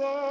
Good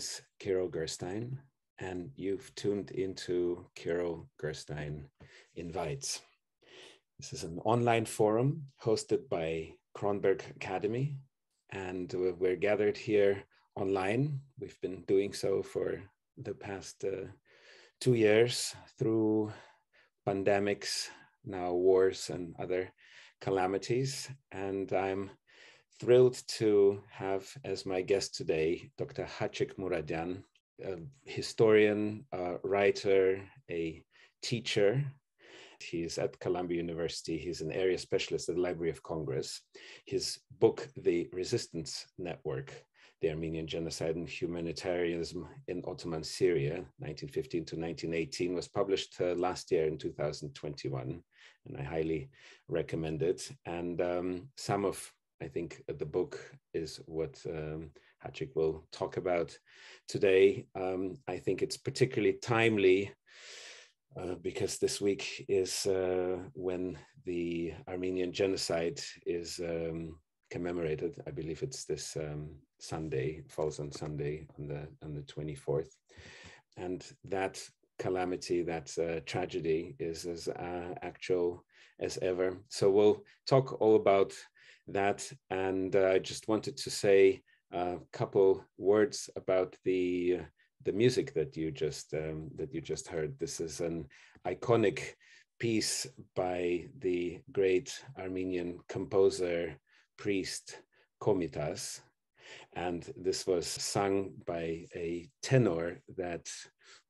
is Kirill Gerstein, and you've tuned into Kirill Gerstein Invites. This is an online forum hosted by Kronberg Academy, and we're gathered here online. We've been doing so for the past uh, two years through pandemics, now wars, and other calamities. And I'm thrilled to have as my guest today Dr. Khatchig Mouradian, a historian, a writer, a teacher. He's at Columbia University. He's an area specialist at the Library of Congress. His book, The Resistance Network, the Armenian Genocide and Humanitarianism in Ottoman Syria, 1915 to 1918, was published uh, last year in 2021, and I highly recommend it. And um, some of I think the book is what um, Khatchig will talk about today. Um, I think it's particularly timely uh, because this week is uh, when the Armenian genocide is um, commemorated. I believe it's this um, Sunday, falls on Sunday on the on the 24th, and that calamity, that uh, tragedy is as uh, actual as ever. So we'll talk all about that. And uh, I just wanted to say a couple words about the the music that you just um, that you just heard. This is an iconic piece by the great Armenian composer priest Komitas, and this was sung by a tenor that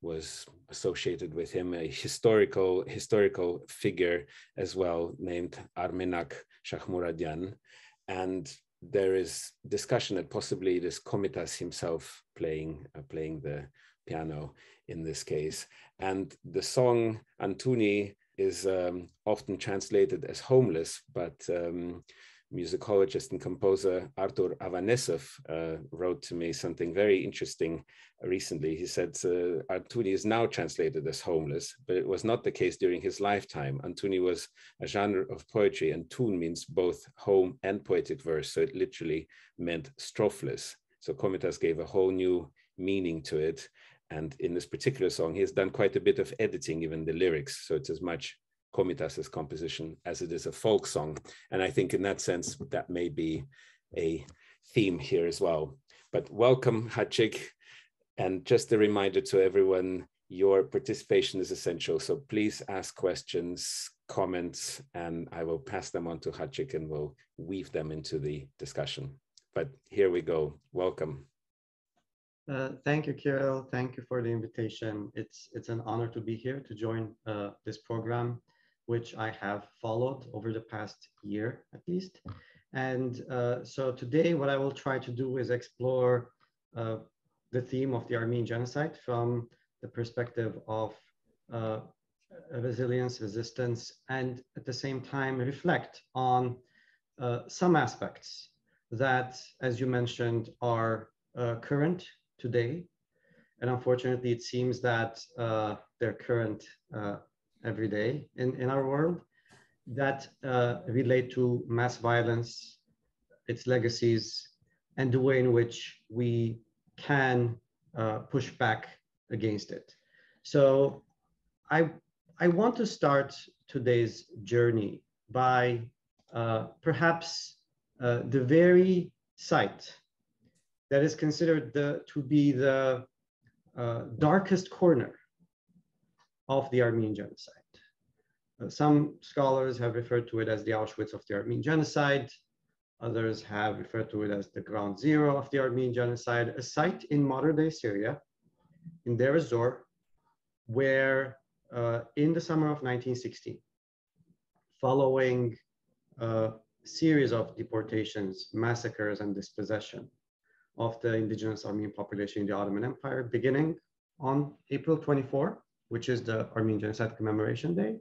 was associated with him, a historical historical figure as well, named Armenak Shahmouradian. And there is discussion that possibly it is Komitas himself playing uh, playing the piano in this case. And the song Antuni is um, often translated as homeless, but um, musicologist and composer Artur Avanesov uh, wrote to me something very interesting recently. He said uh, Antuni is now translated as homeless, but it was not the case during his lifetime. Antuni was a genre of poetry, and tun means both home and poetic verse, so it literally meant stropheless. So Komitas gave a whole new meaning to it. And in this particular song, he has done quite a bit of editing, even the lyrics. So it's as much Komitas's composition as it is a folk song. And I think in that sense, that may be a theme here as well. But welcome, Khatchig. And just a reminder to everyone, your participation is essential. So please ask questions, comments, and I will pass them on to Khatchig and we'll weave them into the discussion. But here we go. Welcome. Uh, thank you, Kirill. Thank you for the invitation. It's it's an honor to be here to join uh, this program which I have followed over the past year at least. And uh, so today, what I will try to do is explore uh, the theme of the Armenian genocide from the perspective of uh, resilience, resistance, and at the same time reflect on uh, some aspects that, as you mentioned, are uh, current today. And unfortunately, it seems that uh, they're current every day in, in our world that uh, relate to mass violence, its legacies, and the way in which we can uh, push back against it. So I, I want to start today's journey by uh, perhaps uh, the very site that is considered the, to be the uh, darkest corner of the Armenian genocide. Uh, some scholars have referred to it as the Auschwitz of the Armenian genocide. Others have referred to it as the ground zero of the Armenian genocide, a site in modern day Syria, in Deir ez-Zor, where uh, in the summer of 1916, following a series of deportations, massacres, and dispossession of the indigenous Armenian population in the Ottoman Empire, beginning on April 24, which is the Armenian Genocide Commemoration Day,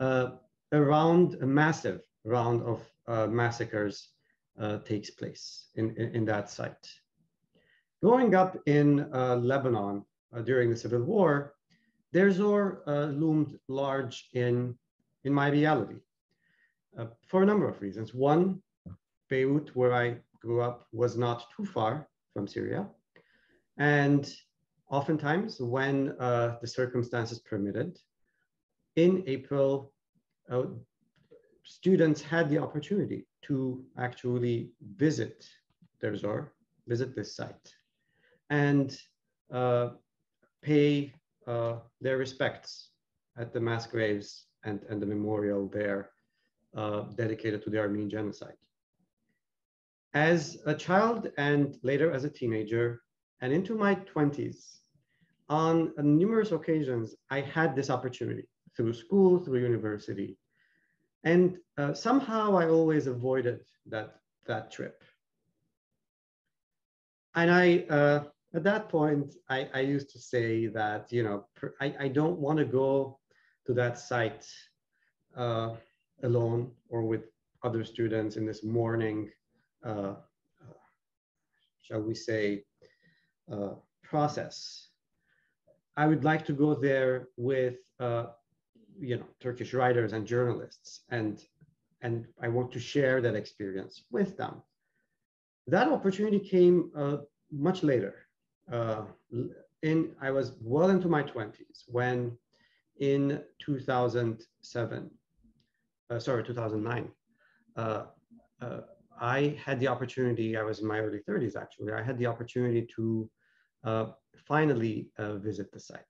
uh, around a massive round of uh, massacres uh, takes place in, in, in, that site. Growing up in uh, Lebanon uh, during the Civil War, Deir ez-Zor uh, loomed large in, in my reality for a number of reasons. One, Beirut, where I grew up, was not too far from Syria. And oftentimes when uh, the circumstances permitted, in April, uh, students had the opportunity to actually visit Deir ez-Zor, visit this site, and uh, pay uh, their respects at the mass graves and, and the memorial there uh, dedicated to the Armenian genocide. As a child and later as a teenager and into my 20s, on numerous occasions, I had this opportunity through school, through university. And uh, somehow I always avoided that, that trip. And I, uh, at that point, I, I used to say that, you know, I, I don't want to go to that site uh, alone or with other students in this mourning, uh, uh, shall we say, uh, process. I would like to go there with uh, you know Turkish writers and journalists, and and I want to share that experience with them. That opportunity came uh, much later. Uh, in I was well into my 20s when, in 2007, uh, sorry 2009, uh, uh, I had the opportunity. I was in my early 30s actually. I had the opportunity to uh, finally uh, visit the site.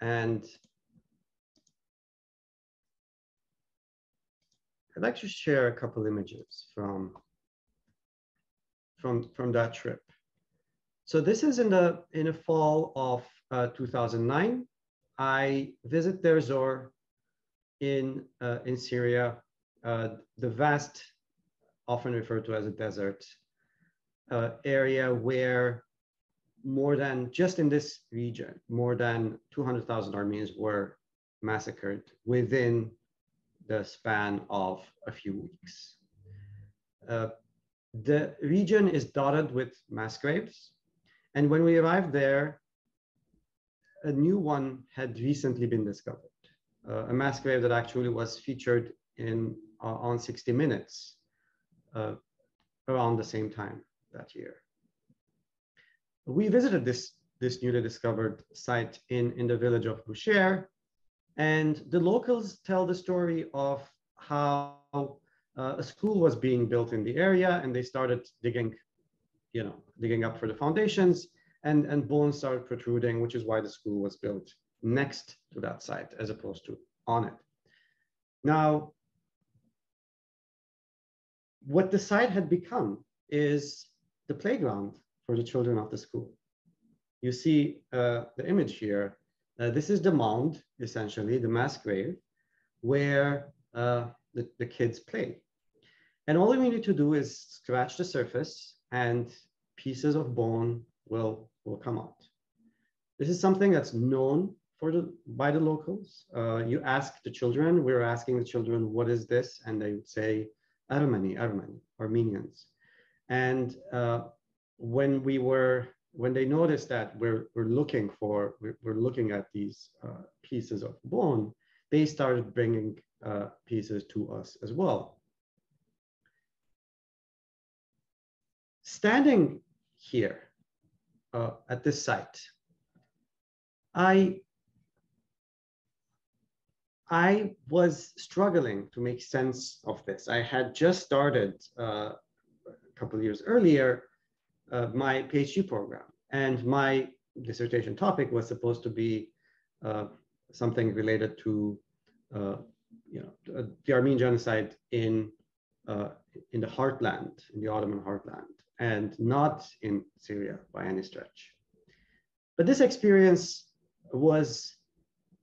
And I'd like to share a couple images from, from, from that trip. So this is in the, in the fall of uh, 2009. I visit Deir ez-Zor in, uh, in Syria, uh, the vast, often referred to as a desert uh, area where more than, just in this region, more than 200,000 Armenians were massacred within the span of a few weeks. Uh, the region is dotted with mass graves. And when we arrived there, a new one had recently been discovered, uh, a mass grave that actually was featured in uh, on 60 Minutes uh, around the same time that year. We visited this, this newly discovered site in, in the village of Busaira, and the locals tell the story of how uh, a school was being built in the area and they started digging, you know, digging up for the foundations and, and bones started protruding, which is why the school was built next to that site as opposed to on it. Now, what the site had become is the playground for the children of the school. You see uh, the image here. Uh, this is the mound, essentially, the mass grave, where uh, the, the kids play. And all we need to do is scratch the surface and pieces of bone will, will come out. This is something that's known for the, by the locals. Uh, you ask the children, we are asking the children, what is this? And they would say, Armeni, Armeni, Armenians. And uh, when we were, when they noticed that we're, we're looking for, we're, we're looking at these uh, pieces of bone, they started bringing uh, pieces to us as well. Standing here uh, at this site, I I was struggling to make sense of this. I had just started uh, a couple years earlier uh, my PhD program, and my dissertation topic was supposed to be uh, something related to uh, you know, the Armenian genocide in, uh, in the heartland, in the Ottoman heartland, and not in Syria by any stretch. But this experience was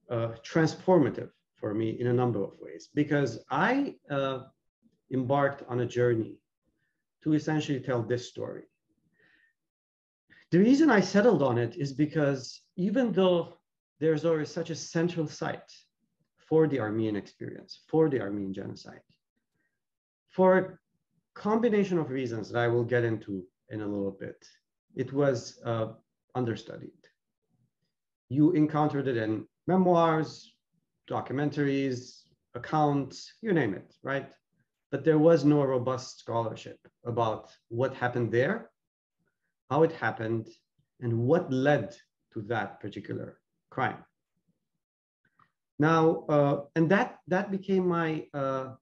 uh, transformative for me in a number of ways because I uh, embarked on a journey to essentially tell this story. The reason I settled on it is because even though there's always such a central site for the Armenian experience, for the Armenian genocide. For a combination of reasons that I will get into in a little bit, it was uh, understudied. You encountered it in memoirs, documentaries, accounts, you name it, right? But there was no robust scholarship about what happened there, how it happened, and what led to that particular crime. Now, uh, and that, that became my uh,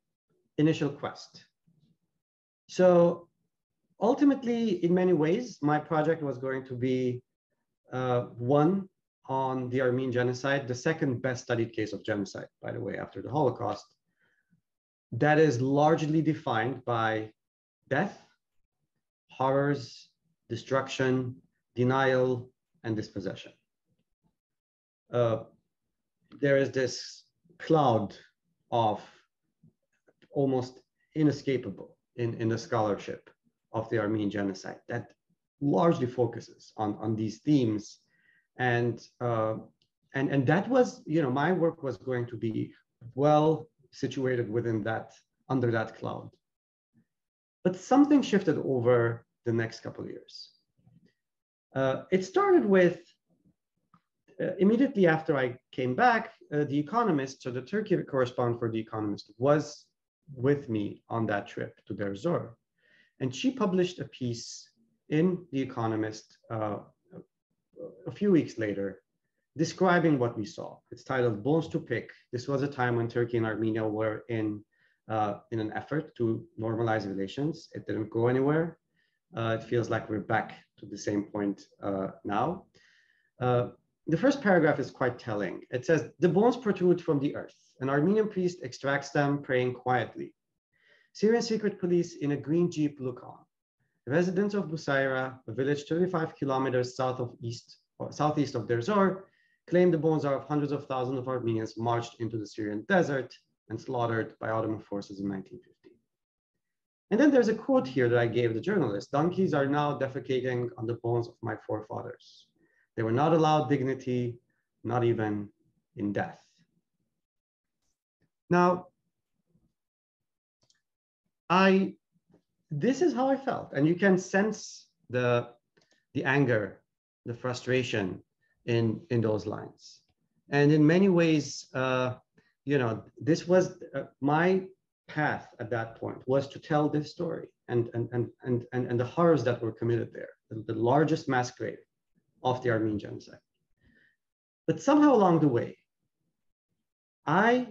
initial quest. So ultimately, in many ways, my project was going to be uh, one on the Armenian genocide, the second best studied case of genocide, by the way, after the Holocaust. That is largely defined by death, horrors, destruction, denial, and dispossession. Uh, there is this cloud of almost inescapable in, in the scholarship of the Armenian genocide that largely focuses on, on these themes. And, uh, and, and that was, you know, my work was going to be well situated within that, under that cloud. But something shifted over the next couple of years. Uh, it started with uh, immediately after I came back, uh, The Economist, so the Turkey correspondent for The Economist, was with me on that trip to Deir Zor. And she published a piece in The Economist uh, a few weeks later describing what we saw. It's titled Bones to Pick. This was a time when Turkey and Armenia were in, uh, in an effort to normalize relations. It didn't go anywhere. Uh, it feels like we're back to the same point uh, now. Uh, the first paragraph is quite telling. It says, the bones protrude from the earth. An Armenian priest extracts them praying quietly. Syrian secret police in a green Jeep look on. The residents of Busaira, a village 35 kilometers south of east, or southeast of Deir Zor, claim the bones are of hundreds of thousands of Armenians marched into the Syrian desert and slaughtered by Ottoman forces in 1950. And then there's a quote here that I gave the journalist. Donkeys are now defecating on the bones of my forefathers. They were not allowed dignity, not even in death. Now, I this is how I felt. And you can sense the, the anger, the frustration in, in those lines. And in many ways, uh, you know, this was uh, my path at that point was to tell this story and, and, and, and, and, the horrors that were committed there, the, the largest mass grave of the Armenian genocide. But somehow along the way, I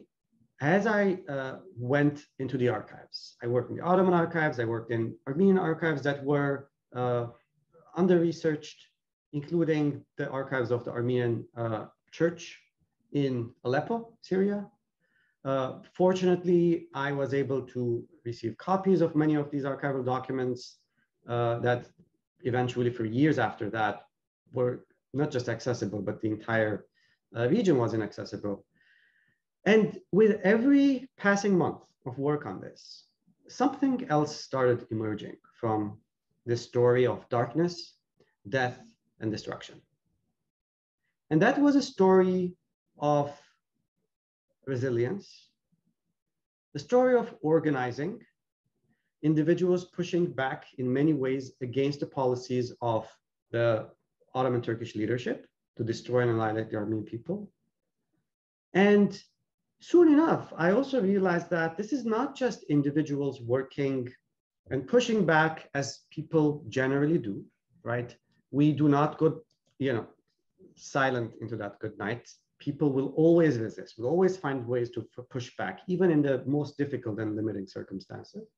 as I uh, went into the archives, I worked in the Ottoman archives, I worked in Armenian archives that were uh, under researched, including the archives of the Armenian uh, church in Aleppo, Syria. Uh, fortunately, I was able to receive copies of many of these archival documents uh, that eventually for years after that were not just accessible, but the entire uh, region was inaccessible. And with every passing month of work on this, something else started emerging from this story of darkness, death, and destruction. And that was a story of resilience, the story of organizing, individuals pushing back in many ways against the policies of the Ottoman Turkish leadership to destroy and annihilate the Armenian people. And soon enough, I also realized that this is not just individuals working and pushing back as people generally do, right? We do not go, you know, silent into that good night. People will always resist, will always find ways to push back, even in the most difficult and limiting circumstances.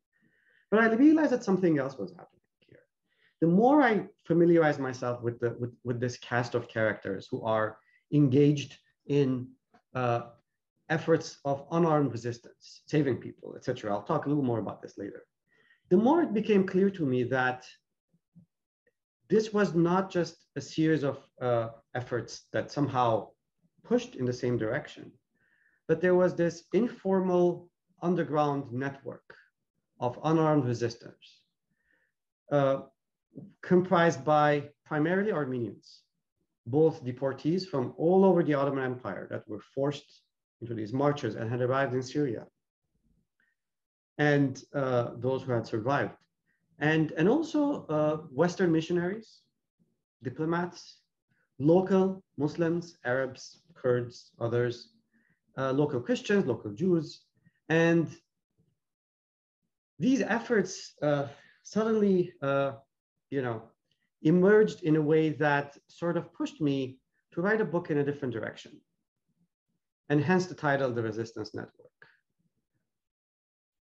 But I realized that something else was happening here. The more I familiarize myself with, the, with, with this cast of characters who are engaged in uh, efforts of unarmed resistance, saving people, etc. I'll talk a little more about this later. The more it became clear to me that this was not just a series of uh, efforts that somehow pushed in the same direction, but there was this informal underground network of unarmed resistors uh, comprised by primarily Armenians, both deportees from all over the Ottoman Empire that were forced into these marches and had arrived in Syria. And uh, those who had survived. And, and also uh, Western missionaries, diplomats, local Muslims, Arabs, Kurds, others, uh, local Christians, local Jews. And these efforts uh, suddenly, uh, you know, emerged in a way that sort of pushed me to write a book in a different direction and hence the title, The Resistance Network.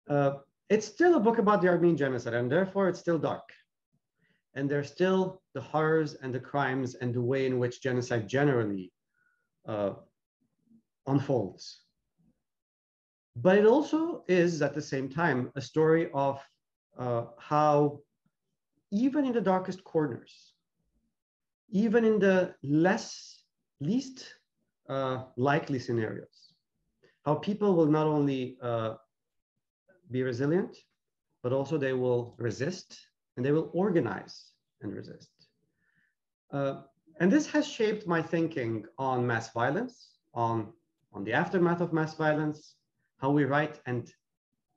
Uh, it's still a book about the Armenian genocide, and therefore it's still dark. And there's still the horrors and the crimes and the way in which genocide generally uh, unfolds. But it also is, at the same time, a story of uh, how, even in the darkest corners, even in the less, least uh, likely scenarios. How people will not only uh, be resilient, but also they will resist and they will organize and resist. Uh, and this has shaped my thinking on mass violence, on, on the aftermath of mass violence, how we write and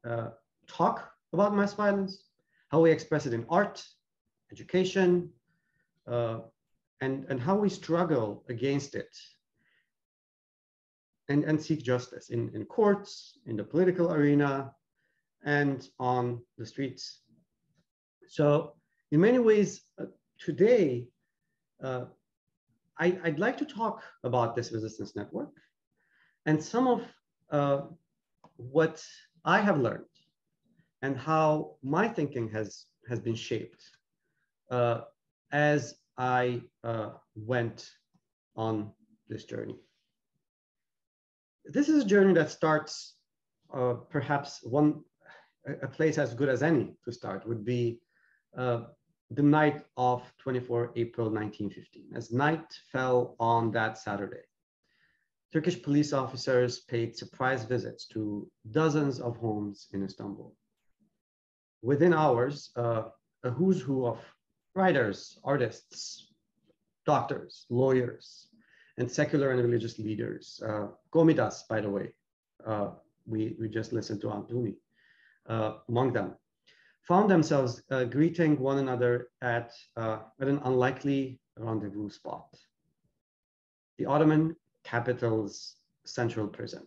uh, talk about mass violence, how we express it in art, education, uh, and, and how we struggle against it and, and seek justice in, in courts, in the political arena, and on the streets. So in many ways, uh, today, uh, I, would like to talk about this resistance network and some of uh, what I have learned and how my thinking has, has been shaped uh, as I uh, went on this journey. This is a journey that starts uh, perhaps one a place as good as any to start would be uh, the night of 24 April 1915. As night fell on that Saturday, Turkish police officers paid surprise visits to dozens of homes in Istanbul. Within hours, uh, a who's who of writers, artists, doctors, lawyers, and secular and religious leaders. Uh, Komitas, by the way, uh, we, we just listened to Antuni uh, among them, found themselves uh, greeting one another at, uh, at an unlikely rendezvous spot. The Ottoman capital's central prison.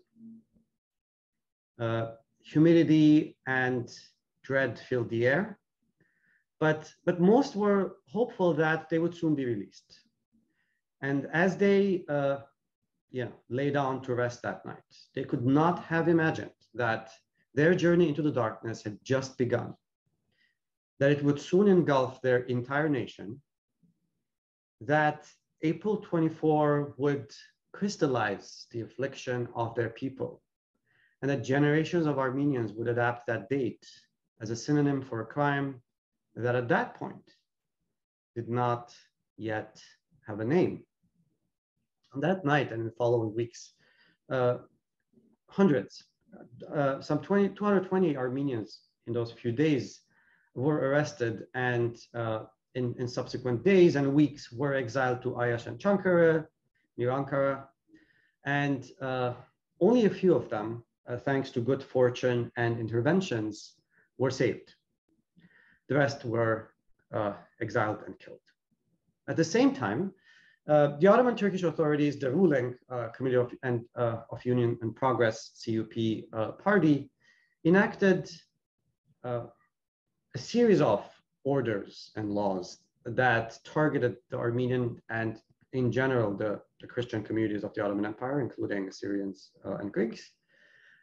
Uh, humidity and dread filled the air, but, but most were hopeful that they would soon be released. And as they uh, yeah, lay down to rest that night, they could not have imagined that their journey into the darkness had just begun, that it would soon engulf their entire nation, that April 24 would crystallize the affliction of their people, and that generations of Armenians would adapt that date as a synonym for a crime that at that point did not yet have a name. On that night and in the following weeks, uh, hundreds, uh, some 20, 220 Armenians in those few days were arrested and uh, in, in subsequent days and weeks were exiled to Ayash and Chankara, near Ankara. And uh, only a few of them, uh, thanks to good fortune and interventions, were saved. The rest were uh, exiled and killed. At the same time, uh, the Ottoman Turkish authorities, the ruling uh, Committee of, and, of Union and Progress, CUP party, enacted a series of orders and laws that targeted the Armenian and in general the, the Christian communities of the Ottoman Empire, including Assyrians and Greeks,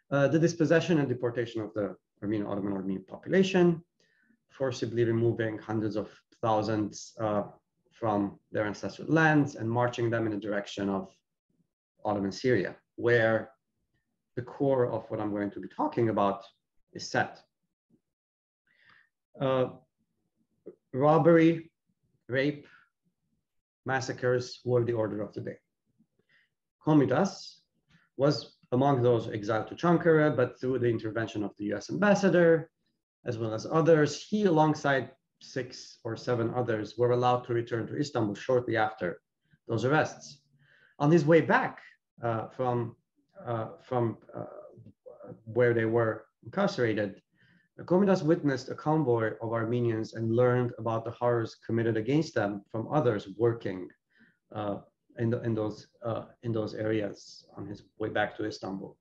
the dispossession and deportation of the Armenian Ottoman Armenian population, forcibly removing hundreds of thousands uh, from their ancestral lands and marching them in the direction of Ottoman Syria, where the core of what I'm going to be talking about is set. Uh, robbery, rape, massacres were the order of the day. Komitas was among those exiled to Chankara, but through the intervention of the US ambassador, as well as others, he alongside six or seven others were allowed to return to Istanbul shortly after those arrests. On his way back uh, from, uh, from uh, where they were incarcerated, Komitas witnessed a convoy of Armenians and learned about the horrors committed against them from others working uh, in, the, in, those, uh, in those areas on his way back to Istanbul.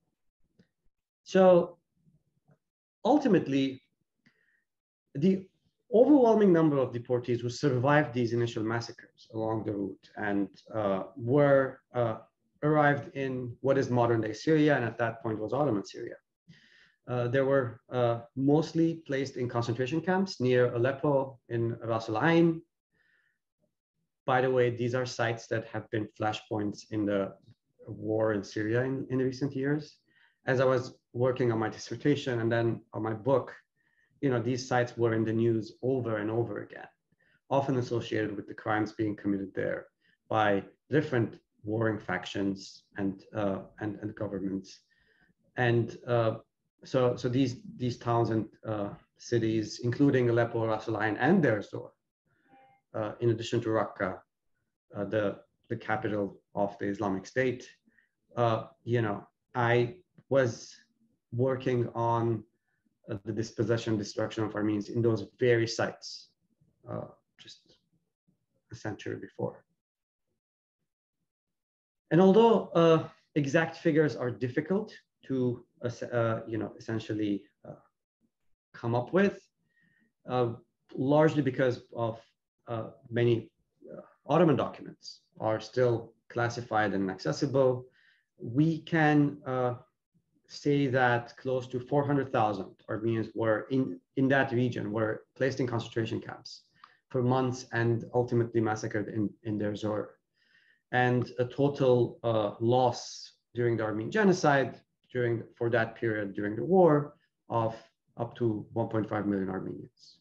So ultimately, the overwhelming number of deportees who survived these initial massacres along the route and uh, were uh, arrived in what is modern day Syria and at that point was Ottoman Syria. Uh, they were uh, mostly placed in concentration camps near Aleppo in Ras Al Ain, by the way, these are sites that have been flashpoints in the war in Syria in, in recent years. As I was working on my dissertation and then on my book, you know, these sites were in the news over and over again, often associated with the crimes being committed there by different warring factions and uh, and, and governments. And uh, so so these these towns and uh, cities, including Aleppo, Ras Al Ain, and Deir Zor, uh, in addition to Raqqa, uh, the, the capital of the Islamic State, uh, you know, I was working on uh, the dispossession, destruction of Armenians in those very sites uh, just a century before. And although exact figures are difficult to, you know, essentially come up with, largely because of uh, many uh, Ottoman documents are still classified and accessible, we can uh, say that close to 400,000 Armenians were in, in that region, were placed in concentration camps for months and ultimately massacred in, in Deir Zor. And a total uh, loss during the Armenian genocide during for that period during the war of up to 1.5 million Armenians.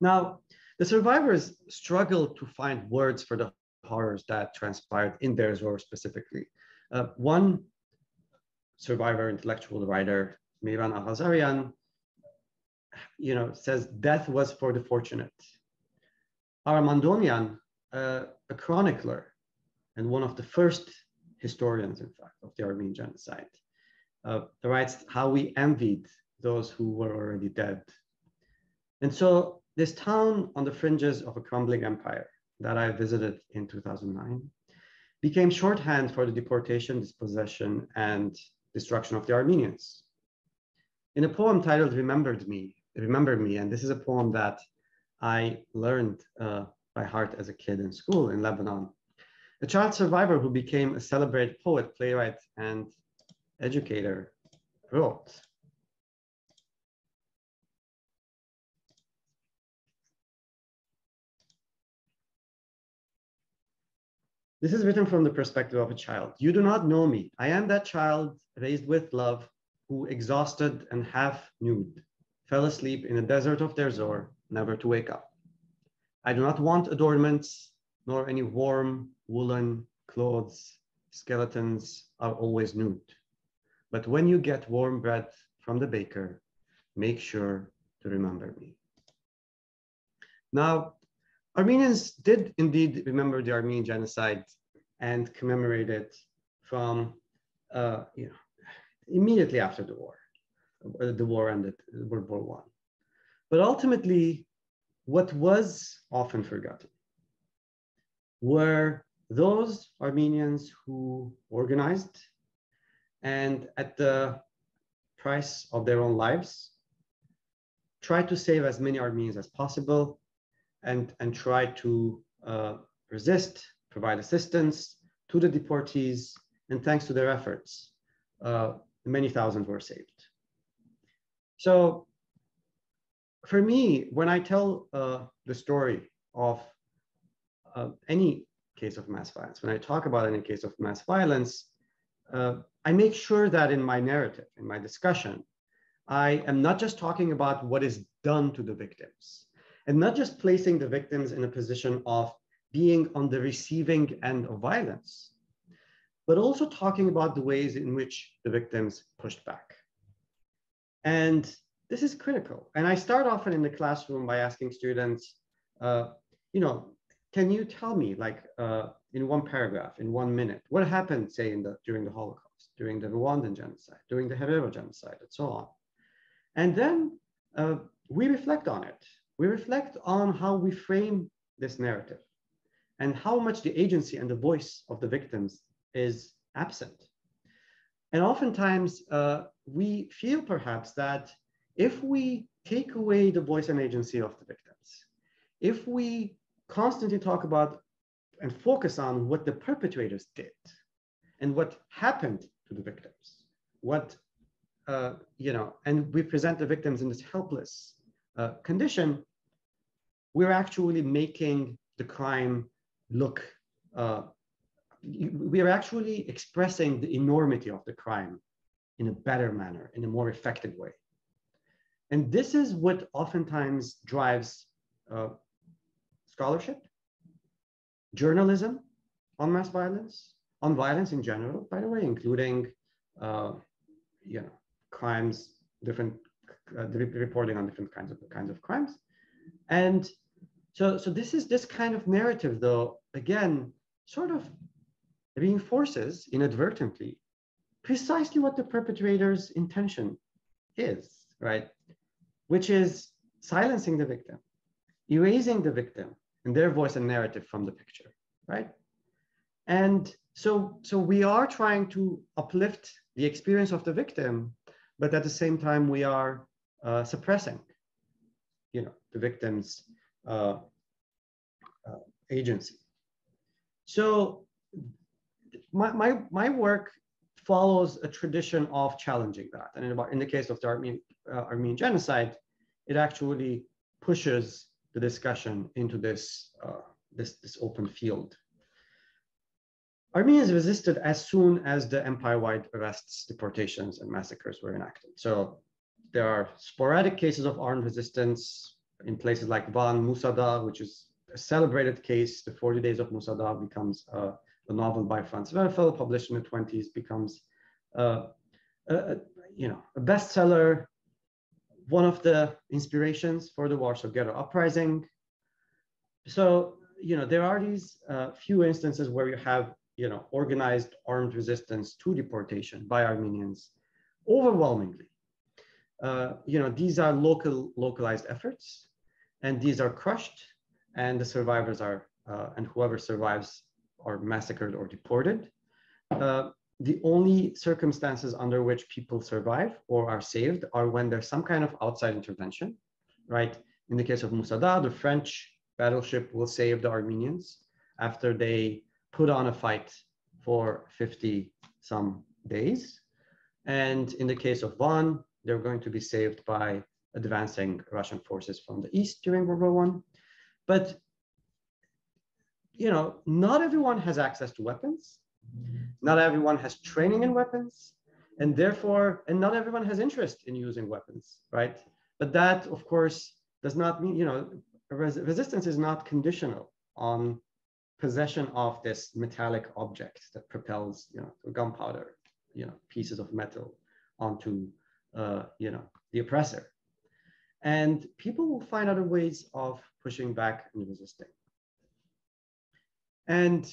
Now, the survivors struggled to find words for the horrors that transpired in Deir Zor specifically. Uh, one survivor, intellectual writer, Miran Ahazarian, you know, says death was for the fortunate. Aram Andonian, uh, a chronicler and one of the first historians, in fact, of the Armenian genocide, uh, writes how we envied those who were already dead And so this town on the fringes of a crumbling empire that I visited in 2009 became shorthand for the deportation, dispossession, and destruction of the Armenians. In a poem titled Remembered Me, Remember Me, and this is a poem that I learned uh, by heart as a kid in school in Lebanon. A child survivor who became a celebrated poet, playwright, and educator wrote, This is written from the perspective of a child. You do not know me. I am that child raised with love who, exhausted and half nude, fell asleep in the desert of Deir Zor, never to wake up. I do not want adornments, nor any warm woolen clothes. Skeletons are always nude. But when you get warm bread from the baker, make sure to remember me. Now, Armenians did indeed remember the Armenian genocide and commemorate it from, uh, you know, immediately after the war. Uh, the war ended, World War One. But ultimately, what was often forgotten were those Armenians who organized and at the price of their own lives tried to save as many Armenians as possible and, and try to uh, resist, provide assistance to the deportees. And thanks to their efforts, uh, many thousands were saved. So for me, when I tell uh, the story of uh, any case of mass violence, when I talk about any case of mass violence, uh, I make sure that in my narrative, in my discussion, I am not just talking about what is done to the victims, and not just placing the victims in a position of being on the receiving end of violence, but also talking about the ways in which the victims pushed back. And this is critical. And I start often in the classroom by asking students, uh, you know, can you tell me like uh, in one paragraph, in one minute, what happened, say, in the, during the Holocaust, during the Rwandan genocide, during the Herero genocide, and so on. And then uh, we reflect on it we reflect on how we frame this narrative and how much the agency and the voice of the victims is absent. And oftentimes uh, we feel perhaps that if we take away the voice and agency of the victims, if we constantly talk about and focus on what the perpetrators did and what happened to the victims, what, uh, you know, and we present the victims in this helpless uh, condition, we're actually making the crime look, uh, we are actually expressing the enormity of the crime in a better manner, in a more effective way. And this is what oftentimes drives uh, scholarship, journalism on mass violence, on violence in general, by the way, including uh, you know crimes, different uh, reporting on different kinds of kinds of crimes, and so, so this is this kind of narrative, though, again, sort of reinforces inadvertently precisely what the perpetrator's intention is, right? Which is silencing the victim, erasing the victim and their voice and narrative from the picture, right? And so, so we are trying to uplift the experience of the victim, but at the same time, we are uh, suppressing, you know, the victim's uh, uh, agency. So my, my, my work follows a tradition of challenging that. And in, about, in the case of the Armenian, uh, Armenian genocide, it actually pushes the discussion into this, uh, this, this open field. Armenians resisted as soon as the empire-wide arrests, deportations, and massacres were enacted. So there are sporadic cases of armed resistance in places like Van, Musa Dagh, which is a celebrated case. The 40 Days of Musa Dagh becomes uh, a novel by Franz Werfel, published in the 20s, becomes uh, a, you know, a bestseller, one of the inspirations for the Warsaw Ghetto Uprising. So, you know, there are these uh, few instances where you have, you know, organized armed resistance to deportation by Armenians overwhelmingly. uh, you know, these are local, localized efforts, and these are crushed, and the survivors are, uh, and whoever survives are massacred or deported. The only circumstances under which people survive or are saved are when there's some kind of outside intervention, right? In the case of Musa Dagh, the French battleship will save the Armenians after they put on a fight for 50 some days. And in the case of Van, they're going to be saved by advancing Russian forces from the east during World War One. But you know, not everyone has access to weapons. Not everyone has training in weapons, and therefore, and not everyone has interest in using weapons, right? But that, of course, does not mean, you know, res resistance is not conditional on possession of this metallic object that propels, you know, gunpowder, you know, pieces of metal onto, uh, you know, the oppressor. And people will find other ways of pushing back and resisting. And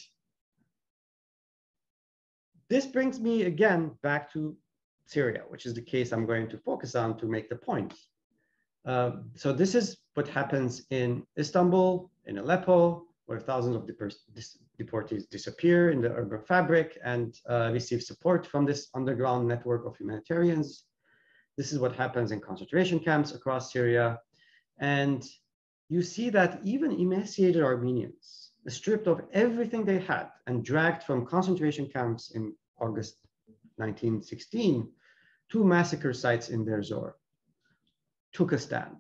this brings me again back to Syria, which is the case I'm going to focus on to make the point. Uh, so this is what happens in Istanbul, in Aleppo, where thousands of deportees disappear in the urban fabric and uh, receive support from this underground network of humanitarians. This is what happens in concentration camps across Syria. And you see that even emaciated Armenians, stripped of everything they had and dragged from concentration camps in August 1916 to massacre sites in Deir Zor, took a stand.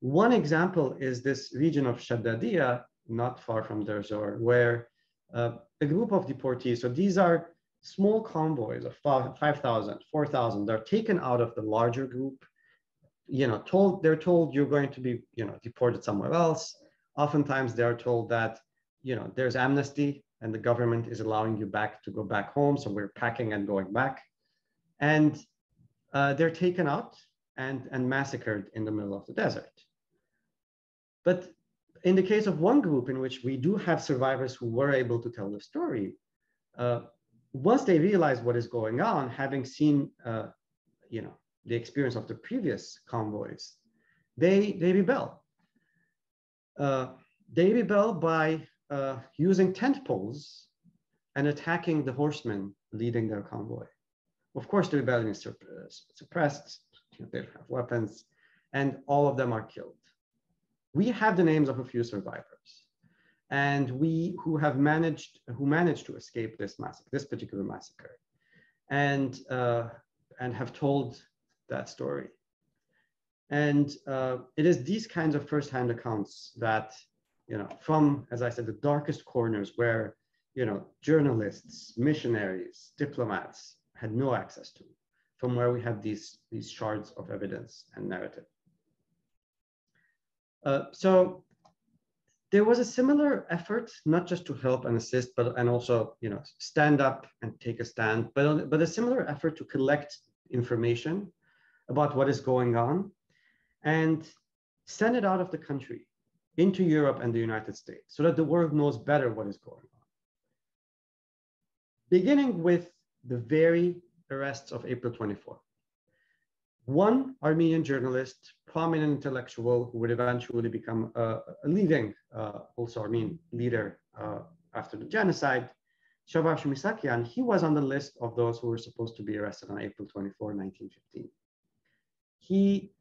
One example is this region of Shaddadiya, not far from Deir Zor, where uh, a group of deportees, so these are small convoys of 5,000, 4,000, they're taken out of the larger group, you know, told, they're told you're going to be, you know, deported somewhere else. Oftentimes they're told that, you know, there's amnesty and the government is allowing you back to go back home. So we're packing and going back. And uh, they're taken out and, and massacred in the middle of the desert. But in the case of one group in which we do have survivors who were able to tell the story, uh, once they realize what is going on, having seen, uh, you know, the experience of the previous convoys, they, they rebel. Uh, they rebel by uh, using tent poles and attacking the horsemen leading their convoy. Of course, the rebellion is suppressed, they have weapons, and all of them are killed. We have the names of a few survivors, and we who have managed who managed to escape this massacre, this particular massacre, and uh, and have told that story. And uh, it is these kinds of firsthand accounts that you know, from, as I said, the darkest corners where, you know, journalists, missionaries, diplomats had no access to, from where we have these, these shards of evidence and narrative. Uh, so there was a similar effort, not just to help and assist, but and also, you know, stand up and take a stand, but, but a similar effort to collect information about what is going on and send it out of the country into Europe and the United States so that the world knows better what is going on. Beginning with the very arrests of April 24. One Armenian journalist, prominent intellectual who would eventually become a, a leading, uh, also Armenian leader uh, after the genocide, Shavarsh Misakian, he was on the list of those who were supposed to be arrested on April 24, 1915. He,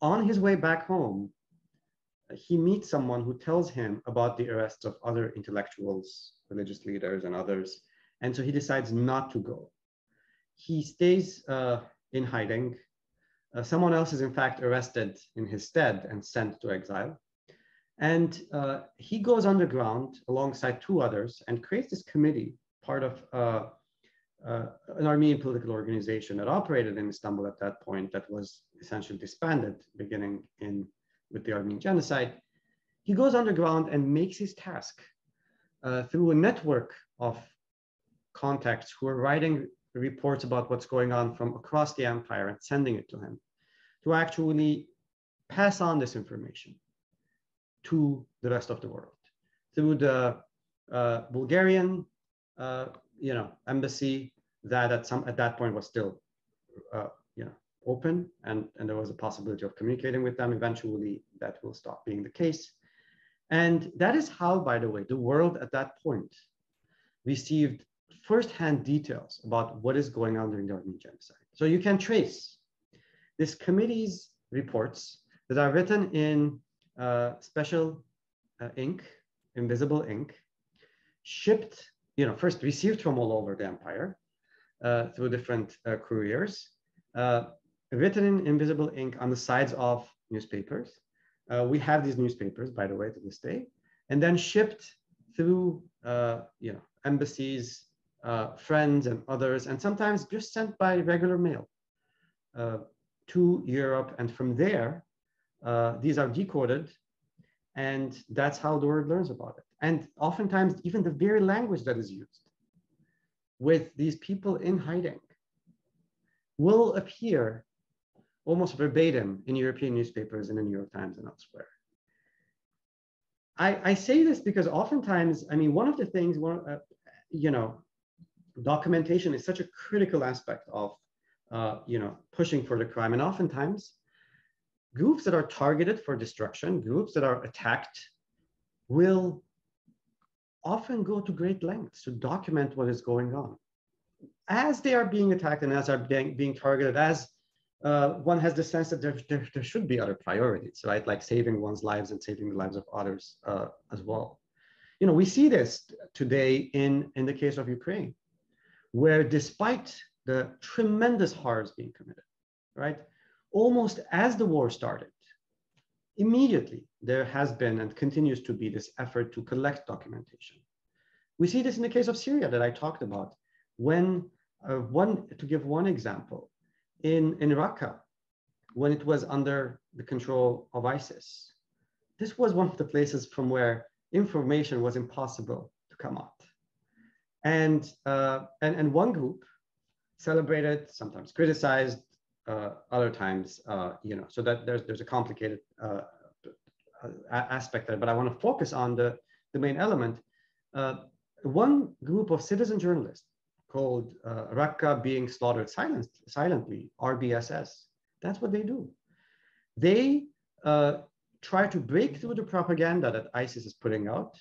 on his way back home, he meets someone who tells him about the arrests of other intellectuals, religious leaders, and others. And so he decides not to go. He stays uh, in hiding. Uh, someone else is, in fact, arrested in his stead and sent to exile. And uh, he goes underground alongside two others and creates this committee, part of uh, uh, an Armenian political organization that operated in Istanbul at that point that was essentially disbanded beginning in with the Armenian genocide, he goes underground and makes his task uh, through a network of contacts who are writing reports about what's going on from across the empire and sending it to him to actually pass on this information to the rest of the world. Through the uh, Bulgarian, uh, you know, embassy that at some at that point was still, uh, you know, open and, and there was a possibility of communicating with them. Eventually, that will stop being the case. And that is how, by the way, the world at that point received firsthand details about what is going on during the Armenian genocide. So you can trace this committee's reports that are written in uh, special uh, ink, invisible ink, shipped, you know, first received from all over the empire uh, through different uh, couriers, uh, written in invisible ink on the sides of newspapers. Uh, we have these newspapers, by the way, to this day, and then shipped through, you know, embassies, friends and others, and sometimes just sent by regular mail to Europe. And from there, uh, these are decoded and that's how the world learns about it. And oftentimes, even the very language that is used with these people in hiding will appear almost verbatim in European newspapers in the New York Times and elsewhere. I, I say this because oftentimes, I mean, one of the things, one, uh, you know, documentation is such a critical aspect of, uh, you know, pushing for the crime. And oftentimes, groups that are targeted for destruction, groups that are attacked, will often go to great lengths to document what is going on. As they are being attacked and as are being, being targeted, as uh, one has the sense that there, there, there, should be other priorities, right? Like saving one's lives and saving the lives of others uh, as well. You know, we see this today in, in the case of Ukraine, where despite the tremendous horrors being committed, right? almost as the war started, immediately there has been and continues to be this effort to collect documentation. We see this in the case of Syria that I talked about. When uh, one, to give one example, in, in Raqqa, when it was under the control of ISIS, this was one of the places from where information was impossible to come out. And, uh, and, and one group celebrated, sometimes criticized, uh, other times, uh, you know, so that there's, there's a complicated uh, aspect there, but I want to focus on the, the main element. one group of citizen journalists called uh, Raqqa being slaughtered silent, silently, RBSS. That's what they do. They uh, try to break through the propaganda that ISIS is putting out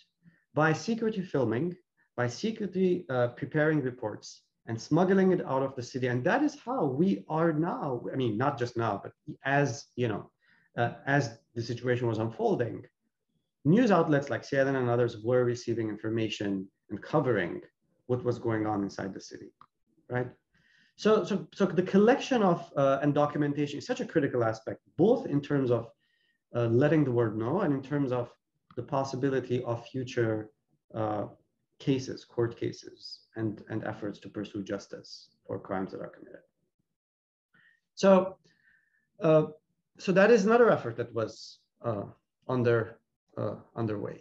by secretly filming, by secretly uh, preparing reports, and smuggling it out of the city. And that is how we are now. I mean, not just now, but as you know, uh, as the situation was unfolding, news outlets like CNN and others were receiving information and covering what was going on inside the city, right? So, so, so the collection of uh, and documentation is such a critical aspect, both in terms of uh, letting the world know and in terms of the possibility of future uh, cases, court cases, and, and efforts to pursue justice for crimes that are committed. So, uh, so that is another effort that was uh, under uh, underway.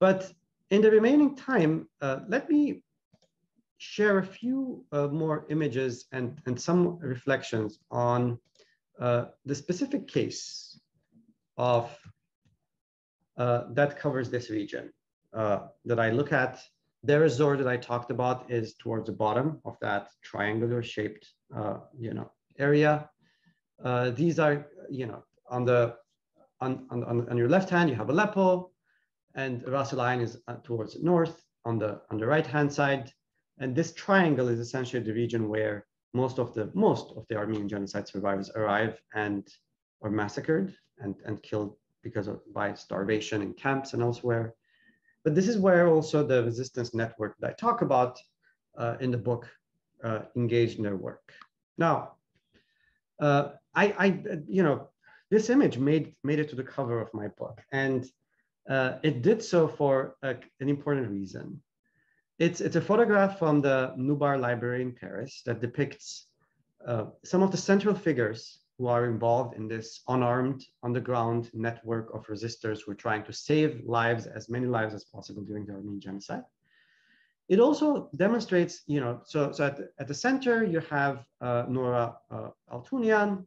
But in the remaining time, uh, let me share a few uh, more images and, and some reflections on uh, the specific case of that covers this region that I look at Deir ez-Zor that I talked about is towards the bottom of that triangular shaped, uh, you know, area. Uh, these are, you know, on the on, on, on your left hand, you have Aleppo, and Ras Al is uh, towards the north on the on the right hand side. And this triangle is essentially the region where most of the most of the Armenian genocide survivors arrive and are massacred and, and killed because of by starvation in camps and elsewhere. But this is where also the resistance network that I talk about uh, in the book uh, engaged in their work. Now, uh, I, I, you know, this image made, made it to the cover of my book and uh, it did so for a, an important reason. It's, it's a photograph from the Nubar Library in Paris that depicts uh, some of the central figures who are involved in this unarmed underground network of resistors who are trying to save lives, as many lives as possible during the Armenian genocide. It also demonstrates, you know, so, so at, the, at the center you have uh, Nora uh, Altunian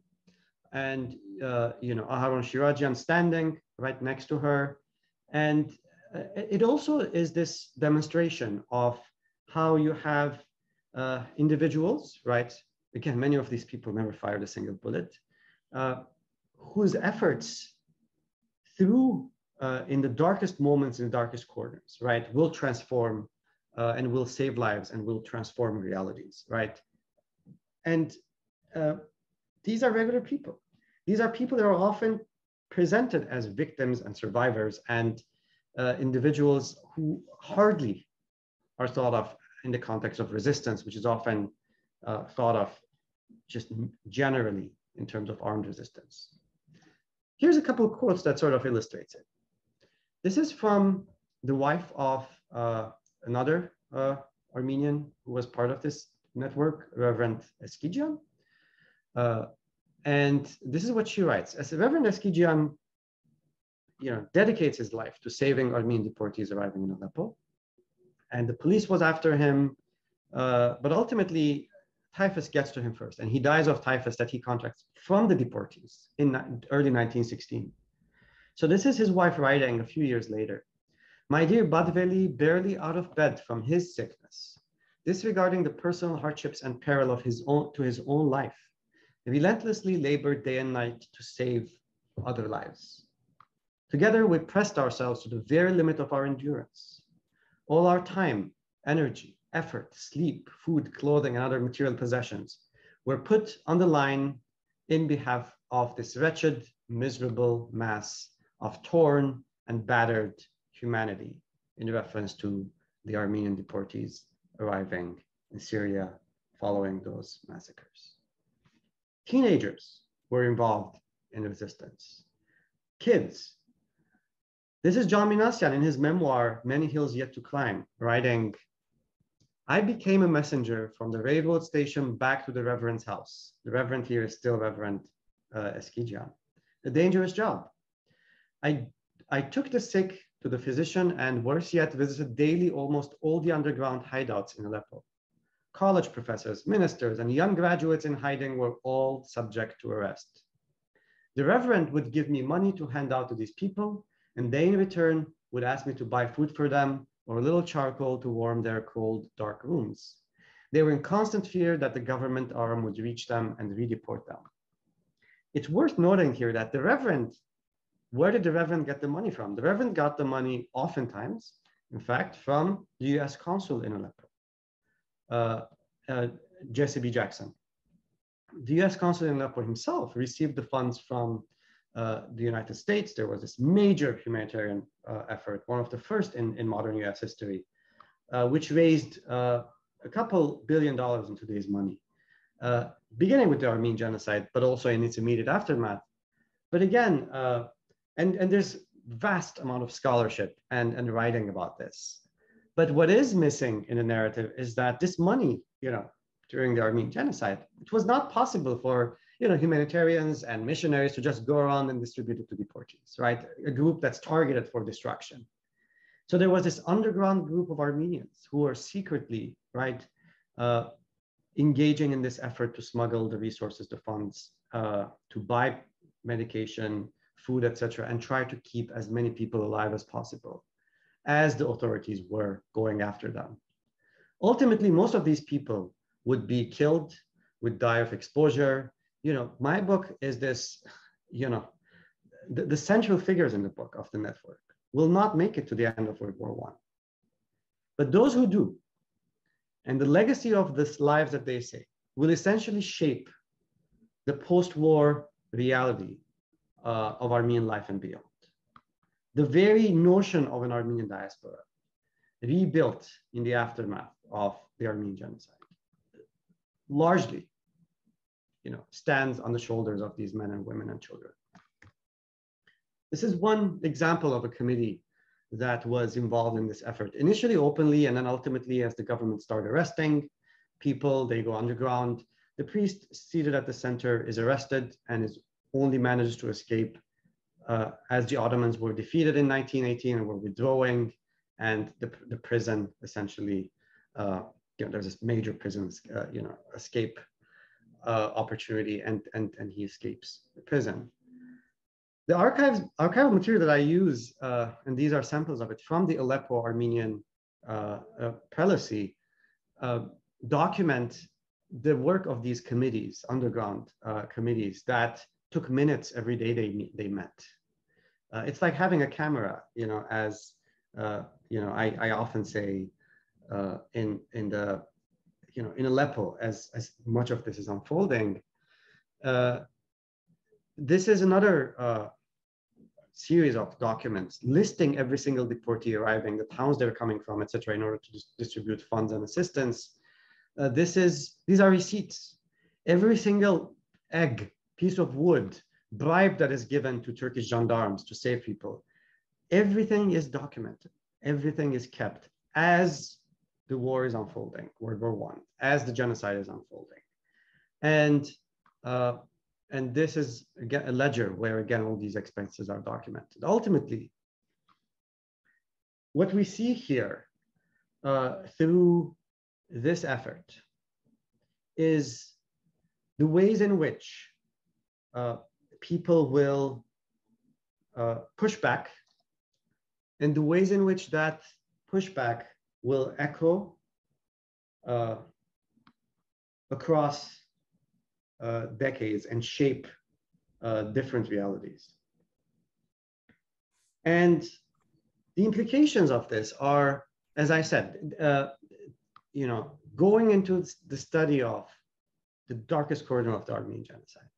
and, uh, you know, Aharon Shirajian standing right next to her. And uh, it also is this demonstration of how you have uh, individuals, right, again, many of these people never fired a single bullet, uh, whose efforts through uh, in the darkest moments, in the darkest corners, right, will transform uh, and will save lives and will transform realities, right? And uh, these are regular people. These are people that are often presented as victims and survivors and uh, individuals who hardly are thought of in the context of resistance, which is often uh, thought of just generally in terms of armed resistance. Here's a couple of quotes that sort of illustrates it. This is from the wife of uh, another uh, Armenian who was part of this network, Reverend Eskijian. And this is what she writes. As the Reverend Eskijian you know, dedicates his life to saving Armenian deportees arriving in Aleppo. And the police was after him, uh, but ultimately typhus gets to him first, and he dies of typhus that he contracts from the deportees in early 1916. So this is his wife writing a few years later. My dear Badveli, barely out of bed from his sickness, disregarding the personal hardships and peril of his own to his own life, relentlessly labored day and night to save other lives. Together, we pressed ourselves to the very limit of our endurance. All our time, energy, effort, sleep, food, clothing, and other material possessions were put on the line in behalf of this wretched, miserable mass of torn and battered humanity in reference to the Armenian deportees arriving in Syria following those massacres. Teenagers were involved in resistance. Kids. This is John Minassian in his memoir, Many Hills Yet to Climb, writing, I became a messenger from the railroad station back to the Reverend's house. The Reverend here is still Reverend uh, Eskijian. A dangerous job. I, I took the sick to the physician and worse yet, visited daily almost all the underground hideouts in Aleppo. College professors, ministers, and young graduates in hiding were all subject to arrest. The Reverend would give me money to hand out to these people, and they in return would ask me to buy food for them or a little charcoal to warm their cold, dark rooms. They were in constant fear that the government arm would reach them and redeport them. It's worth noting here that the Reverend, where did the Reverend get the money from? The Reverend got the money oftentimes, in fact, from the US consul in Aleppo, Jesse B. Jackson. The US consul in Aleppo himself received the funds from uh, the United States, there was this major humanitarian uh, effort, one of the first in, in modern US history, uh, which raised uh, a couple billion dollars in today's money, uh, beginning with the Armenian genocide, but also in its immediate aftermath. But again, and, and there's vast amount of scholarship and, and writing about this. But what is missing in the narrative is that this money, you know, during the Armenian genocide, it was not possible for you know, humanitarians and missionaries to just go around and distribute it to deportees, right? A group that's targeted for destruction. So there was this underground group of Armenians who were secretly, right, uh, engaging in this effort to smuggle the resources, the funds, uh, to buy medication, food, etc., and try to keep as many people alive as possible, as the authorities were going after them. Ultimately, most of these people would be killed, would die of exposure, you know, my book is this, you know, the, the central figures in the book of the network will not make it to the end of World War One. But those who do, and the legacy of this lives that they say, will essentially shape the post-war reality uh, of Armenian life and beyond. The very notion of an Armenian diaspora rebuilt in the aftermath of the Armenian genocide, largely you know, stands on the shoulders of these men and women and children. This is one example of a committee that was involved in this effort, initially openly, and then ultimately as the government started arresting people, they go underground. The priest seated at the center is arrested and is only managed to escape uh, as the Ottomans were defeated in 1918 and were withdrawing, and the, the prison essentially, uh, you know, there's this major prison, uh, you know, escape uh, opportunity and, and, and he escapes the prison. The archives, archival material that I use, uh, and these are samples of it from the Aleppo Armenian uh, prelacy, document the work of these committees, underground committees that took minutes every day they, they met. Uh, it's like having a camera, you know, as, uh, you know, I, I often say uh, in, in the, you know, in Aleppo, as, as much of this is unfolding, uh, this is another uh, series of documents listing every single deportee arriving, the towns they're coming from, etc., in order to dis distribute funds and assistance. Uh, this is these are receipts. Every single egg, piece of wood, bribe that is given to Turkish gendarmes to save people, everything is documented. Everything is kept as the war is unfolding, World War One, as the genocide is unfolding, and uh, and this is again a ledger where again all these expenses are documented. Ultimately, what we see here uh, through this effort is the ways in which uh, people will uh, push back and the ways in which that pushback will echo uh, across uh, decades and shape uh, different realities. And the implications of this are, as I said, you know, going into the study of the darkest corner of the Armenian genocide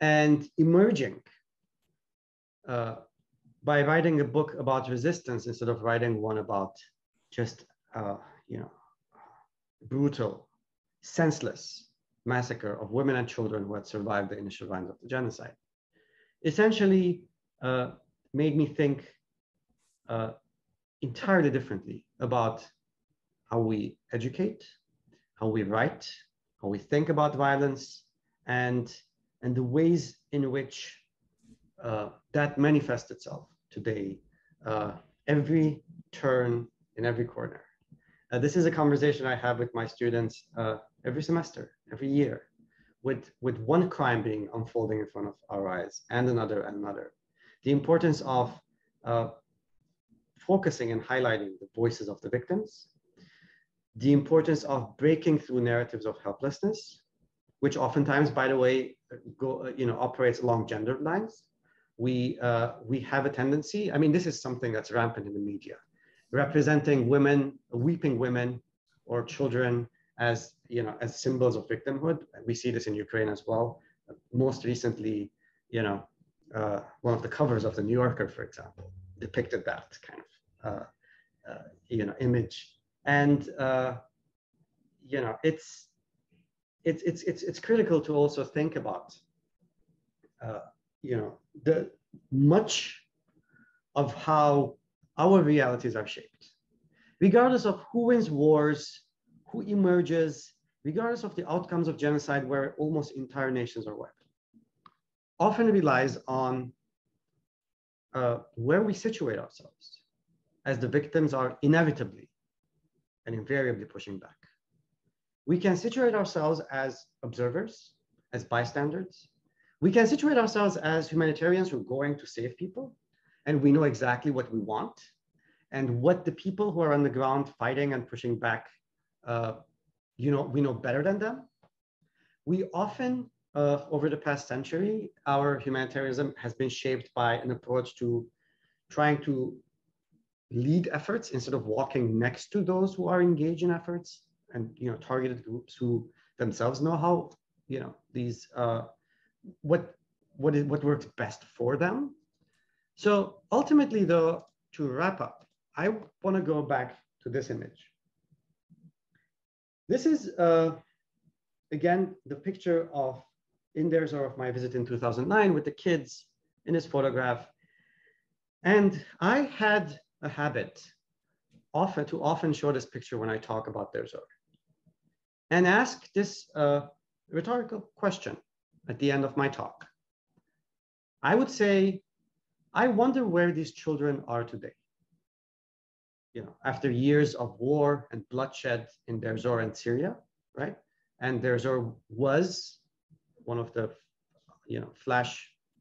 and emerging uh, by writing a book about resistance instead of writing one about just, uh, you know, brutal, senseless massacre of women and children who had survived the initial rounds of the genocide. Essentially, uh, made me think uh, entirely differently about how we educate, how we write, how we think about violence, and, and the ways in which uh, that manifests itself today, uh, every turn in every corner. Uh, this is a conversation I have with my students uh, every semester, every year, with, with one crime being unfolding in front of our eyes and another and another. The importance of uh, focusing and highlighting the voices of the victims, the importance of breaking through narratives of helplessness, which oftentimes, by the way, go, you know, operates along gender lines. We, uh, we have a tendency, I mean, this is something that's rampant in the media, representing women, weeping women or children as, you know, as symbols of victimhood. We see this in Ukraine as well. Most recently, you know, uh, one of the covers of the New Yorker, for example, depicted that kind of uh, uh, you know image and uh, you know it's it's it's it's it's critical to also think about you know the much of how our realities are shaped regardless of who wins wars who emerges regardless of the outcomes of genocide where almost entire nations are wiped often relies on uh, where we situate ourselves as the victims are inevitably and invariably pushing back. We can situate ourselves as observers, as bystanders. We can situate ourselves as humanitarians who are going to save people, and we know exactly what we want and what the people who are on the ground fighting and pushing back, uh, you know, we know better than them. We often, uh, over the past century, our humanitarianism has been shaped by an approach to trying to lead efforts instead of walking next to those who are engaged in efforts and you know targeted groups who themselves know how you know these uh, what what is what works best for them. So ultimately though to wrap up i want to go back to this image. This is uh, again the picture of in there of my visit in 2009 with the kids in this photograph. And i had a habit often to often show this picture when I talk about Deir Zor and ask this uh, rhetorical question at the end of my talk. I would say, I wonder where these children are today. You know, after years of war and bloodshed in Deir and Syria, right? And Deir was one of the, you know, flash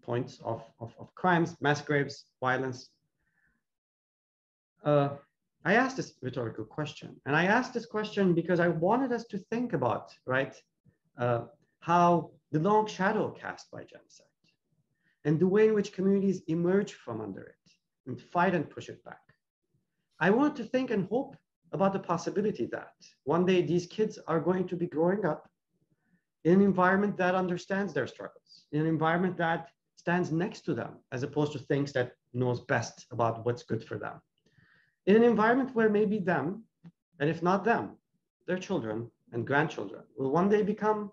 points of, of, of crimes, mass graves, violence, uh, I asked this rhetorical question, and I asked this question because I wanted us to think about, right, uh, how the long shadow cast by genocide and the way in which communities emerge from under it and fight and push it back. I want to think and hope about the possibility that one day these kids are going to be growing up in an environment that understands their struggles, in an environment that stands next to them, as opposed to things that knows best about what's good for them. In an environment where maybe them, and if not them, their children and grandchildren will one day become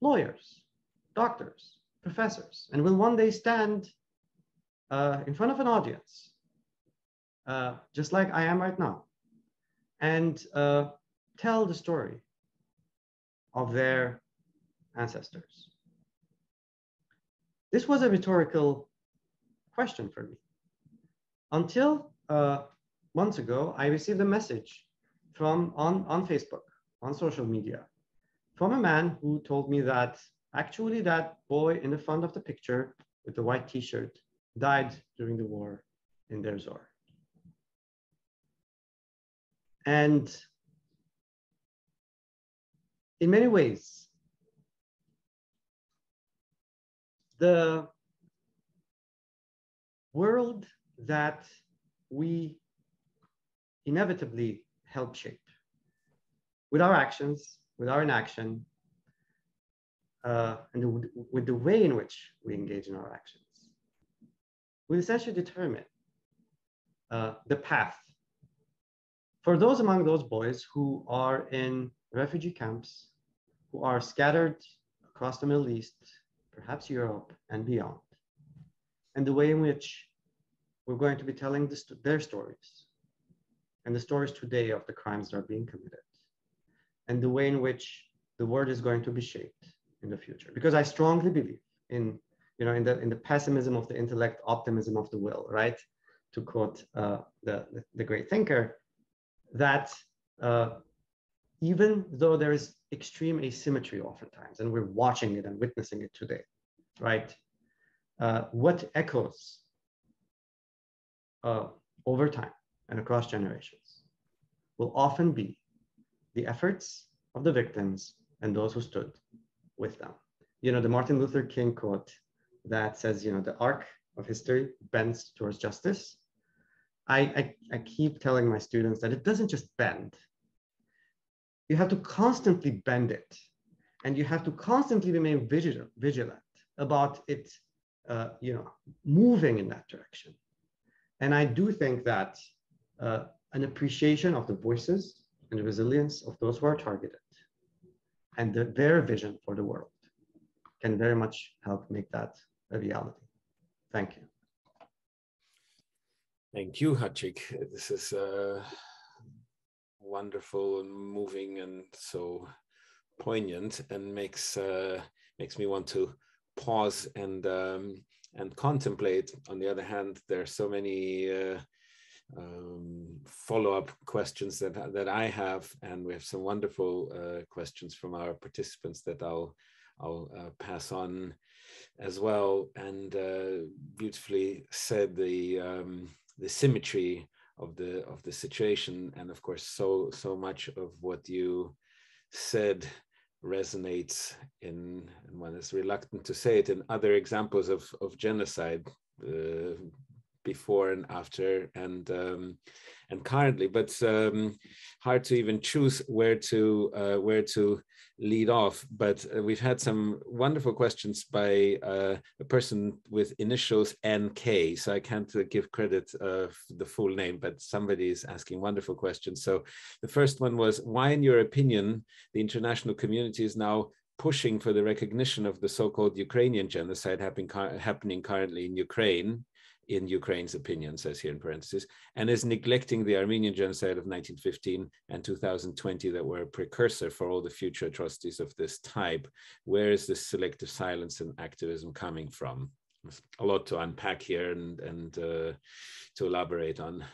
lawyers, doctors, professors, and will one day stand uh, in front of an audience, uh, just like I am right now, and uh, tell the story of their ancestors. This was a rhetorical question for me. Until uh, months ago, I received a message from on, on Facebook, on social media, from a man who told me that actually that boy in the front of the picture with the white t-shirt died during the war in Deir. And in many ways, the world that we inevitably help shape. With our actions, with our inaction, uh, and the, with the way in which we engage in our actions, we essentially determine uh, the path for those among those boys who are in refugee camps, who are scattered across the Middle East, perhaps Europe and beyond, and the way in which we're going to be telling the, their stories and the stories today of the crimes that are being committed, and the way in which the world is going to be shaped in the future. Because I strongly believe in, you know, in the in the pessimism of the intellect, optimism of the will, right? To quote uh, the, the, great thinker, that uh, even though there is extreme asymmetry oftentimes, and we're watching it and witnessing it today, right? Uh, what echoes uh, over time and across generations will often be the efforts of the victims and those who stood with them. You know, the Martin Luther King quote that says, you know, the arc of history bends towards justice. I, I, I keep telling my students that it doesn't just bend. You have to constantly bend it. And you have to constantly remain vigilant, vigilant about it, uh, you know, moving in that direction. And I do think that uh, an appreciation of the voices and the resilience of those who are targeted and the, their vision for the world can very much help make that a reality. Thank you. Thank you, Khatchig. This is uh, wonderful and moving and so poignant and makes uh, makes me want to pause and um, and contemplate. On the other hand, there are so many uh, um, follow-up questions that that I have, and we have some wonderful uh, questions from our participants that I'll I'll uh, pass on as well. And uh, beautifully said the um, the symmetry of the of the situation, and of course, so so much of what you said resonates in, and one is reluctant to say it, in other examples of, of genocide, uh, before and after and um, and currently. But um, hard to even choose where to uh, where to lead off. But uh, we've had some wonderful questions by uh, a person with initials nk so i can't uh, give credit of the full name but somebody is asking wonderful questions. So the first one was why in your opinion the international community is now pushing for the recognition of the so-called Ukrainian genocide happening, happening currently in Ukraine in Ukraine's opinion, says here in parentheses, and is neglecting the Armenian genocide of 1915 and 2020 that were a precursor for all the future atrocities of this type. Where is this selective silence and activism coming from? There's a lot to unpack here and, and uh, to elaborate on.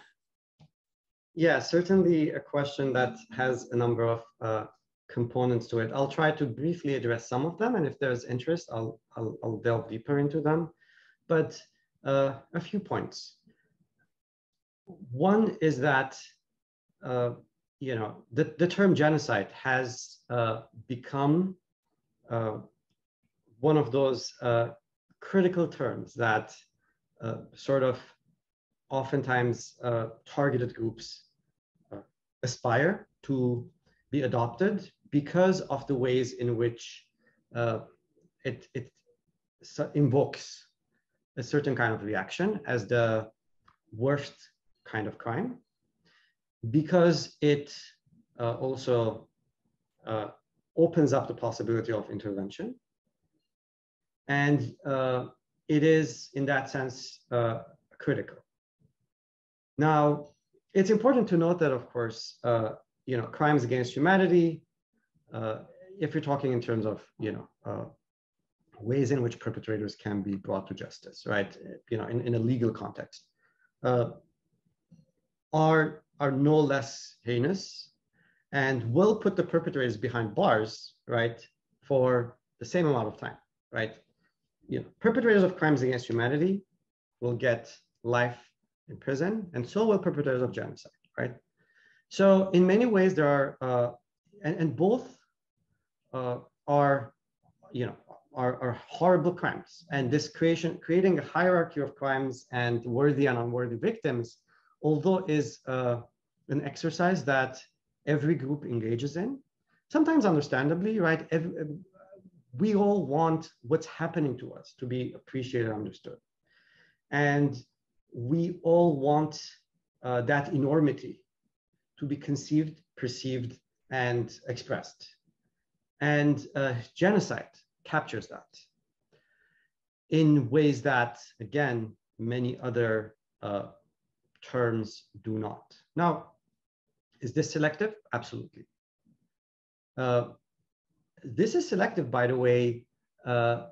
Yeah, certainly a question that has a number of uh, components to it. I'll try to briefly address some of them, and if there's interest, I'll, I'll, I'll delve deeper into them. But uh, a few points. One is that uh, you know, the, the term genocide has uh, become uh, one of those uh, critical terms that uh, sort of oftentimes targeted groups aspire to be adopted because of the ways in which it, it invokes a certain kind of reaction as the worst kind of crime because it uh, also uh, opens up the possibility of intervention. And uh, it is, in that sense, uh, critical. Now, it's important to note that, of course, uh, you know, crimes against humanity, uh, if you're talking in terms of, you know, ways in which perpetrators can be brought to justice, right? You know, in, in a legal context, are are no less heinous and will put the perpetrators behind bars, right, for the same amount of time, right? You know, perpetrators of crimes against humanity will get life in prison, and so will perpetrators of genocide, right? So in many ways, there are, uh, and, and both uh, are, you know, are, are horrible crimes. And this creation, creating a hierarchy of crimes and worthy and unworthy victims although is uh, an exercise that every group engages in, sometimes understandably, right? Every, we all want what's happening to us to be appreciated, understood. And we all want uh, that enormity to be conceived, perceived, and expressed. And uh, genocide captures that in ways that, again, many other uh, terms do not. Now, is this selective? Absolutely. Uh, this is selective, by the way, uh,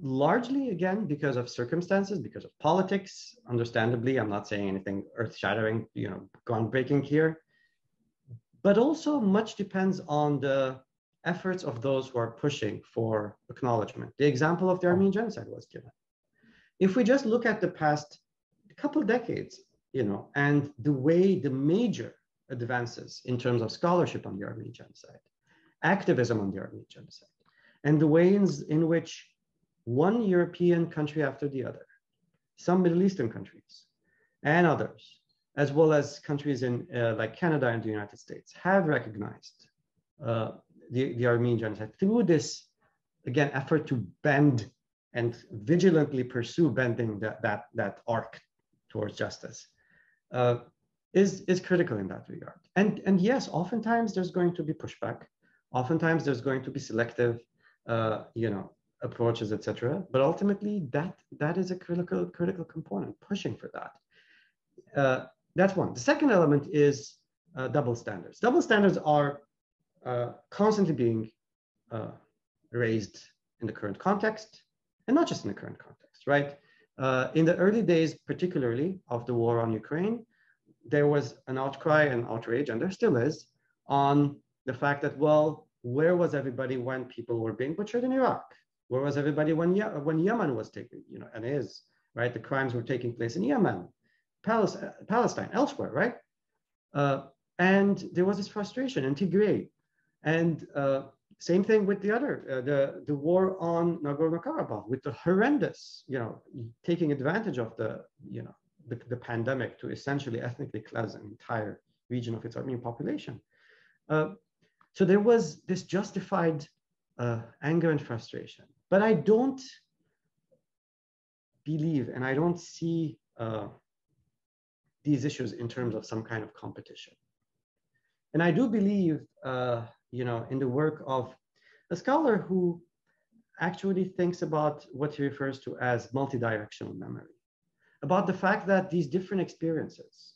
largely again because of circumstances, because of politics. Understandably, I'm not saying anything earth-shattering, you know, groundbreaking here, but also much depends on the efforts of those who are pushing for acknowledgement. The example of the Armenian genocide was given. If we just look at the past couple decades, you know, and the way the major advances in terms of scholarship on the Armenian genocide, activism on the Armenian genocide, and the ways in which one European country after the other, some Middle Eastern countries and others, as well as countries in uh, like Canada and the United States, have recognized uh, the, the Armenian genocide through this, again, effort to bend and vigilantly pursue bending that, that, that arc towards justice uh, is, is critical in that regard. And, and yes, oftentimes there's going to be pushback. Oftentimes there's going to be selective, uh, you know, approaches, etc. But ultimately, that that is a critical critical component, pushing for that. Uh, that's one. The second element is uh, double standards. Double standards are uh, constantly being uh, raised in the current context, and not just in the current context, right? Uh, in the early days, particularly of the war on Ukraine, there was an outcry and outrage, and there still is, on the fact that, well, where was everybody when people were being butchered in Iraq? Where was everybody when, Ye- when Yemen was taken, you know, and is, right? The crimes were taking place in Yemen, Palestine, Palestine elsewhere, right? Uh, and there was this frustration in Tigray. And uh, same thing with the other, uh, the, the war on Nagorno-Karabakh with the horrendous, you know, taking advantage of the, you know, the, the pandemic to essentially ethnically cleanse an entire region of its Armenian population. Uh, so there was this justified uh, anger and frustration. But I don't believe and I don't see uh, these issues in terms of some kind of competition. And I do believe uh, you know, in the work of a scholar who actually thinks about what he refers to as multidirectional memory, about the fact that these different experiences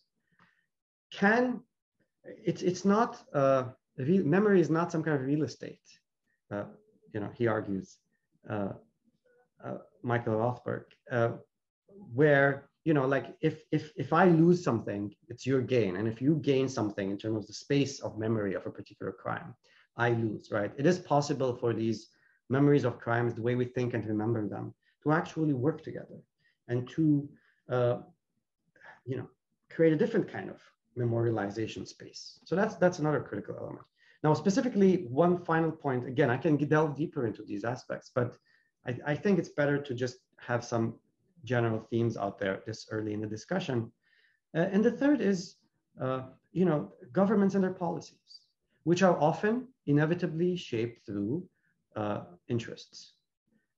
can, it's, it's not, uh, memory is not some kind of real estate, uh, you know, he argues, uh, uh Michael Rothberg, uh, where you know like if if if i lose something it's your gain and if you gain something in terms of the space of memory of a particular crime i lose right it is possible for these memories of crimes the way we think and remember them to actually work together and to uh, you know create a different kind of memorialization space. So that's that's another critical element. Now, specifically, one final point. Again, I can delve deeper into these aspects, but I, I think it's better to just have some general themes out there this early in the discussion. Uh, and the third is, uh, you know, governments and their policies, which are often inevitably shaped through uh, interests.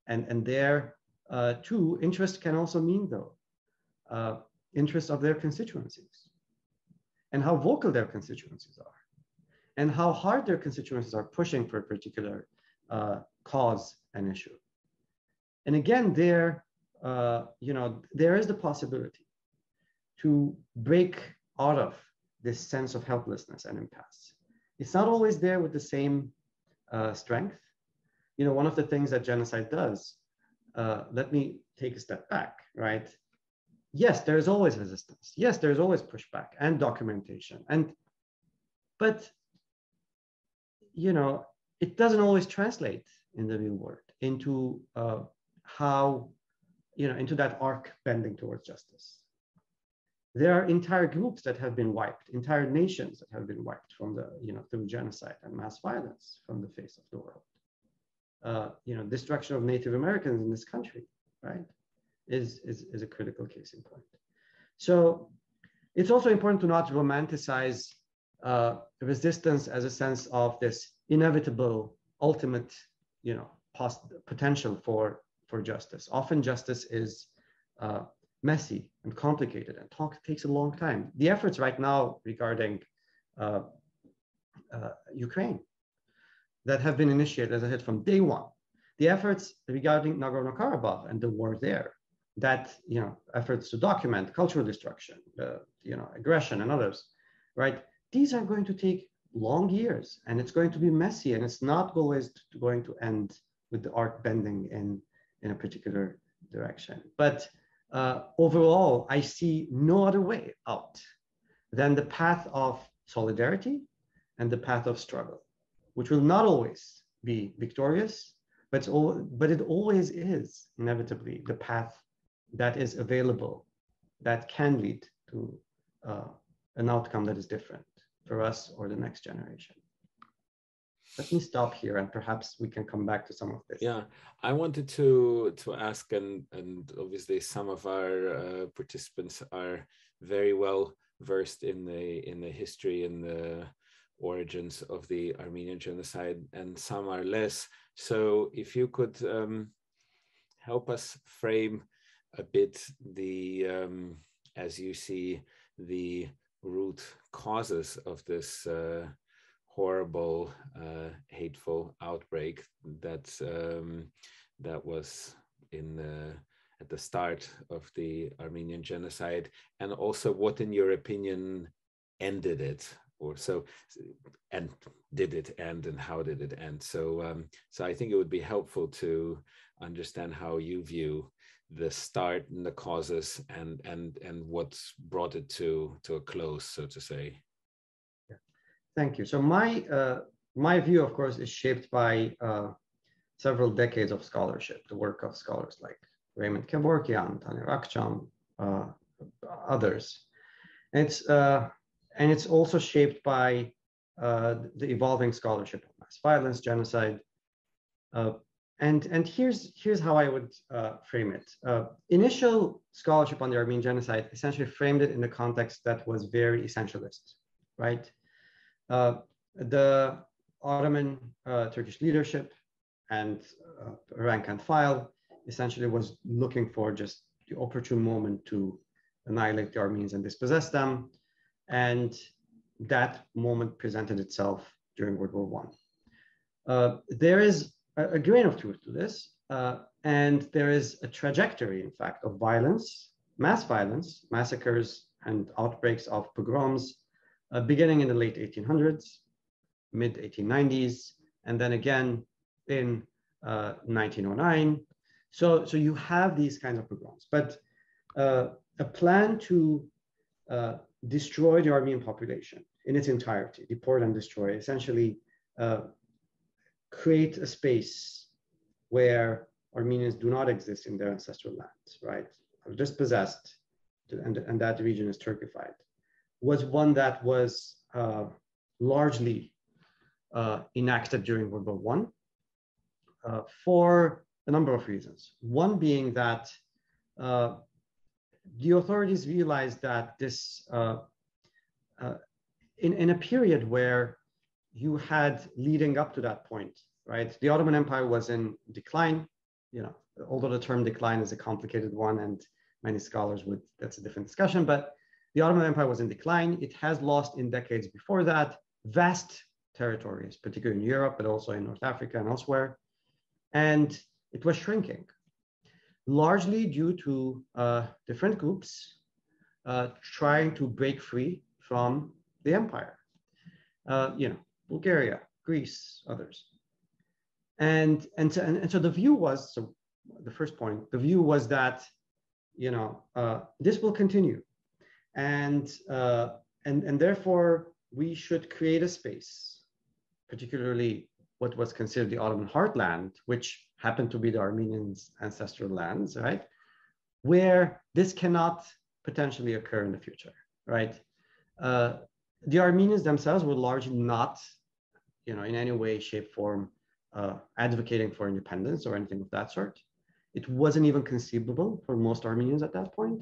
And, and there, uh, too, interest can also mean, though, uh, interest of their constituencies and how vocal their constituencies are and how hard their constituencies are pushing for a particular uh, cause and issue. And again, there, uh, you know, there is the possibility to break out of this sense of helplessness and impasse. It's not always there with the same uh, strength. You know, one of the things that genocide does, uh, let me take a step back, right? Yes, there is always resistance. Yes, there is always pushback and documentation. And, but, you know, it doesn't always translate in the real world into uh, how, you know, into that arc bending towards justice. There are entire groups that have been wiped, entire nations that have been wiped from the, you know, through genocide and mass violence from the face of the world. Uh, you know, destruction of Native Americans in this country, right, is, is, is a critical case in point. So it's also important to not romanticize uh, resistance as a sense of this inevitable, ultimate, you know, potential for for justice. Often justice is uh, messy and complicated and talk, takes a long time. The efforts right now regarding uh, uh, Ukraine that have been initiated, as I said, from day one, the efforts regarding Nagorno-Karabakh and the war there, that, you know, efforts to document cultural destruction, you know, aggression and others, right? These are going to take long years and it's going to be messy and it's not always going to end with the arc bending in in a particular direction. But uh, overall, I see no other way out than the path of solidarity and the path of struggle, which will not always be victorious, but, all, but it always is inevitably the path that is available that can lead to uh, an outcome that is different for us or the next generation let me stop here and perhaps we can come back to some of this. Yeah i wanted to to ask and and obviously some of our uh, participants are very well versed in the in the history and the origins of the armenian genocide and some are less. So if you could um, help us frame a bit the um, as you see the root causes of this uh, horrible, uh, hateful outbreak that um, that was in the at the start of the Armenian genocide, and also what, in your opinion, ended it, or so, and did it end, and how did it end? So, um, so I think it would be helpful to understand how you view the start and the causes, and and and what's brought it to to a close, so to say. Thank you. So my uh, my view, of course, is shaped by uh, several decades of scholarship, the work of scholars like Raymond Kevorkian, Taner Akçam, uh, others. And it's uh, and it's also shaped by uh, the evolving scholarship of mass violence, genocide. Uh, and and here's here's how I would frame it. initial scholarship on the Armenian genocide essentially framed it in the context that was very essentialist, right? Uh, the Ottoman uh, Turkish leadership and uh, rank and file essentially was looking for just the opportune moment to annihilate the Armenians and dispossess them. And that moment presented itself during World War One. Uh, there is a, a, grain of truth to this, uh, and there is a trajectory, in fact, of violence, mass violence, massacres, and outbreaks of pogroms uh, beginning in the late 1800s, mid 1890s, and then again in uh, 1909. So, so you have these kinds of pogroms, but uh, a plan to uh, destroy the Armenian population in its entirety, deport and destroy, essentially uh, create a space where Armenians do not exist in their ancestral lands, right? Dispossessed, and, and that region is Turkified was one that was uh, largely uh, enacted during World War One uh, for a number of reasons. One being that uh, the authorities realized that this, uh, uh, in, in a period where you had leading up to that point, right? The Ottoman Empire was in decline, you know, although the term decline is a complicated one and many scholars would, that's a different discussion, but the Ottoman Empire was in decline. It has lost in decades before that vast territories, particularly in Europe, but also in North Africa and elsewhere. And it was shrinking, largely due to uh, different groups uh, trying to break free from the empire. Uh, you know, Bulgaria, Greece, others. And, and, so, and, and so the view was, so the first point, the view was that, you know, uh, this will continue. And, uh, and, and therefore we should create a space, particularly what was considered the Ottoman heartland, which happened to be the Armenians' ancestral lands, right? Where this cannot potentially occur in the future, right? Uh, the Armenians themselves were largely not, you know, in any way, shape, form, uh, advocating for independence or anything of that sort. It wasn't even conceivable for most Armenians at that point.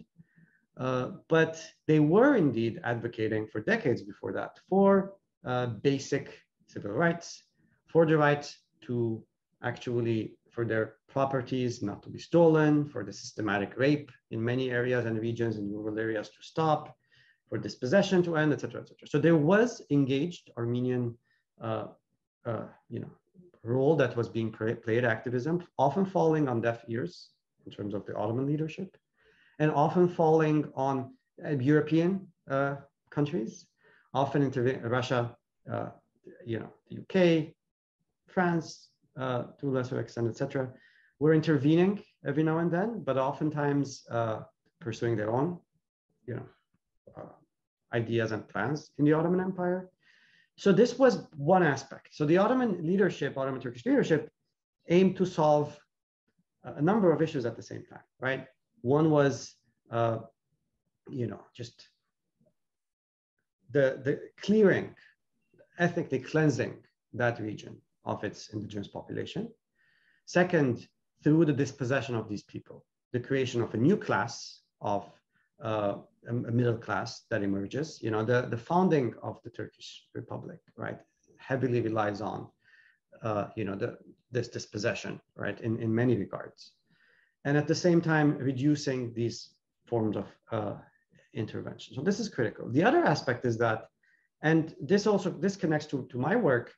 Uh, but they were indeed advocating for decades before that for uh, basic civil rights, for the right to actually, for their properties not to be stolen, for the systematic rape in many areas and regions in rural areas to stop, for dispossession to end, etc., etc. So there was engaged Armenian, uh, uh, you know, role that was being played activism, often falling on deaf ears in terms of the Ottoman leadership, and often falling on uh, European uh, countries, often intervene Russia, uh, you know, the UK, France, to a lesser extent, etc. Were intervening every now and then, but oftentimes pursuing their own, you know, ideas and plans in the Ottoman Empire. So this was one aspect. So the Ottoman leadership, Ottoman Turkish leadership, aimed to solve a number of issues at the same time, right? One was, uh, you know, just the, the clearing, ethnically cleansing that region of its indigenous population. Second, through the dispossession of these people, the creation of a new class of uh, a, middle class that emerges. You know, the, the founding of the Turkish Republic, right, heavily relies on, uh, you know, the, this dispossession, right, in, in many regards. And at the same time, reducing these forms of uh, intervention. So this is critical. The other aspect is that, and this also, this connects to, to my work,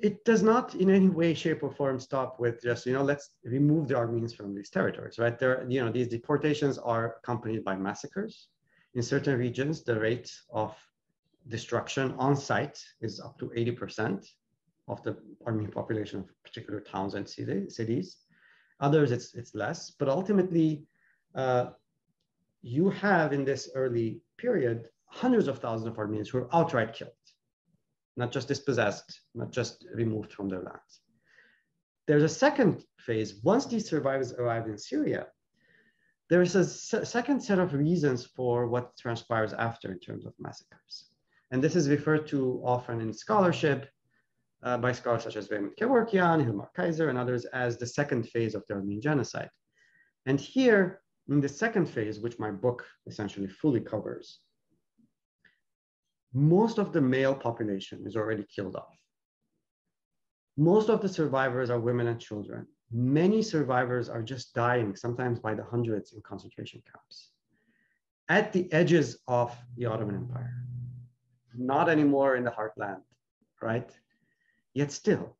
it does not in any way, shape, or form stop with just, you know, let's remove the Armenians from these territories, right? There, you know, these deportations are accompanied by massacres. In certain regions, the rate of destruction on site is up to 80% of the Armenian population of particular towns and cities. Others, it's, it's less, but ultimately, uh, you have in this early period hundreds of thousands of Armenians who are outright killed not just dispossessed, not just removed from their lands. There's a second phase. Once these survivors arrived in Syria, there is a second set of reasons for what transpires after in terms of massacres. And this is referred to often in scholarship uh, by scholars such as Raymond Kevorkian, Hilmar Kaiser, and others as the second phase of the Armenian genocide. And here, in the second phase, which my book essentially fully covers, most of the male population is already killed off. Most of the survivors are women and children. Many survivors are just dying, sometimes by the hundreds in concentration camps. At the edges of the Ottoman Empire, not anymore in the heartland, right? Yet still,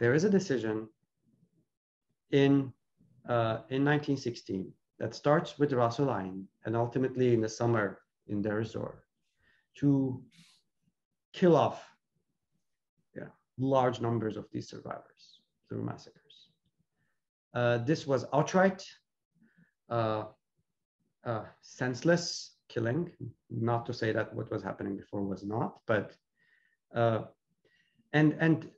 there is a decision in, uh, in 1916 that starts with Ras Al and ultimately in the summer in Deir ez-Zor to kill off yeah, large numbers of these survivors through massacres. Uh, this was outright, uh, uh, senseless killing. Not to say that what was happening before was not, but uh, and and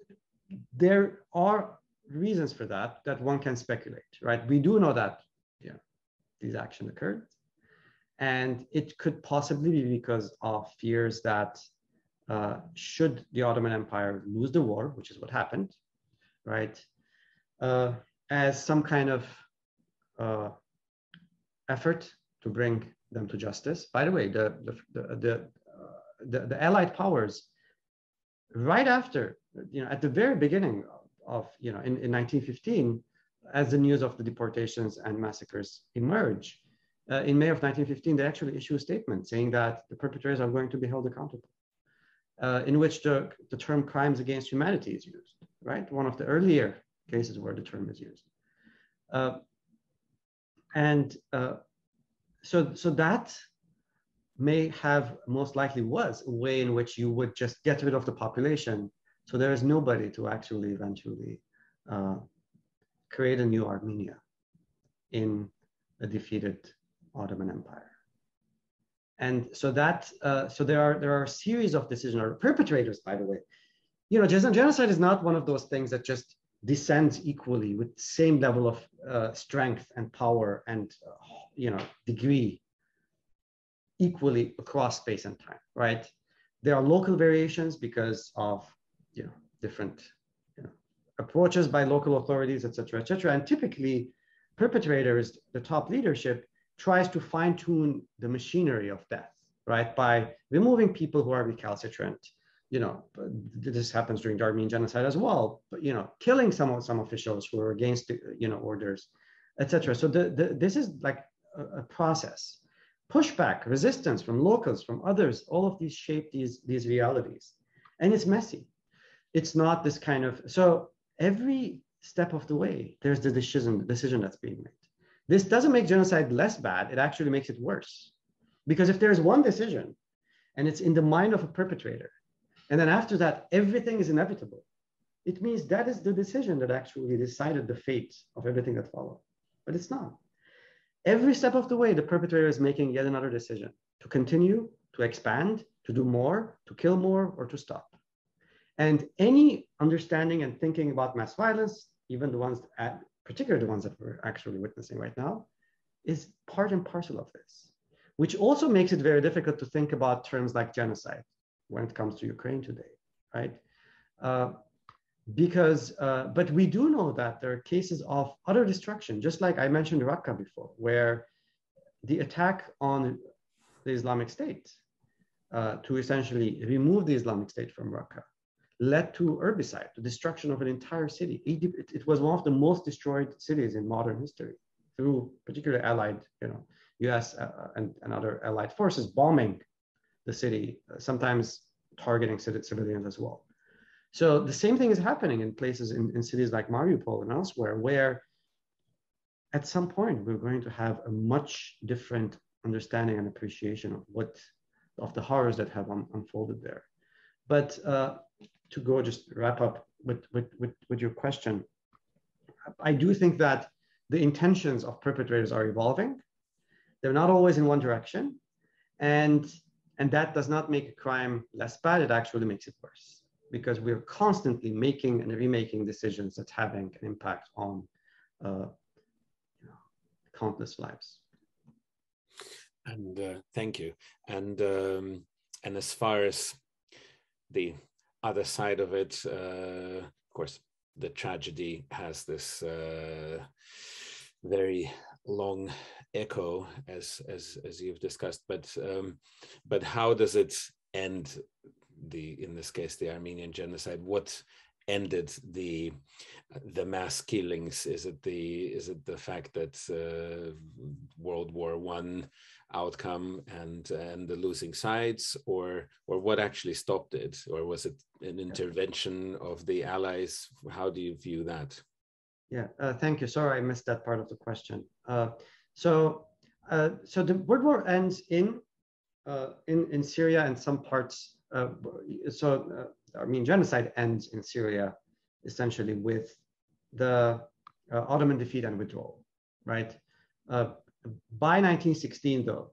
there are reasons for that that one can speculate, right? We do know that yeah, these actions occurred, And it could possibly be because of fears that uh, should the Ottoman Empire lose the war, which is what happened, right, uh, as some kind of uh, effort to bring them to justice. By the way, the the the the, uh, the, the Allied powers, right after, you know, at the very beginning of, you know, in, in 1915, as the news of the deportations and massacres emerge, uh, in May of 1915, they actually issue a statement saying that the perpetrators are going to be held accountable, uh, in which the, the term crimes against humanity is used, right? One of the earlier cases where the term is used. Uh, and uh, so, so that may have most likely was a way in which you would just get rid of the population. So there is nobody to actually eventually uh, create a new Armenia in a defeated Ottoman Empire. And so that, uh, so there are there are a series of decision or perpetrators, by the way. You know, genocide is not one of those things that just descends equally with the same level of uh, strength and power and uh, you know degree equally across space and time, right? There are local variations because of you know different you know, approaches by local authorities, et cetera, et cetera. And typically, perpetrators, the top leadership, tries to fine tune the machinery of death, right? By removing people who are recalcitrant. You know, this happens during the Armenian genocide as well. But you know, killing some of some officials who are against you know orders, etc. So the, the, this is like a, a process. Pushback, resistance from locals, from others, all of these shape these these realities, and it's messy. It's not this kind of so every step of the way there's the decision decision that's being made this doesn't make genocide less bad, it actually makes it worse. Because if there's one decision and it's in the mind of a perpetrator, and then after that, everything is inevitable, it means that is the decision that actually decided the fate of everything that followed. But it's not. Every step of the way, the perpetrator is making yet another decision to continue, to expand, to do more, to kill more, or to stop. And any understanding and thinking about mass violence, even the ones at, particularly the ones that we're actually witnessing right now, is part and parcel of this, which also makes it very difficult to think about terms like genocide when it comes to Ukraine today, right? Uh, because, uh, but we do know that there are cases of utter destruction, just like I mentioned Raqqa before, where the attack on the Islamic State uh, to essentially remove the Islamic State from Raqqa led to urbicide, the destruction of an entire city. It, it, was one of the most destroyed cities in modern history through particularly allied, you know, US uh, uh, and, and other allied forces bombing the city, uh, sometimes targeting civilians as well. So the same thing is happening in places in, in cities like Mariupol and elsewhere, where at some point we're going to have a much different understanding and appreciation of what of the horrors that have un, unfolded there. But uh, to go just wrap up with, with, with, with your question, I do think that the intentions of perpetrators are evolving. They're not always in one direction. And, and that does not make a crime less bad, it actually makes it worse because we're constantly making and remaking decisions that's having an impact on uh, you know, countless lives. And uh, thank you. And um, and as far as the other side of it, uh, of course, the tragedy has this uh, very long echo, as as as you've discussed. But um, but how does it end? The in this case, the Armenian genocide. What ended the the mass killings? Is it the is it the fact that uh, World War One outcome and and the losing sides or or what actually stopped it? Or was it an intervention of the allies? How do you view that? Yeah uh, thank you. Sorry i missed that part of the question. Uh, so uh, so the world war ends in uh, in in syria and some parts uh, so uh, i mean genocide ends in syria essentially with the ottoman defeat and withdrawal right by 1916, though,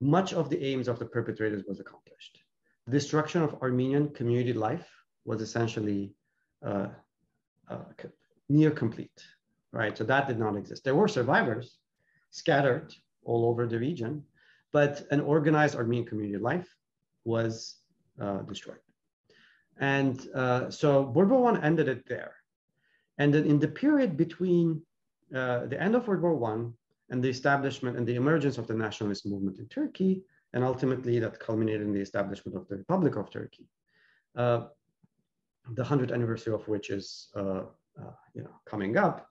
much of the aims of the perpetrators was accomplished. The destruction of Armenian community life was essentially uh, uh, near complete, right? So that did not exist. There were survivors scattered all over the region, but an organized Armenian community life was uh, destroyed. And uh, so World War One ended it there. And then in the period between uh, the end of World War One and the establishment and the emergence of the nationalist movement in Turkey, and ultimately that culminated in the establishment of the Republic of Turkey, uh, the 100th anniversary of which is uh, uh, you know coming up.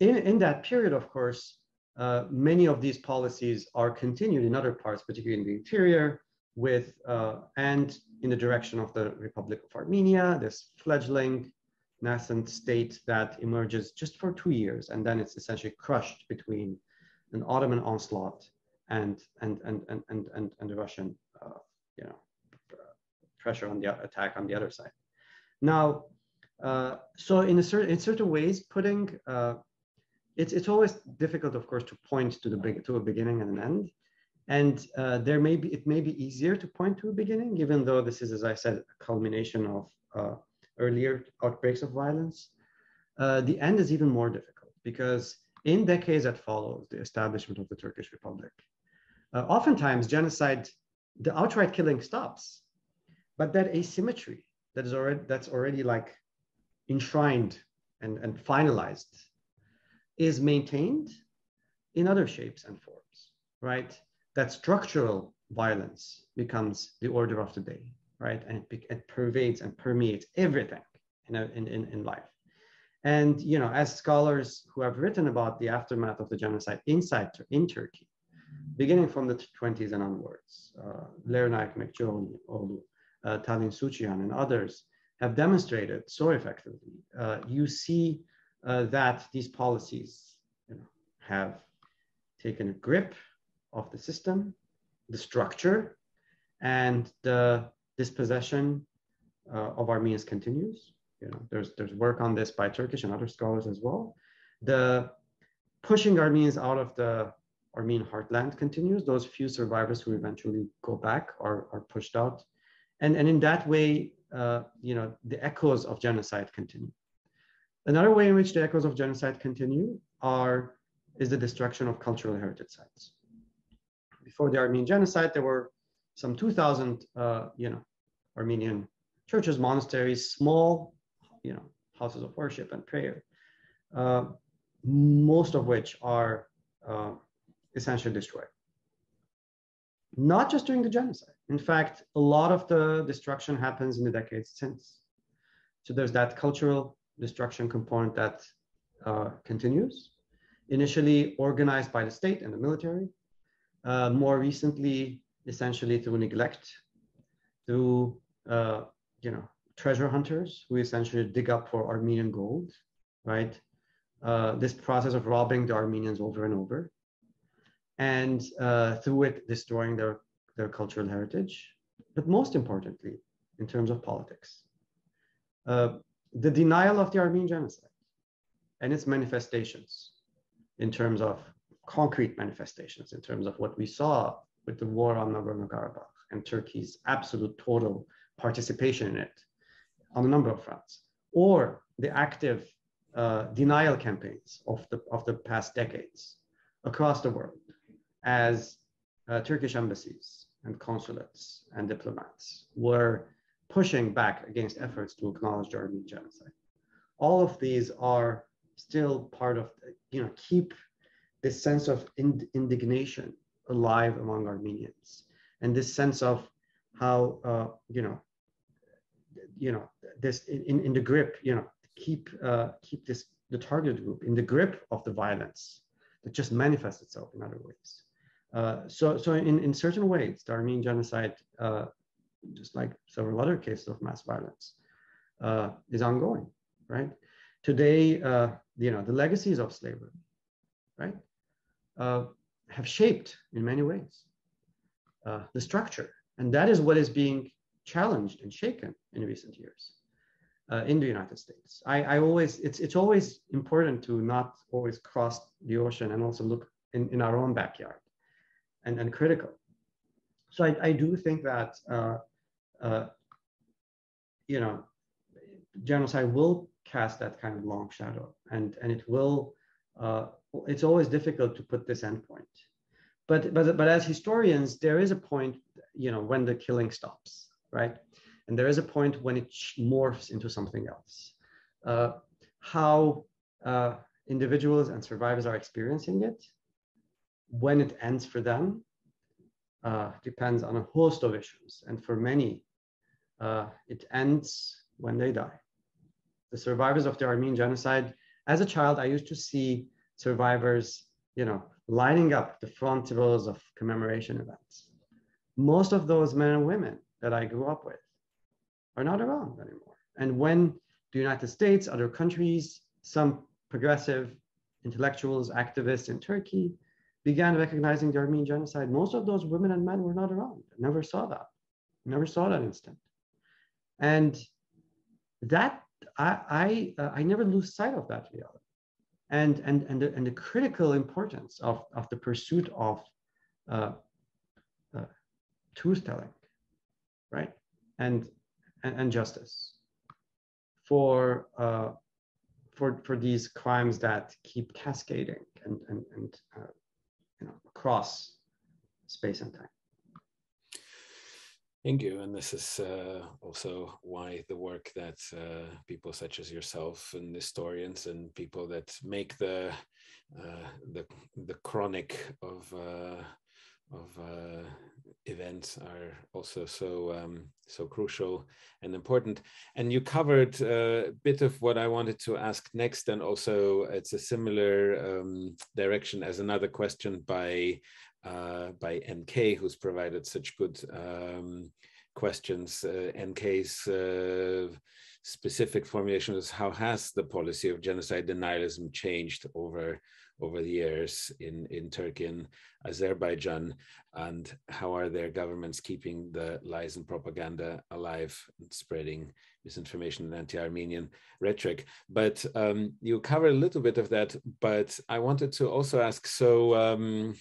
In, in that period, of course, many of these policies are continued in other parts, particularly in the interior, with and in the direction of the Republic of Armenia, this fledgling nascent state that emerges just for two years, and then it's essentially crushed between an Ottoman onslaught and and and and and and, and the Russian, uh, you know, pressure on the attack on the other side. Now, uh, so in a certain in certain ways, putting uh, it's it's always difficult, of course, to point to the big to a beginning and an end. And uh, there may be, it may be easier to point to a beginning, even though this is, as I said, a culmination of uh, earlier outbreaks of violence. Uh, the end is even more difficult because in decades that follows the establishment of the Turkish Republic, uh, oftentimes genocide, the outright killing stops, but that asymmetry that is already that's already like enshrined and, and finalized is maintained in other shapes and forms, right? That structural violence becomes the order of the day, right? And it, it pervades and permeates everything in, in, in, in life. And, you know, as scholars who have written about the aftermath of the genocide inside in Turkey, beginning from the 20s and onwards, uh, Lerna Ekmekçioğlu, uh, Talin Suciyan, and others have demonstrated so effectively. Uh, you see uh, that these policies you know, have taken a grip of the system, the structure, and the dispossession uh, of Armenians continues. You know, there's there's work on this by Turkish and other scholars as well. The pushing Armenians out of the Armenian heartland continues. Those few survivors who eventually go back are, are pushed out. And, and in that way, uh, you know, the echoes of genocide continue. Another way in which the echoes of genocide continue are is the destruction of cultural heritage sites before the Armenian genocide, there were some 2,000, uh, you know, Armenian churches, monasteries, small, you know, houses of worship and prayer, uh, most of which are uh, essentially destroyed. Not just during the genocide. In fact, a lot of the destruction happens in the decades since. So there's that cultural destruction component that uh, continues, initially organized by the state and the military, uh, more recently, essentially through neglect, through uh, you know treasure hunters who essentially dig up for Armenian gold, right? Uh, this process of robbing the Armenians over and over, and uh, through it destroying their their cultural heritage. But most importantly, in terms of politics, uh, the denial of the Armenian genocide and its manifestations in terms of concrete manifestations in terms of what we saw with the war on Nagorno-Karabakh and Turkey's absolute total participation in it on a number of fronts, or the active uh, denial campaigns of the, of the past decades across the world as uh, Turkish embassies and consulates and diplomats were pushing back against efforts to acknowledge the Armenian genocide. All of these are still part of, you know, keep this sense of ind- indignation alive among Armenians, and this sense of how uh, you know, you know, this in, in the grip, you know, keep uh, keep this the target group in the grip of the violence that just manifests itself in other ways. Uh, so, so in, in certain ways, the Armenian genocide, uh, just like several other cases of mass violence, uh, is ongoing, right? Today, uh, you know, the legacies of slavery, right? Uh, have shaped in many ways uh, the structure. And that is what is being challenged and shaken in recent years uh, in the United States. I, I, always, it's, it's always important to not always cross the ocean and also look in, in our own backyard and, and critical. So I, I do think that, uh, uh, you know, genocide will cast that kind of long shadow and, and it will uh, it's always difficult to put this endpoint. but but but as historians, there is a point, you know, when the killing stops, right? And there is a point when it morphs into something else. Uh, how uh, individuals and survivors are experiencing it, when it ends for them, uh, depends on a host of issues. And for many, uh, it ends when they die. The survivors of the Armenian genocide, as a child, I used to see survivors, you know, lining up the front rows of commemoration events. Most of those men and women that I grew up with are not around anymore. And when the United States, other countries, some progressive intellectuals, activists in Turkey began recognizing the Armenian genocide, most of those women and men were not around. Never saw that. Never saw that instant. And that I I, uh, I never lose sight of that reality, and and and the, and the critical importance of of the pursuit of uh, uh, truth telling, right, and, and and, justice for uh, for for these crimes that keep cascading and and and uh, you know across space and time. Thank you. And this is uh, also why the work that uh, people such as yourself and historians and people that make the uh, the the chronic of uh, of uh, events are also so um, so crucial and important. And you covered uh, a bit of what I wanted to ask next, and also it's a similar um, direction as another question by by NK, who's provided such good um, questions. Uh, NK's uh, specific formulation is how has the policy of genocide denialism changed over over the years in, in Turkey and Azerbaijan, and how are their governments keeping the lies and propaganda alive and spreading misinformation and anti-Armenian rhetoric? But um, you covered a little bit of that, but I wanted to also ask, so um,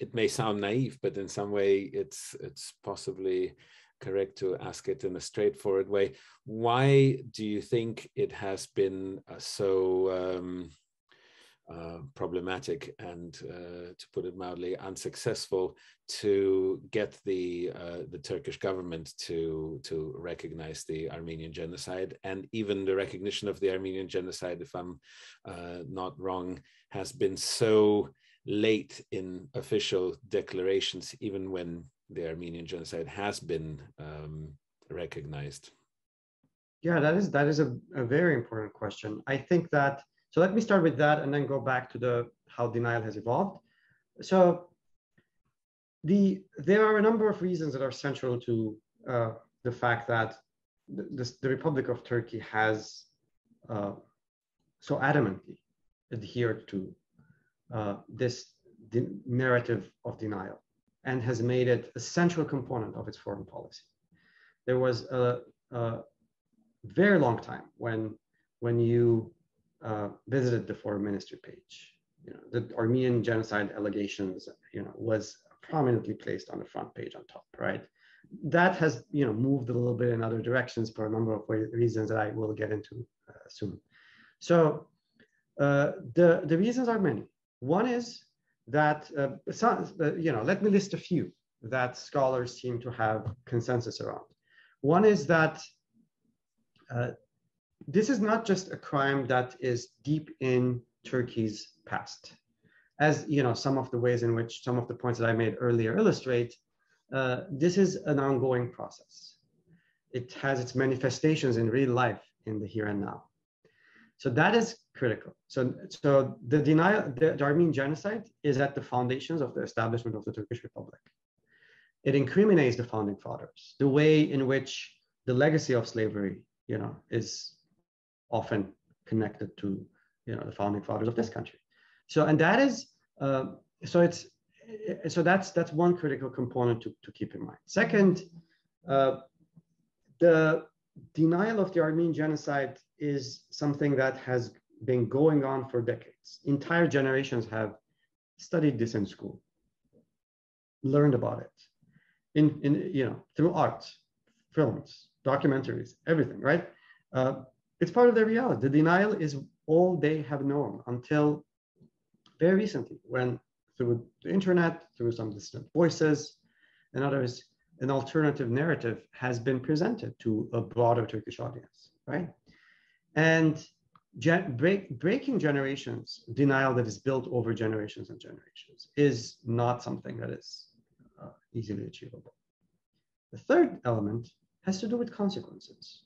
it may sound naive, but in some way it's it's possibly correct to ask it in a straightforward way. Why do you think it has been uh, so um, uh, problematic and, uh, to put it mildly, unsuccessful to get the uh, the Turkish government to to recognize the Armenian genocide, and even the recognition of the Armenian genocide, if I'm uh, not wrong, has been so late in official declarations, even when the Armenian genocide has been um, recognized? Yeah, that is that is a, a very important question. I think that so. Let me start with that, and then go back to the how denial has evolved. So the there are a number of reasons that are central to uh, the fact that the, the, Republic of Turkey has uh, so adamantly adhered to uh, this narrative of denial and has made it a central component of its foreign policy. There was a, a very long time when, when you uh, visited the foreign ministry page, you know, the Armenian genocide allegations, you know, was prominently placed on the front page on top, right? That has, you know, moved a little bit in other directions for a number of reasons that I will get into uh, soon. So uh, the, the reasons are many. One is that, uh, some, uh, you know, let me list a few that scholars seem to have consensus around. One is that uh, this is not just a crime that is deep in Turkey's past. As you know, some of the ways in which some of the points that I made earlier illustrate, uh, this is an ongoing process. It has its manifestations in real life in the here and now. So that is critical. So, so the denial, the, the Armenian genocide is at the foundations of the establishment of the Turkish Republic. It incriminates the founding fathers, the way in which the legacy of slavery, you know, is often connected to, you know, the founding fathers of this country. So, and that is, uh, so it's, so that's that's one critical component to, to keep in mind. Second, uh, the denial of the Armenian genocide is something that has been going on for decades. Entire generations have studied this in school, learned about it, in, in you know through art, films, documentaries, everything, right? Uh, it's part of their reality. The denial is all they have known until very recently, when through the internet, through some distant voices and others, an alternative narrative has been presented to a broader Turkish audience, right? And gen- break, breaking generations, denial that is built over generations and generations, is not something that is uh, easily achievable. The third element has to do with consequences.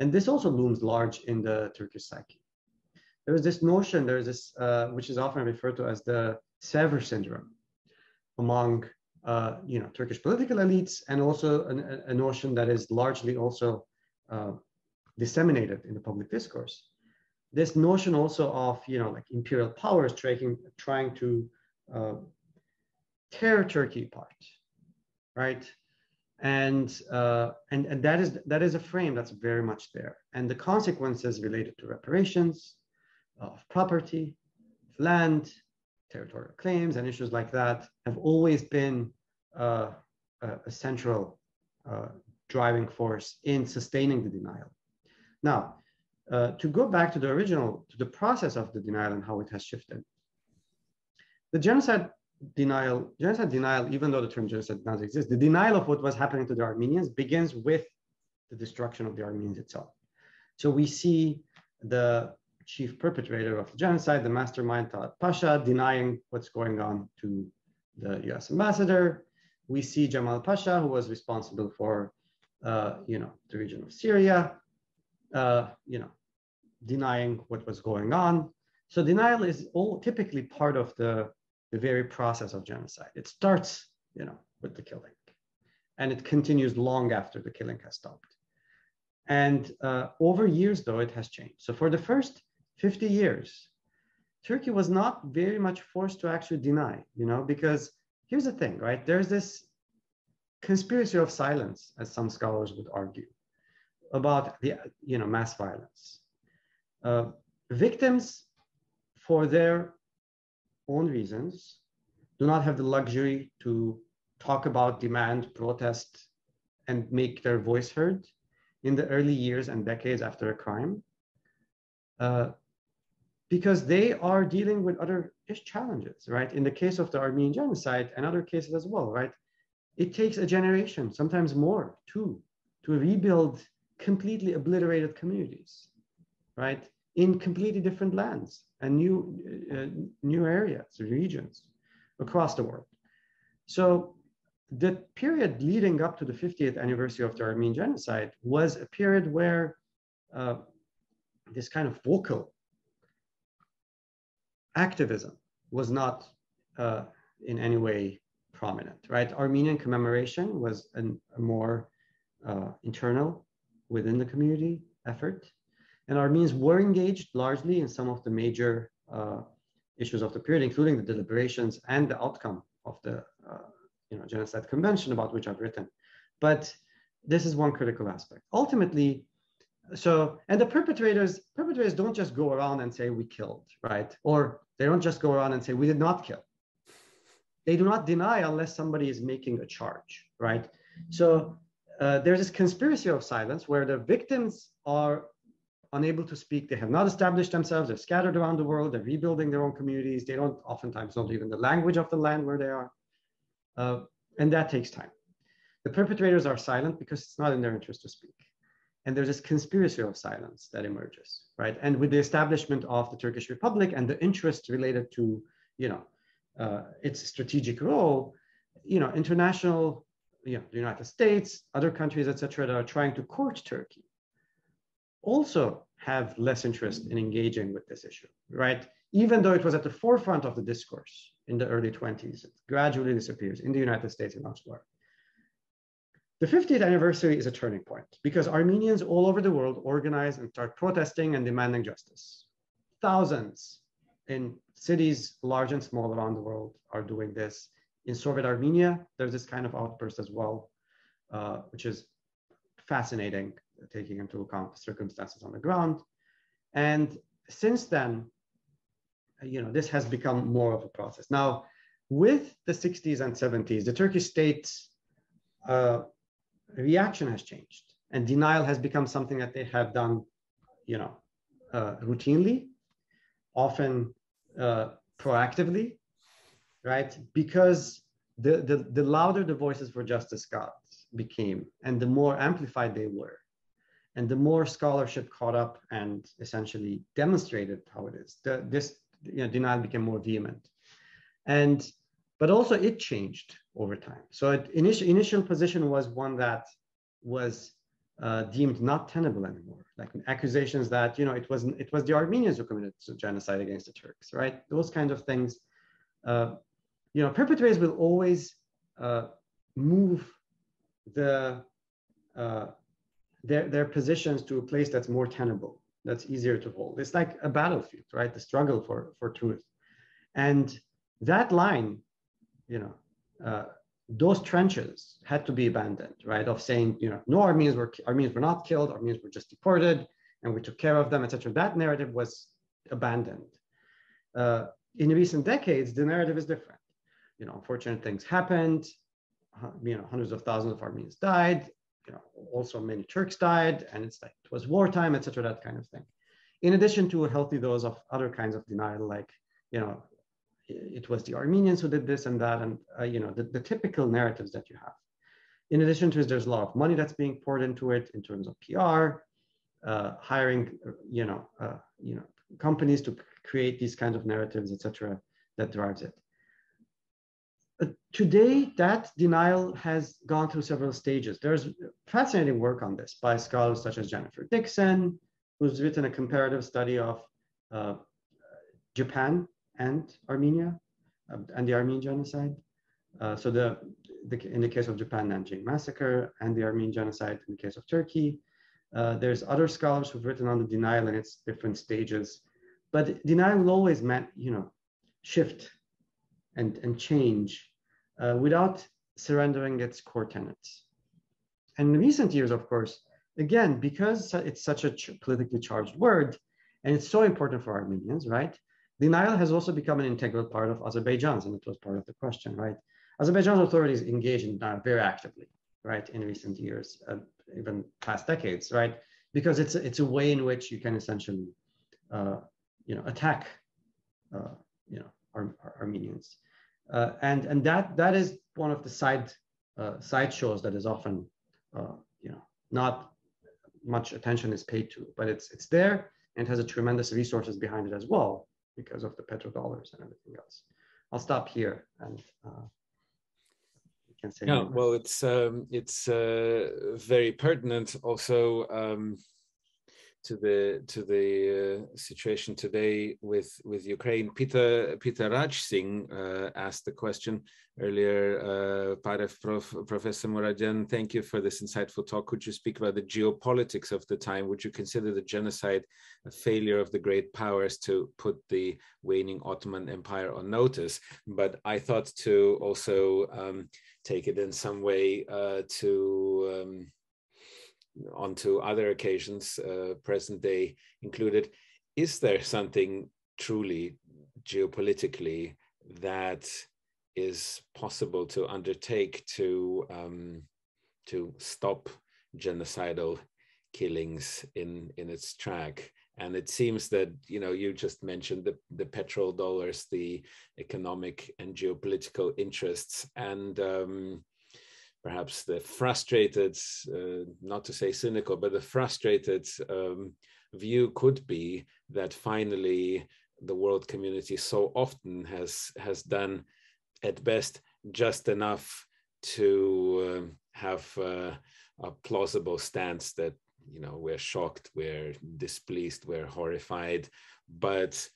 And this also looms large in the Turkish psyche. There is this notion, there is this, uh, which is often referred to as the Sèvres syndrome among uh, you know, Turkish political elites and also an, a notion that is largely also uh, disseminated in the public discourse. This notion also of, you know, like imperial powers trying, trying to uh, tear Turkey apart, right? and uh, and and that is that is a frame that's very much there, and the consequences related to reparations, of property, of land, territorial claims, and issues like that have always been uh, a, central uh, driving force in sustaining the denial. Now, uh, to go back to the original, to the process of the denial and how it has shifted. The genocide denial, genocide denial, even though the term genocide does exist, the denial of what was happening to the Armenians begins with the destruction of the Armenians itself. So we see the chief perpetrator of the genocide, the mastermind Talat Pasha, denying what's going on to the US ambassador. We see Jamal Pasha, who was responsible for, uh, you know, the region of Syria, uh, you know, denying what was going on. So denial is all typically part of the the very process of genocide. It starts, you know, with the killing, and it continues long after the killing has stopped. And uh, over years, though, it has changed. So for the first 50 years, Turkey was not very much forced to actually deny, you know, because here's the thing, right? There's this conspiracy of silence, as some scholars would argue, about the, you know, mass violence. Uh, victims, for their own reasons, do not have the luxury to talk about, demand, protest, and make their voice heard in the early years and decades after a crime. Uh, because they are dealing with other challenges, right? In the case of the Armenian genocide and other cases as well, right? It takes a generation, sometimes more, too, to rebuild completely obliterated communities, right? In completely different lands and new, uh, new areas, regions across the world. So the period leading up to the 50th anniversary of the Armenian genocide was a period where uh, this kind of vocal activism was not uh, in any way prominent, right? Armenian commemoration was an, a more uh, internal within the community effort. And Armenians were engaged largely in some of the major uh, issues of the period, including the deliberations and the outcome of the uh, you know, Genocide Convention about which I've written. But this is one critical aspect. Ultimately, so, and the perpetrators, perpetrators don't just go around and say we killed, right? Or they don't just go around and say we did not kill. They do not deny unless somebody is making a charge, right? So uh, there's this conspiracy of silence where the victims are unable to speak. They have not established themselves. They're scattered around the world. They're rebuilding their own communities. They don't oftentimes know even the language of the land where they are. Uh, and that takes time. The perpetrators are silent because it's not in their interest to speak. And there's this conspiracy of silence that emerges, right? And with the establishment of the Turkish Republic and the interest related to, you know, uh, its strategic role, you know, international, you know, the United States, other countries, etc., that are trying to court Turkey also have less interest in engaging with this issue, right? Even though it was at the forefront of the discourse in the early 20s, it gradually disappears in the United States and elsewhere. The 50th anniversary is a turning point because Armenians all over the world organize and start protesting and demanding justice. Thousands in cities large and small around the world are doing this. In Soviet Armenia, there's this kind of outburst as well, uh, which is fascinating taking into account the circumstances on the ground. And since then, you know, this has become more of a process. Now, with the 60s and 70s, the Turkish state uh, reaction has changed and denial has become something that they have done, you know, uh, routinely, often uh, proactively, right? Because the, the, the louder the voices for justice got became, and the more amplified they were, and the more scholarship caught up and essentially demonstrated how it is, the, this you know, denial became more vehement. And but also it changed over time. So it, initial initial position was one that was uh, deemed not tenable anymore, like accusations that you know it wasn't it was the Armenians who committed genocide against the Turks, right? Those kinds of things. Uh, you know, perpetrators will always uh, move the uh, their their positions to a place that's more tenable, that's easier to hold. It's like a battlefield, right? The struggle for for truth, and that line, you know, uh, those trenches had to be abandoned, right? Of saying, you know, no Armenians were Armenians were not killed, Armenians were just deported, and we took care of them, etc. That narrative was abandoned. Uh, in recent decades, the narrative is different. You know, unfortunate things happened. You know, hundreds of thousands of Armenians died. You know, also many Turks died, and it's like it was wartime, etc. That kind of thing. In addition to a healthy dose of other kinds of denial, like you know, it was the Armenians who did this and that, and uh, you know the, the typical narratives that you have. In addition to this, there's a lot of money that's being poured into it in terms of PR, uh, hiring, you know, uh, you know, companies to create these kinds of narratives, etc., that drives it. Today, that denial has gone through several stages. There's fascinating work on this by scholars such as Jennifer Dixon, who's written a comparative study of uh, Japan and Armenia uh, and the Armenian genocide. Uh, so the, the, in the case of Japan, Nanjing massacre and the Armenian genocide in the case of Turkey. Uh, there's other scholars who've written on the denial in its different stages, but denial always meant, you know, shift and, and change uh, without surrendering its core tenets. And in recent years, of course, again, because it's such a ch politically charged word, and it's so important for Armenians, right? Denial has also become an integral part of Azerbaijan's, and it was part of the question, right? Azerbaijan's authorities engage in denial very actively, right, in recent years, uh, even past decades, right? Because it's a, it's a way in which you can essentially, uh, you know, attack, uh, you know, Ar Ar Armenians, uh, and and that that is one of the side uh, side shows that is often, uh, you know, not much attention is paid to, but it's it's there and has a tremendous resources behind it as well because of the petrodollars and everything else. I'll stop here and uh, can say. Yeah, well, it's um, it's uh, very pertinent also um, to the to the uh, situation today with with Ukraine. Peter Peter Raj Singh uh, asked the question earlier. Uh, Paref Prof, Professor Mouradian, thank you for this insightful talk. Could you speak about the geopolitics of the time? Would you consider the genocide a failure of the great powers to put the waning Ottoman Empire on notice? But I thought to also um, take it in some way uh, to. Um, onto other occasions, uh, present day included. Is there something truly geopolitically that is possible to undertake to um, to stop genocidal killings in in its track? And it seems that you know you just mentioned the the petrol dollars, the economic and geopolitical interests, and um, perhaps the frustrated, uh, not to say cynical, but the frustrated um, view could be that finally the world community so often has has done at best just enough to uh, have uh, a plausible stance that you know we're shocked we're displeased we're horrified. But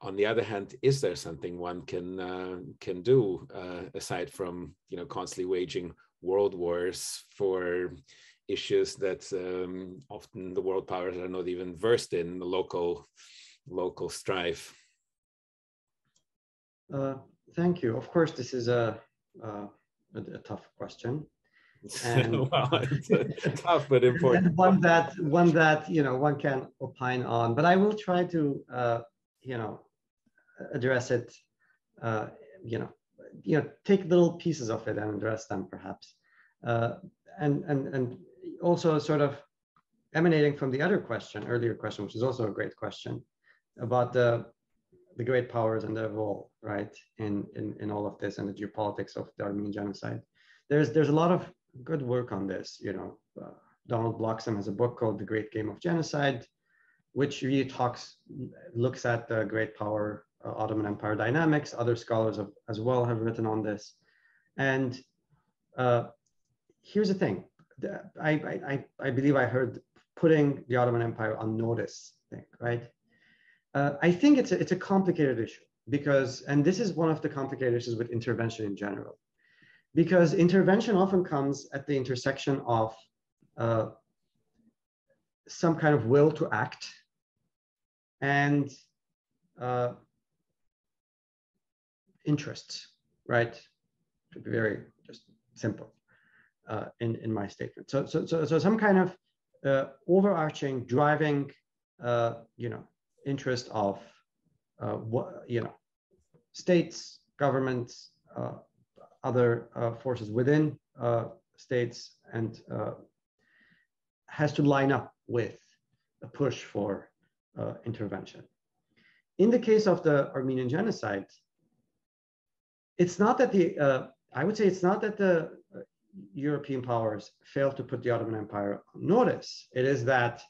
on the other hand, is there something one can uh, can do uh, aside from you know constantly waging world wars for issues that um, often the world powers are not even versed in the local local strife. Uh, thank you. Of course this is a, uh, a, a tough question. And well, tough but important one that one that you know one can opine on but i will try to uh, you know address it uh, you know you know take little pieces of it and address them perhaps uh, and and and also sort of emanating from the other question earlier question which is also a great question about the the great powers and their role, right, in, in, in all of this and the geopolitics of the Armenian genocide. There's, there's a lot of good work on this. You know, uh, Donald Bloxham has a book called The Great Game of Genocide, which really talks, looks at the great power Ottoman Empire dynamics. Other scholars have, as well have written on this. And uh, here's the thing. I, I, I believe I heard putting the Ottoman Empire on notice thing, right? Uh, I think it's a, it's a complicated issue because, and this is one of the complicated issues with intervention in general, because intervention often comes at the intersection of uh, some kind of will to act and uh, interests, right? To be very just simple uh, in, in my statement. So, so, so, so some kind of uh, overarching, driving, uh, you know, interest of uh, what you know states, governments, uh, other uh, forces within states, and has to line up with a push for intervention. In the case of the Armenian genocide, it's not that the I would say it's not that the European powers failed to put the Ottoman Empire on notice. It is that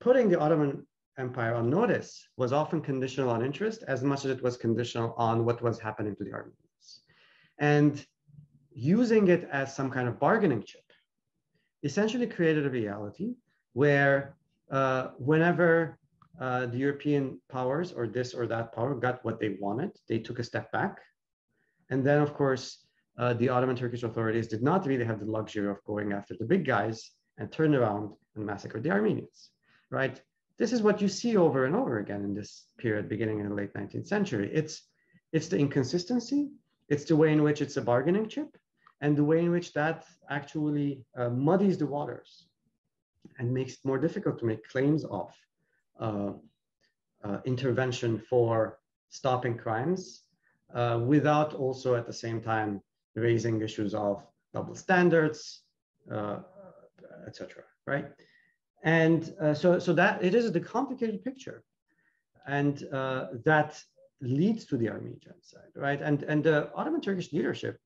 putting the Ottoman Empire on notice was often conditional on interest as much as it was conditional on what was happening to the Armenians. And using it as some kind of bargaining chip essentially created a reality where uh, whenever uh, the European powers or this or that power got what they wanted, they took a step back. And then, of course, uh, the Ottoman Turkish authorities did not really have the luxury of going after the big guys and turn around and massacre the Armenians, right? this is what you see over and over again in this period beginning in the late 19th century. It's, it's the inconsistency, it's the way in which it's a bargaining chip, and the way in which that actually uh, muddies the waters and makes it more difficult to make claims of uh, uh, intervention for stopping crimes uh, without also at the same time raising issues of double standards, uh, etc. right? And uh, so, so that it is the complicated picture. And uh, that leads to the Armenian genocide, right? And, and the Ottoman Turkish leadership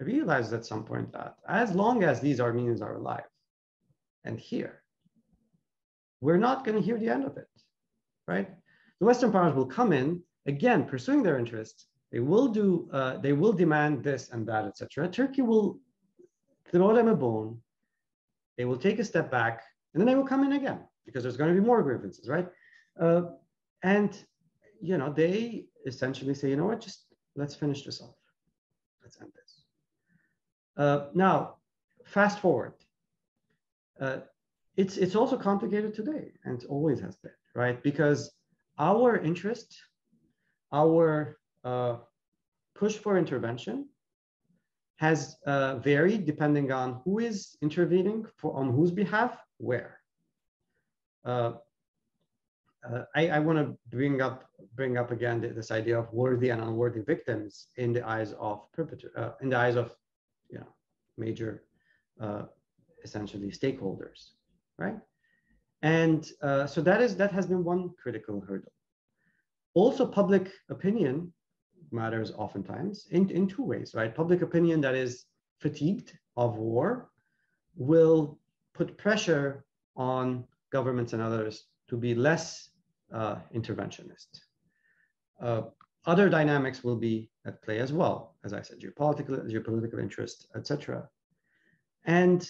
realized at some point that as long as these Armenians are alive and here, we're not going to hear the end of it, right? The Western powers will come in, again, pursuing their interests. They will do, uh, they will demand this and that, etc. Turkey will throw them a bone. They will take a step back and then they will come in again because there's going to be more grievances, right? Uh, and you know, they essentially say, you know what, just let's finish this off. Let's end this. Uh, now, fast forward. Uh, it's it's also complicated today, and always has been, right? Because our interest, our uh, push for intervention has uh, varied depending on who is intervening for on whose behalf where. Uh, uh, I, I want to bring up bring up again this idea of worthy and unworthy victims in the eyes of uh, in the eyes of you know major essentially stakeholders, right? And so that is that has been one critical hurdle. Also, public opinion matters oftentimes in, in two ways, right? Public opinion that is fatigued of war will put pressure on governments and others to be less uh, interventionist. Uh, other dynamics will be at play as well, as I said, geopolitical, geopolitical interest, etc. And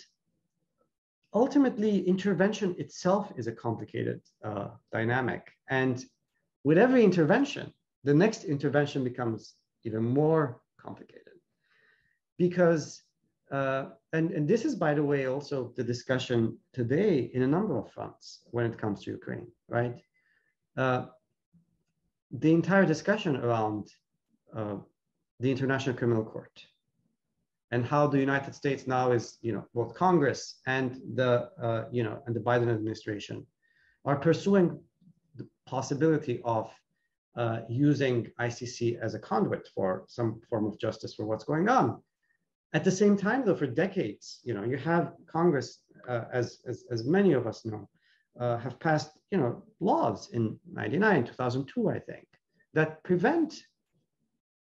ultimately, intervention itself is a complicated uh, dynamic. And with every intervention, the next intervention becomes even more complicated because uh, and, and this is, by the way, also the discussion today in a number of fronts when it comes to Ukraine, right? Uh, the entire discussion around uh, the International Criminal Court and how the United States now is, you know, both Congress and the, uh, you know, and the Biden administration are pursuing the possibility of uh, using ICC as a conduit for some form of justice for what's going on. At the same time, though, for decades, you know, you have Congress, uh, as, as, as many of us know, uh, have passed, you know, laws in 99, 2002, I think, that prevent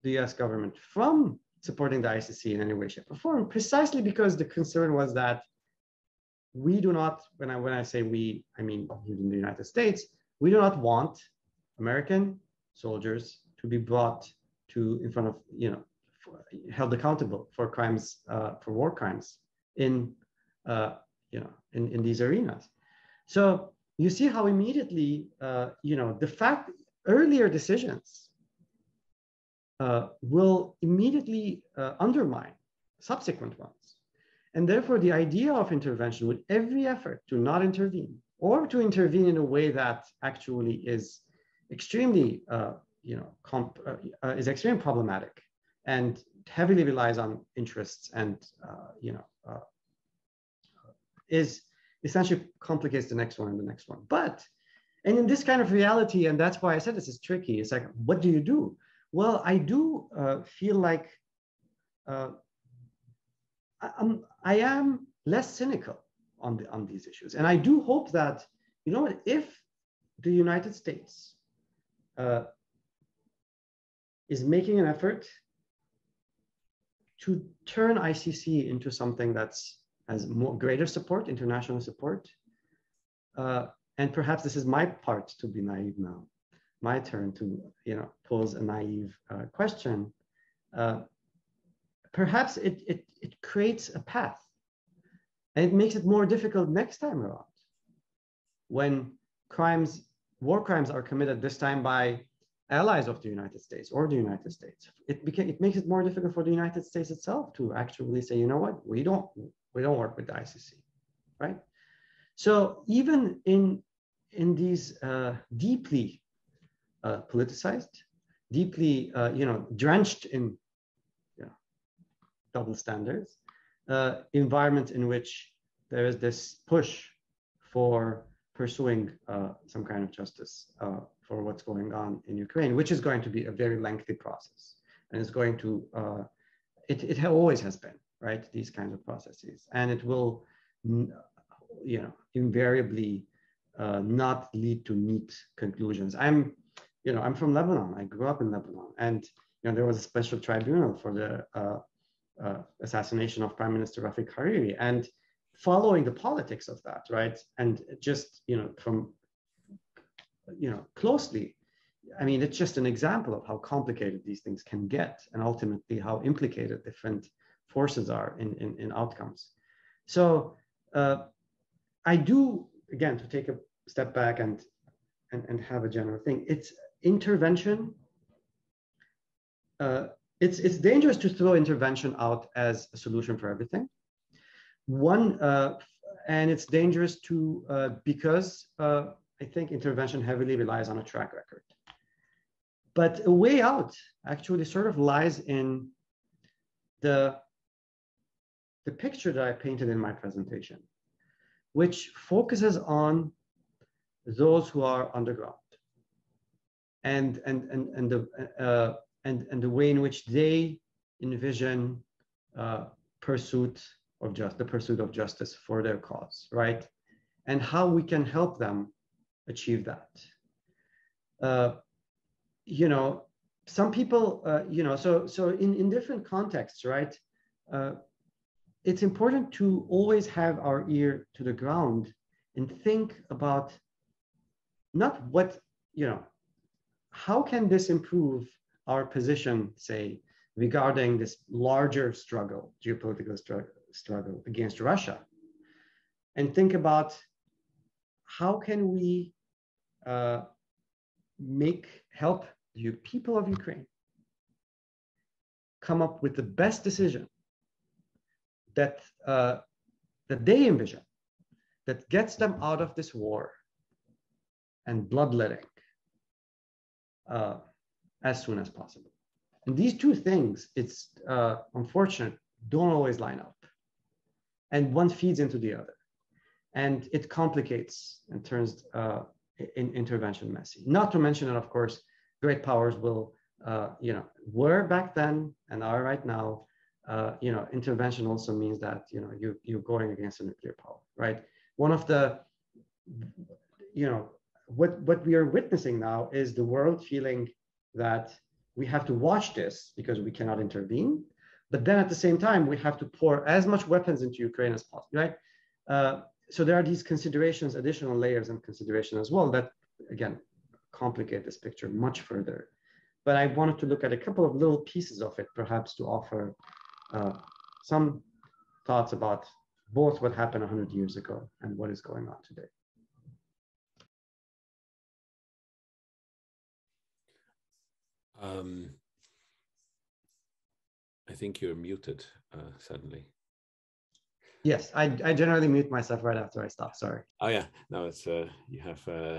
the US government from supporting the ICC in any way, shape, or form, precisely because the concern was that we do not, when I, when I say we, I mean in the United States, we do not want American soldiers to be brought to in front of, you know, for, held accountable for crimes, uh, for war crimes in, uh, you know, in, in these arenas. So you see how immediately, uh, you know, the fact earlier decisions uh, will immediately uh, undermine subsequent ones. And therefore, the idea of intervention with every effort to not intervene or to intervene in a way that actually is extremely, uh, you know, comp- uh, uh, is extremely problematic and heavily relies on interests and, uh, you know, is essentially complicates the next one and the next one. But, and in this kind of reality, and that's why I said this is tricky, it's like, what do you do? Well, I do uh, feel like uh, I'm, I am less cynical on, the, on these issues. And I do hope that, you know, if the United States uh, is making an effort to turn ICC into something that's has more greater support, international support. Uh, and perhaps this is my part to be naive now, my turn to you know pose a naive uh, question. Uh, perhaps it, it, it creates a path and it makes it more difficult next time around when crimes, war crimes are committed this time by allies of the United States or the United States. It, became, it makes it more difficult for the United States itself to actually say, you know what, we don't, we don't work with the ICC, right? So even in in these uh, deeply uh, politicized, deeply uh, you know drenched in you know, double standards, uh, environments in which there is this push for pursuing uh, some kind of justice uh, for what's going on in Ukraine, which is going to be a very lengthy process, and it's going to it, it always has been right? These kinds of processes. And it will, you know, invariably uh, not lead to neat conclusions. I'm, you know, I'm from Lebanon. I grew up in Lebanon. And, you know, there was a special tribunal for the uh, uh, assassination of Prime Minister Rafik Hariri. And following the politics of that, right? And just, you know, from, you know, closely, I mean, it's just an example of how complicated these things can get and ultimately how implicated different forces are in, in, in outcomes. So uh, I do, again, to take a step back and, and, and have a general thing, it's intervention. Uh, it's, it's dangerous to throw intervention out as a solution for everything. One, uh, and it's dangerous to, uh, because uh, I think intervention heavily relies on a track record. But a way out actually sort of lies in the the picture that I painted in my presentation, which focuses on those who are underground and, and, and, and, the, uh, and, and the way in which they envision uh, pursuit of just the pursuit of justice for their cause, right? And how we can help them achieve that. Uh, you know, some people, uh, you know, so so in, in different contexts, right? Uh, it's important to always have our ear to the ground and think about not what, you know, how can this improve our position, say, regarding this larger struggle, geopolitical struggle, struggle against Russia? And think about how can we uh, make help the people of Ukraine come up with the best decision that uh, that they envision that gets them out of this war and bloodletting uh, as soon as possible. And these two things, it's uh, unfortunate, don't always line up. And one feeds into the other. And it complicates and turns uh, in intervention messy. Not to mention that, of course, great powers will, uh, you know, were back then and are right now uh, you know, intervention also means that, you know, you, you're going against a nuclear power, right? One of the, you know, what, what we are witnessing now is the world feeling that we have to watch this because we cannot intervene. But then at the same time, we have to pour as much weapons into Ukraine as possible, right? Uh, so there are these considerations, additional layers and consideration as well that, again, complicate this picture much further. But I wanted to look at a couple of little pieces of it, perhaps to offer uh, some thoughts about both what happened 100 years ago and what is going on today. Um, I think you're muted uh, suddenly. Yes, I, I generally mute myself right after I stop. Sorry. Oh yeah, no, it's uh, you have uh,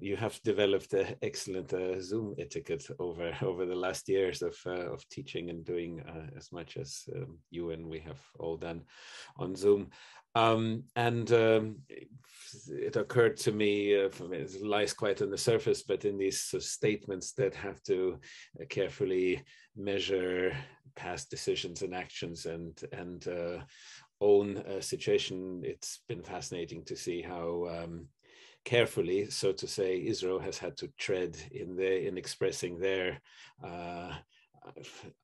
you have developed an excellent uh, Zoom etiquette over over the last years of uh, of teaching and doing uh, as much as um, you and we have all done on Zoom. Um, and um, it occurred to me, uh, it lies quite on the surface, but in these sort of statements that have to carefully measure past decisions and actions and and uh, own uh, situation, it's been fascinating to see how um, carefully, so to say, Israel has had to tread in the in expressing their uh,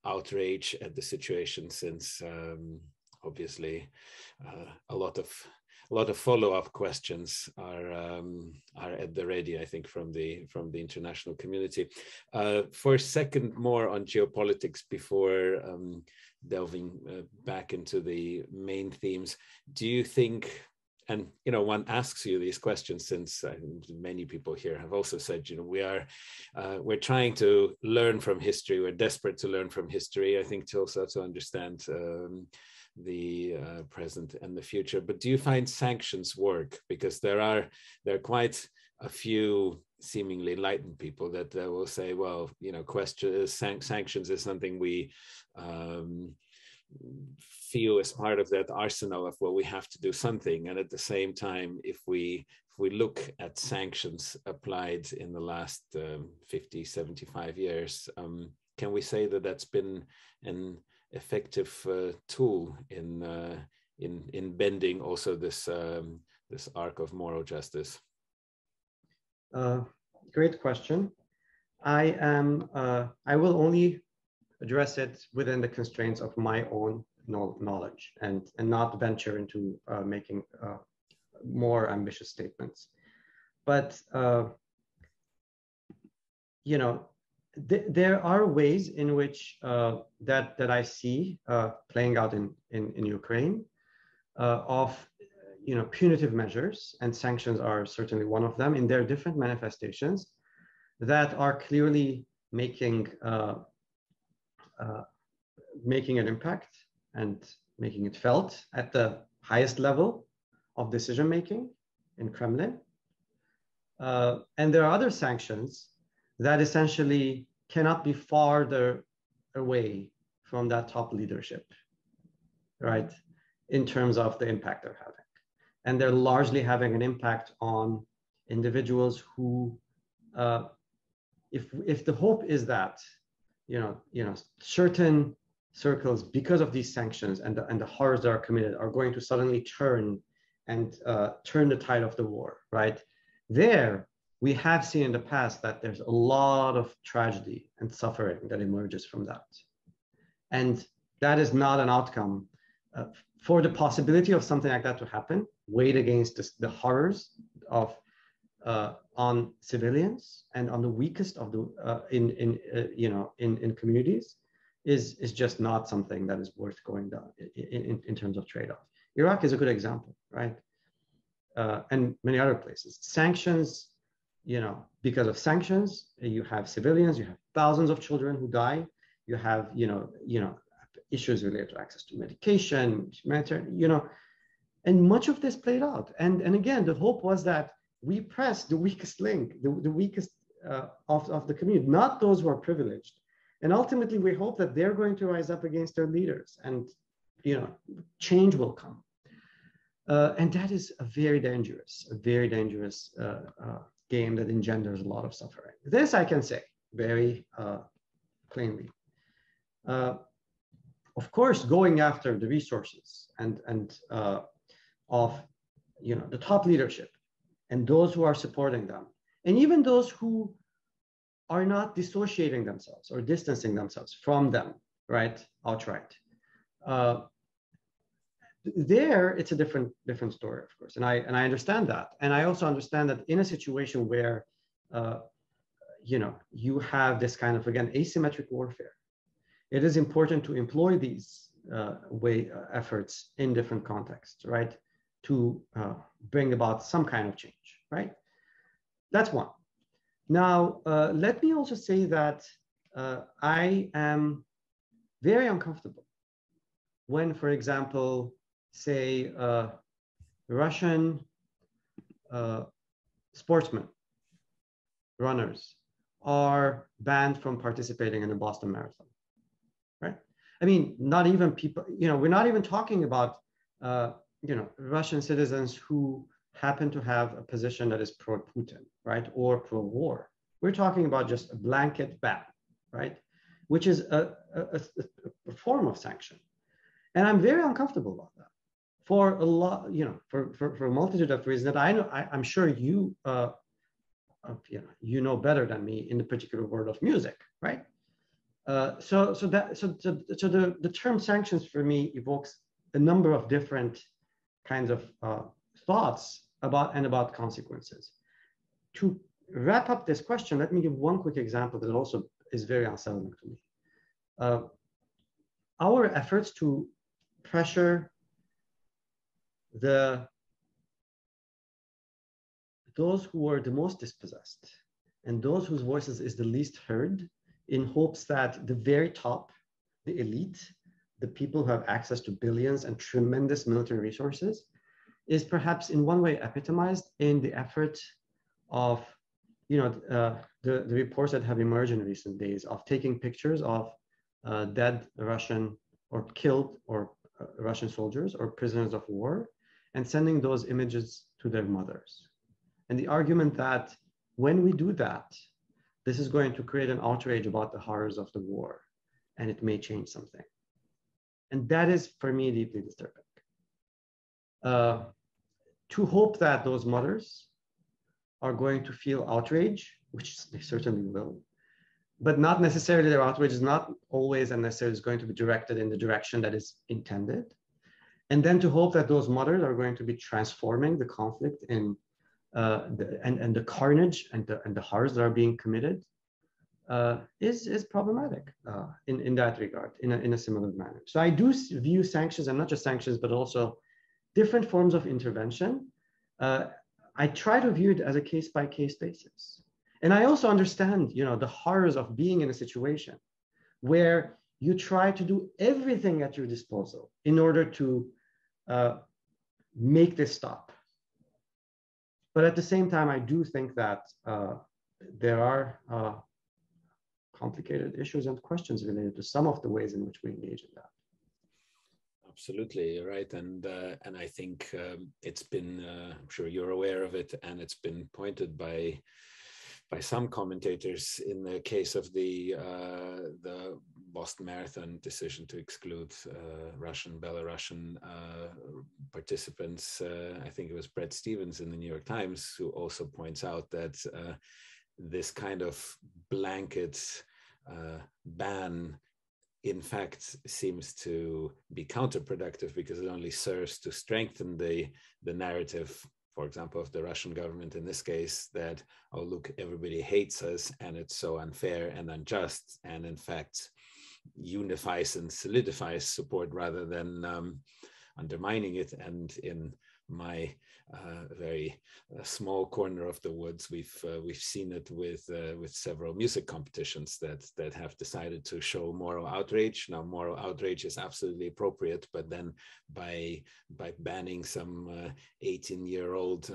outrage at the situation since um, obviously uh, a lot of a lot of follow-up questions are um, are at the ready, I think, from the from the international community. Uh, for a second, more on geopolitics before um, delving uh, back into the main themes. Do you think? And you know, one asks you these questions since uh, many people here have also said, you know, we are uh, we're trying to learn from history. We're desperate to learn from history. I think to also to understand. Um, the uh, present and the future. But do you find sanctions work? Because there are there are quite a few seemingly enlightened people that uh, will say, well, you know, question san- sanctions is something we um, feel as part of that arsenal of well, we have to do something. And at the same time, if we if we look at sanctions applied in the last um, 50, 75 years, um, can we say that that's been an effective uh, tool in uh, in in bending also this um, this arc of moral justice? Uh, great question. I am. Uh, I will only address it within the constraints of my own knowledge and and not venture into uh, making uh, more ambitious statements. But you know, th there are ways in which uh, that that I see uh, playing out in in, in Ukraine uh, of you know punitive measures and sanctions are certainly one of them in their different manifestations that are clearly making uh, uh, making an impact and making it felt at the highest level of decision making in Kremlin. Uh, and there are other sanctions that essentially cannot be farther away from that top leadership, right? In terms of the impact they're having. And they're largely having an impact on individuals who, uh, if, if the hope is that, you know, you know, certain circles, because of these sanctions and the, and the horrors that are committed, are going to suddenly turn and uh, turn the tide of the war, right? There, we have seen in the past that there's a lot of tragedy and suffering that emerges from that. And that is not an outcome. Uh, for the possibility of something like that to happen, weighed against the, horrors of uh, on civilians and on the weakest of the uh, in in uh, you know in in communities is is just not something that is worth going down in, in, in terms of trade-off. Iraq is a good example, right? Uh, and many other places. Sanctions you know, because of sanctions, you have civilians, you have thousands of children who die, you have, you know, you know, issues related to access to medication, humanitarian, you know, and much of this played out. And, and again, the hope was that we press the weakest link, the, the weakest uh, of, of the community, not those who are privileged. And ultimately, we hope that they're going to rise up against their leaders and, you know, change will come. Uh, and that is a very dangerous, a very dangerous uh, uh game that engenders a lot of suffering. This I can say very uh, plainly. Uh, of course, going after the resources and, and uh, of you know, the top leadership and those who are supporting them, and even those who are not dissociating themselves or distancing themselves from them, right? Outright. Uh, there, it's a different different story, of course, and I and I understand that, and I also understand that in a situation where, uh, you know, you have this kind of again asymmetric warfare, it is important to employ these uh, way uh, efforts in different contexts, right? To uh, bring about some kind of change, right? That's one. Now, uh, let me also say that uh, I am very uncomfortable when, for example, say Russian uh, sportsmen, runners, are banned from participating in the Boston Marathon, right? I mean, not even people, you know, we're not even talking about, uh, you know, Russian citizens who happen to have a position that is pro-Putin, right, or pro-war. We're talking about just a blanket ban, right, which is a, a, a, form of sanction. And I'm very uncomfortable about that for a lot, you know, for, for, for a multitude of reasons that I know, I, am sure you, uh, uh, you know, you know better than me in the particular world of music, right? Uh, so, so that, so, so, so the, the term sanctions for me evokes a number of different kinds of uh, thoughts about and about consequences. To wrap up this question, let me give one quick example that also is very unsettling to me. Uh, our efforts to pressure the those who are the most dispossessed and those whose voices is the least heard in hopes that the very top, the elite, the people who have access to billions and tremendous military resources is perhaps in one way epitomized in the effort of, you know, uh, the, the reports that have emerged in recent days of taking pictures of uh, dead Russian or killed or uh, Russian soldiers or prisoners of war and sending those images to their mothers. And the argument that when we do that, this is going to create an outrage about the horrors of the war and it may change something. And that is for me deeply disturbing. To hope that those mothers are going to feel outrage, which they certainly will, but not necessarily their outrage is not always and necessarily is going to be directed in the direction that is intended. And then to hope that those mothers are going to be transforming the conflict in uh, the, and, and the carnage and the, and the horrors that are being committed uh, is, is problematic uh, in, in that regard, in a, in a similar manner. So I do view sanctions, and not just sanctions, but also different forms of intervention, uh, I try to view it as a case by case basis. And I also understand, you know, the horrors of being in a situation where you try to do everything at your disposal in order to uh, make this stop. But at the same time, I do think that uh, there are uh, complicated issues and questions related to some of the ways in which we engage in that absolutely right and uh, and i think um, it's been uh, i'm sure you're aware of it and it's been pointed by by some commentators in the case of the uh, the Boston Marathon decision to exclude uh, Russian Belarusian uh, participants. Uh, I think it was Bret Stephens in the New York Times who also points out that this kind of blanket ban in fact seems to be counterproductive because it only serves to strengthen the the narrative for example of the russian government in this case that oh look everybody hates us and it's so unfair and unjust and in fact unifies and solidifies support rather than um, undermining it. And in my uh, very uh, small corner of the woods. We've uh, we've seen it with uh, with several music competitions that that have decided to show moral outrage. Now, moral outrage is absolutely appropriate, but then by by banning some 18 year old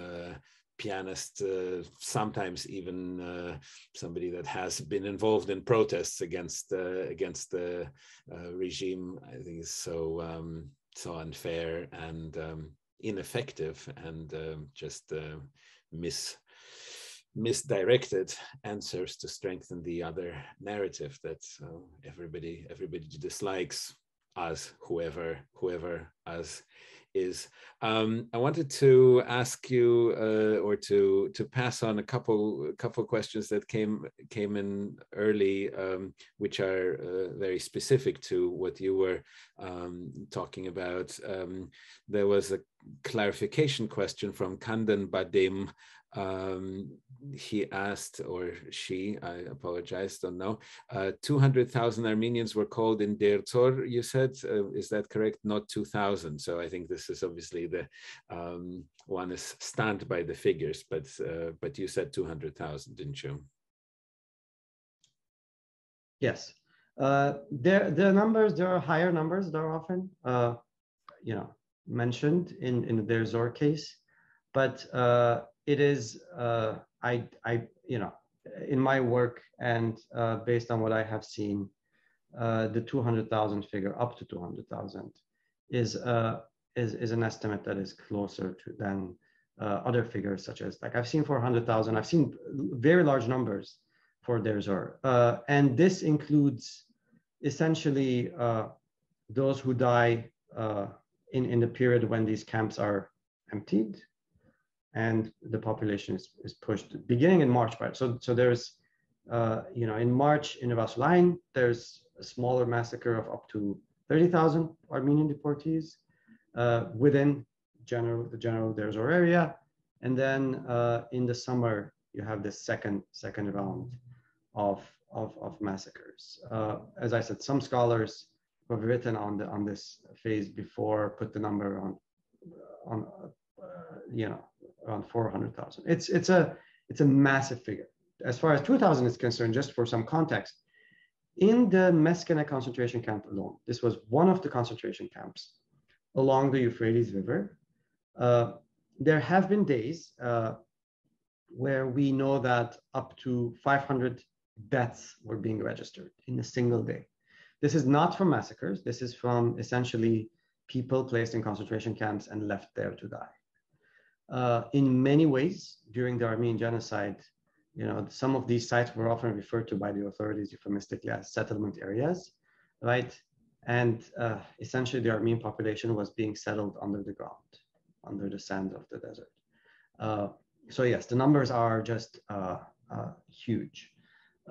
pianist, uh, sometimes even uh, somebody that has been involved in protests against uh, against the regime. I think is so um, so unfair and um, ineffective and um, just uh, mis misdirected answers to strengthen the other narrative that uh, everybody everybody dislikes us whoever whoever us is. Um, I wanted to ask you, uh, or to to pass on a couple couple questions that came came in early, um, which are uh, very specific to what you were um, talking about. Um, there was a clarification question from Candan Badem um, he asked, or she, I apologize, don't know, uh, 200,000 Armenians were called in Deir Zor, you said, uh, is that correct? Not 2,000. So I think this is obviously the, um, one is stunned by the figures, but, uh, but you said 200,000, didn't you? Yes. Uh, there, the numbers, there are higher numbers that are often, uh, you know, mentioned in, in the Deir Zor case, but uh, it is uh, I I you know in my work and uh, based on what I have seen, uh, the 200,000 figure up to 200,000 is uh, is is an estimate that is closer to than uh, other figures such as like I've seen 400,000. I've seen very large numbers for Deir Zor, uh, and this includes essentially uh, those who die in in the period when these camps are emptied and the population is, is pushed beginning in March. Right? So, so there's, uh, you know, in March in Ras ul-Ain, there's a smaller massacre of up to 30,000 Armenian deportees uh, within general the general Deir Zor area. And then uh, in the summer, you have this second second round of, of, of massacres. Uh, as I said, some scholars who have written on the on this phase before put the number on on uh, you know around 400,000. It's it's a it's a massive figure. As far as 2,000 is concerned, just for some context, in the Meskene concentration camp alone, this was one of the concentration camps along the Euphrates River. Uh, there have been days uh, where we know that up to 500 deaths were being registered in a single day. This is not from massacres. This is from essentially people placed in concentration camps and left there to die uh, in many ways during the Armenian genocide, you know, some of these sites were often referred to by the authorities euphemistically as settlement areas, right? And uh, essentially the Armenian population was being settled under the ground, under the sand of the desert. Uh, so yes, the numbers are just uh, uh, huge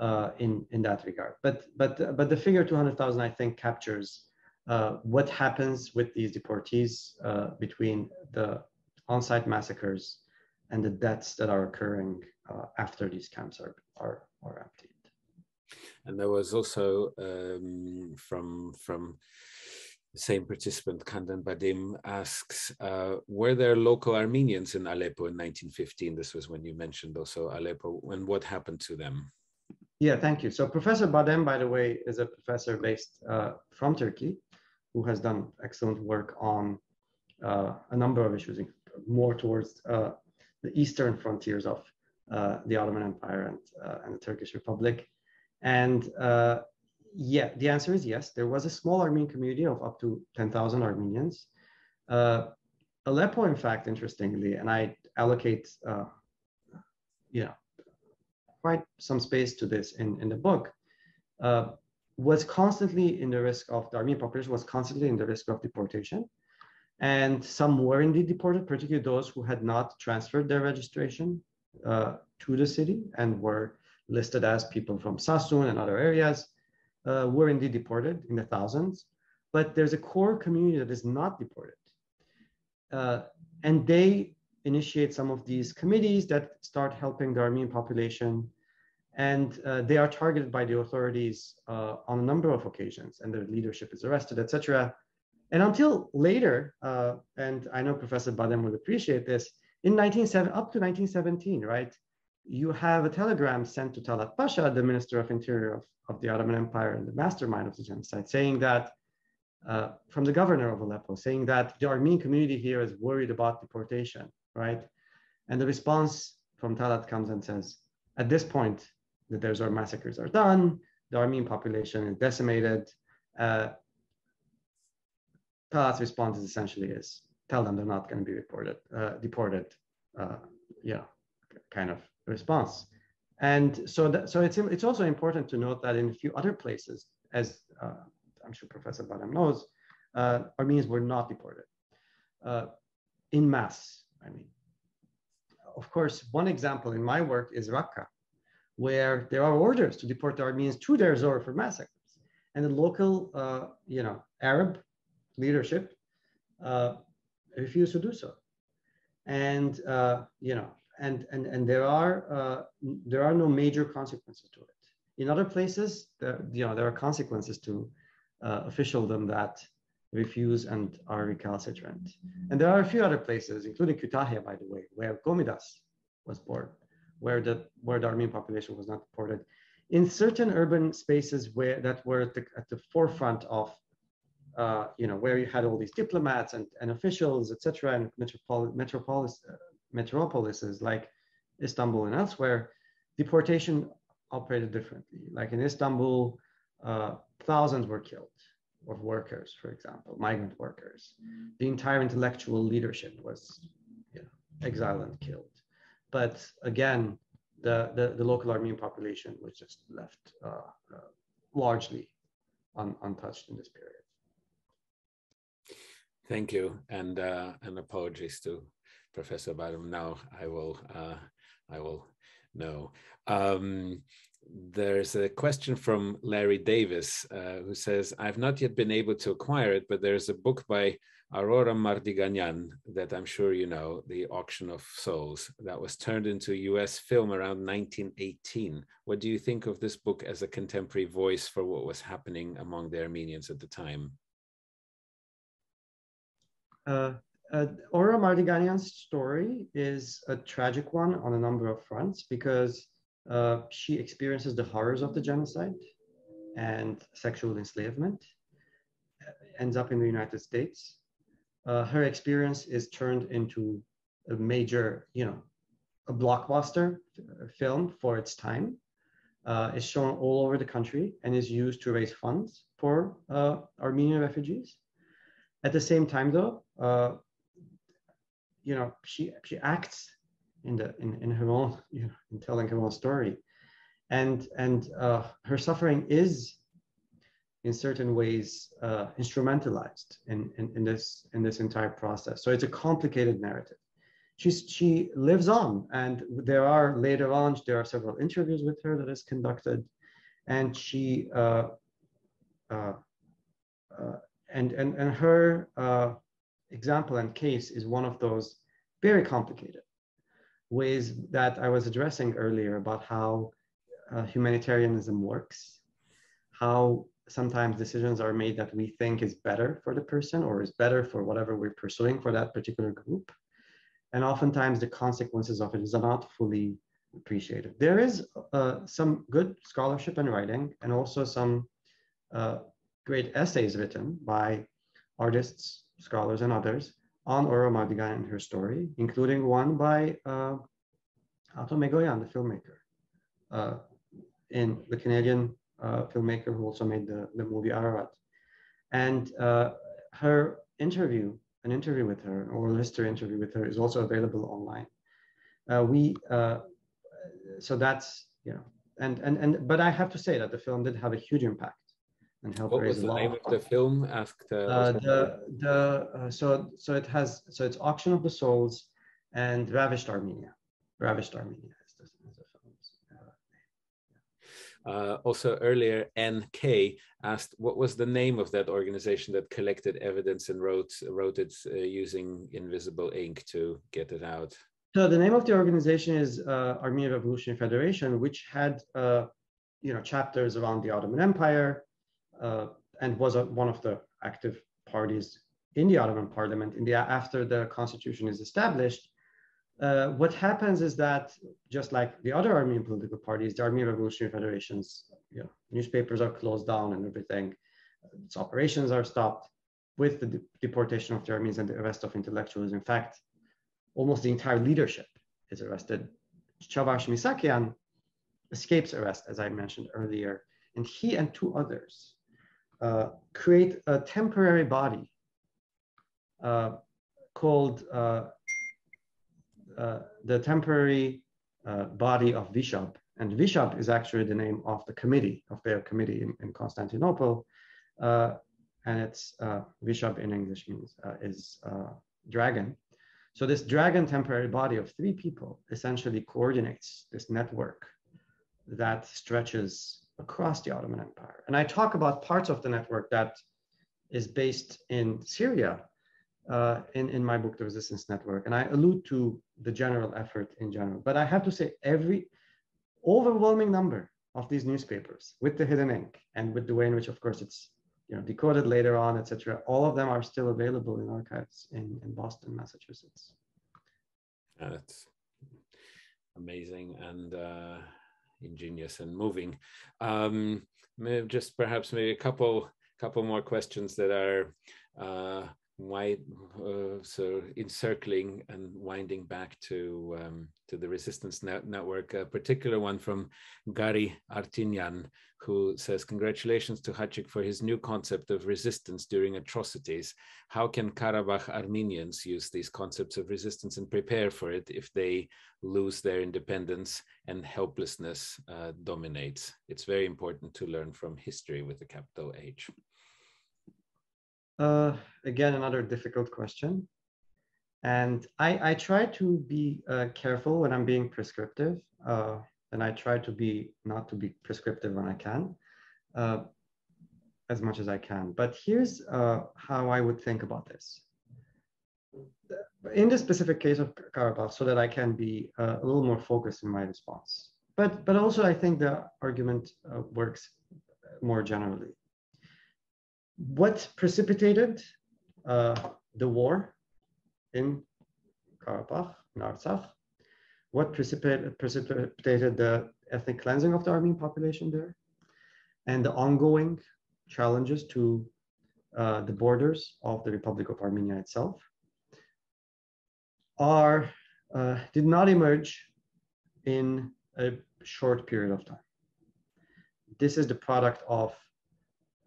uh, in, in that regard. But, but, but the figure 200,000, I think, captures what happens with these deportees between the on-site massacres and the deaths that are occurring uh, after these camps are, are, are emptied. And there was also um, from, from the same participant, Candan Badem asks, uh, were there local Armenians in Aleppo in 1915? This was when you mentioned also Aleppo, and what happened to them? Yeah, thank you. So Professor Badem, by the way, is a professor based uh, from Turkey who has done excellent work on uh, a number of issues, more towards uh, the eastern frontiers of uh, the Ottoman Empire and, uh, and the Turkish Republic. And yeah, the answer is yes. There was a small Armenian community of up to 10,000 Armenians. Aleppo, in fact, interestingly, and I allocate, you know, quite some space to this in, in the book, uh, was constantly in the risk of, the Armenian population was constantly in the risk of deportation. And some were indeed deported, particularly those who had not transferred their registration uh, to the city and were listed as people from Sassoon and other areas, uh, were indeed deported in the thousands. But there's a core community that is not deported. Uh, and they initiate some of these committees that start helping the Armenian population. And uh, they are targeted by the authorities uh, on a number of occasions, and their leadership is arrested, etc. And until later, uh, and I know Professor Badem would appreciate this, in 1970, up to 1917, right, you have a telegram sent to Talat Pasha, the Minister of Interior of, of the Ottoman Empire and the mastermind of the genocide, saying that, uh, from the governor of Aleppo, saying that the Armenian community here is worried about deportation, right? And the response from Talat comes and says, at this point, the Deir Zor massacres are done, the Armenian population is decimated, uh, Talat's response is essentially is tell them they're not going to be reported, uh, deported, uh, yeah, kind of response. And so, that, so it's it's also important to note that in a few other places, as uh, I'm sure Professor Badem knows, uh, Armenians were not deported. uh, in mass. I mean, of course, one example in my work is Raqqa, where there are orders to deport the Armenians to Deir Zor for massacres. And the local, uh, you know, Arab leadership uh, refused to do so. And, uh, you know, and, and, and there, are, uh, there are no major consequences to it. In other places, there, you know, there are consequences to uh, officialdom that refuse and are recalcitrant. And there are a few other places, including Kütahya, by the way, where Komitas was born, where the, where the Armenian population was not deported. In certain urban spaces where that were at the, at the forefront of, uh, you know, where you had all these diplomats and, and officials, etc., and metropol- metropolis, uh, metropolises like Istanbul and elsewhere, deportation operated differently. Like in Istanbul, uh, thousands were killed of workers, for example, migrant workers. The entire intellectual leadership was you know, exiled and killed. But again, the, the, the, local Armenian population was just left uh, uh, largely un, untouched in this period. Thank you, and uh, and apologies to Professor Badem. Now I will uh, I will know. Um, there's a question from Larry Davis uh, who says, I've not yet been able to acquire it, but there's a book by Aurora Mardiganian that I'm sure you know, The Auction of Souls, that was turned into a US film around 1918. What do you think of this book as a contemporary voice for what was happening among the Armenians at the time? Uh, uh, Aurora Mardiganian's story is a tragic one on a number of fronts because uh, she experiences the horrors of the genocide and sexual enslavement, ends up in the United States. Uh, her experience is turned into a major, you know, a blockbuster film for its time. Uh, is shown all over the country and is used to raise funds for uh, Armenian refugees. At the same time, though, uh, you know, she she acts in the in, in her own you know in telling her own story. And and uh, her suffering is in certain ways uh, instrumentalized in, in, in this in this entire process. So it's a complicated narrative. She's she lives on and there are later on there are several interviews with her that is conducted. And she uh, uh, uh and and and her uh, example and case is one of those very complicated ways that I was addressing earlier about how uh, humanitarianism works, how sometimes decisions are made that we think is better for the person or is better for whatever we're pursuing for that particular group. And oftentimes the consequences of it is not fully appreciated. There is uh, some good scholarship and writing and also some uh, great essays written by artists, scholars, and others on Aurora Mardigan and her story, including one by uh, Atom Egoyan, the filmmaker, uh, in the Canadian uh, filmmaker who also made the, the movie Ararat. And uh, her interview, an interview with her, an oral history interview with her, is also available online. Uh, we, uh, so that's, you know, and, and, and, but I have to say that the film did have a huge impact and help what raise was the name of the film? Asked uh, uh, the the uh, so so it has so it's auction of the souls and ravished armenia. Ravished armenia is the, is the film's uh, uh, also earlier nk asked what was the name of that organization that collected evidence and wrote wrote it uh, using invisible ink to get it out? So the name of the organization is armenian revolutionary federation which had you know chapters around the ottoman empire uh, and was a, one of the active parties in the Ottoman parliament in the, after the constitution is established. Uh, what happens is that just like the other Armenian political parties, the Armenian Revolutionary Federation's you know, newspapers are closed down and everything, its operations are stopped with the de deportation of the Armenians and the arrest of intellectuals. In fact, almost the entire leadership is arrested. Shavarsh Misakian escapes arrest, as I mentioned earlier, and he and two others uh, create a temporary body uh, called uh, uh the temporary uh, body of Vishap. And Vishap is actually the name of the committee, of their committee in, in Constantinople. and it's Vishap in English means is dragon. So this dragon temporary body of three people essentially coordinates this network that stretches across the Ottoman Empire. And I talk about parts of the network that is based in Syria uh, in, in my book, The Resistance Network. And I allude to the general effort in general. But I have to say, every overwhelming number of these newspapers with the hidden ink and with the way in which, of course, it's you know, decoded later on, etc. All of them are still available in archives in, in Boston, Massachusetts. That's amazing and uh, ingenious and moving. Um, just perhaps maybe a couple couple more questions that are uh, why uh, so encircling and winding back to um, to the resistance net network. A particular one from Gary Artinyan who says congratulations to Khatchig for his new concept of resistance during atrocities. How can Karabakh Armenians use these concepts of resistance and prepare for it if they lose their independence and helplessness uh, dominates? It's very important to learn from history with a capital H uh, again, another difficult question. And I, I try to be uh, careful when I'm being prescriptive, uh, and I try to be not to be prescriptive when I can, uh, as much as I can. But here's uh, how I would think about this. In the specific case of Karabakh, so that I can be uh, a little more focused in my response. But, but also, I think the argument works more generally what precipitated uh, the war in Karabakh, in Artsakh? What precipitated, the ethnic cleansing of the Armenian population there? And the ongoing challenges to uh, the borders of the Republic of Armenia itself are uh, did not emerge in a short period of time. This is the product of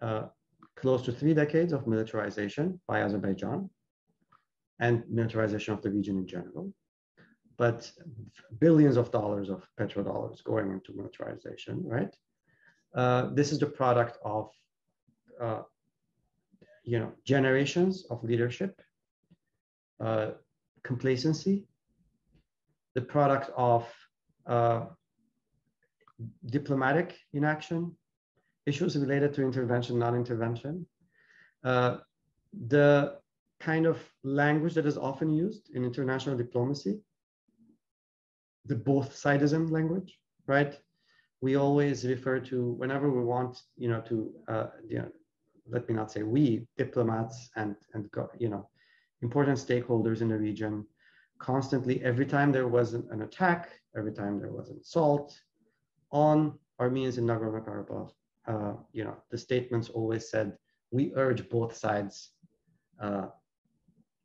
uh, close to three decades of militarization by Azerbaijan and militarization of the region in general, but billions of dollars of petrodollars going into militarization, right? Uh, this is the product of, uh, you know, generations of leadership, uh, complacency, the product of uh, diplomatic inaction, issues related to intervention, non-intervention. Uh, the kind of language that is often used in international diplomacy, the both sidism language, right? We always refer to whenever we want, you know, to, uh, you know, let me not say we diplomats and and you know, important stakeholders in the region, constantly every time there was an, an attack, every time there was an assault on Armenians in Nagorno-Karabakh, uh, you know, the statements always said, we urge both sides, uh,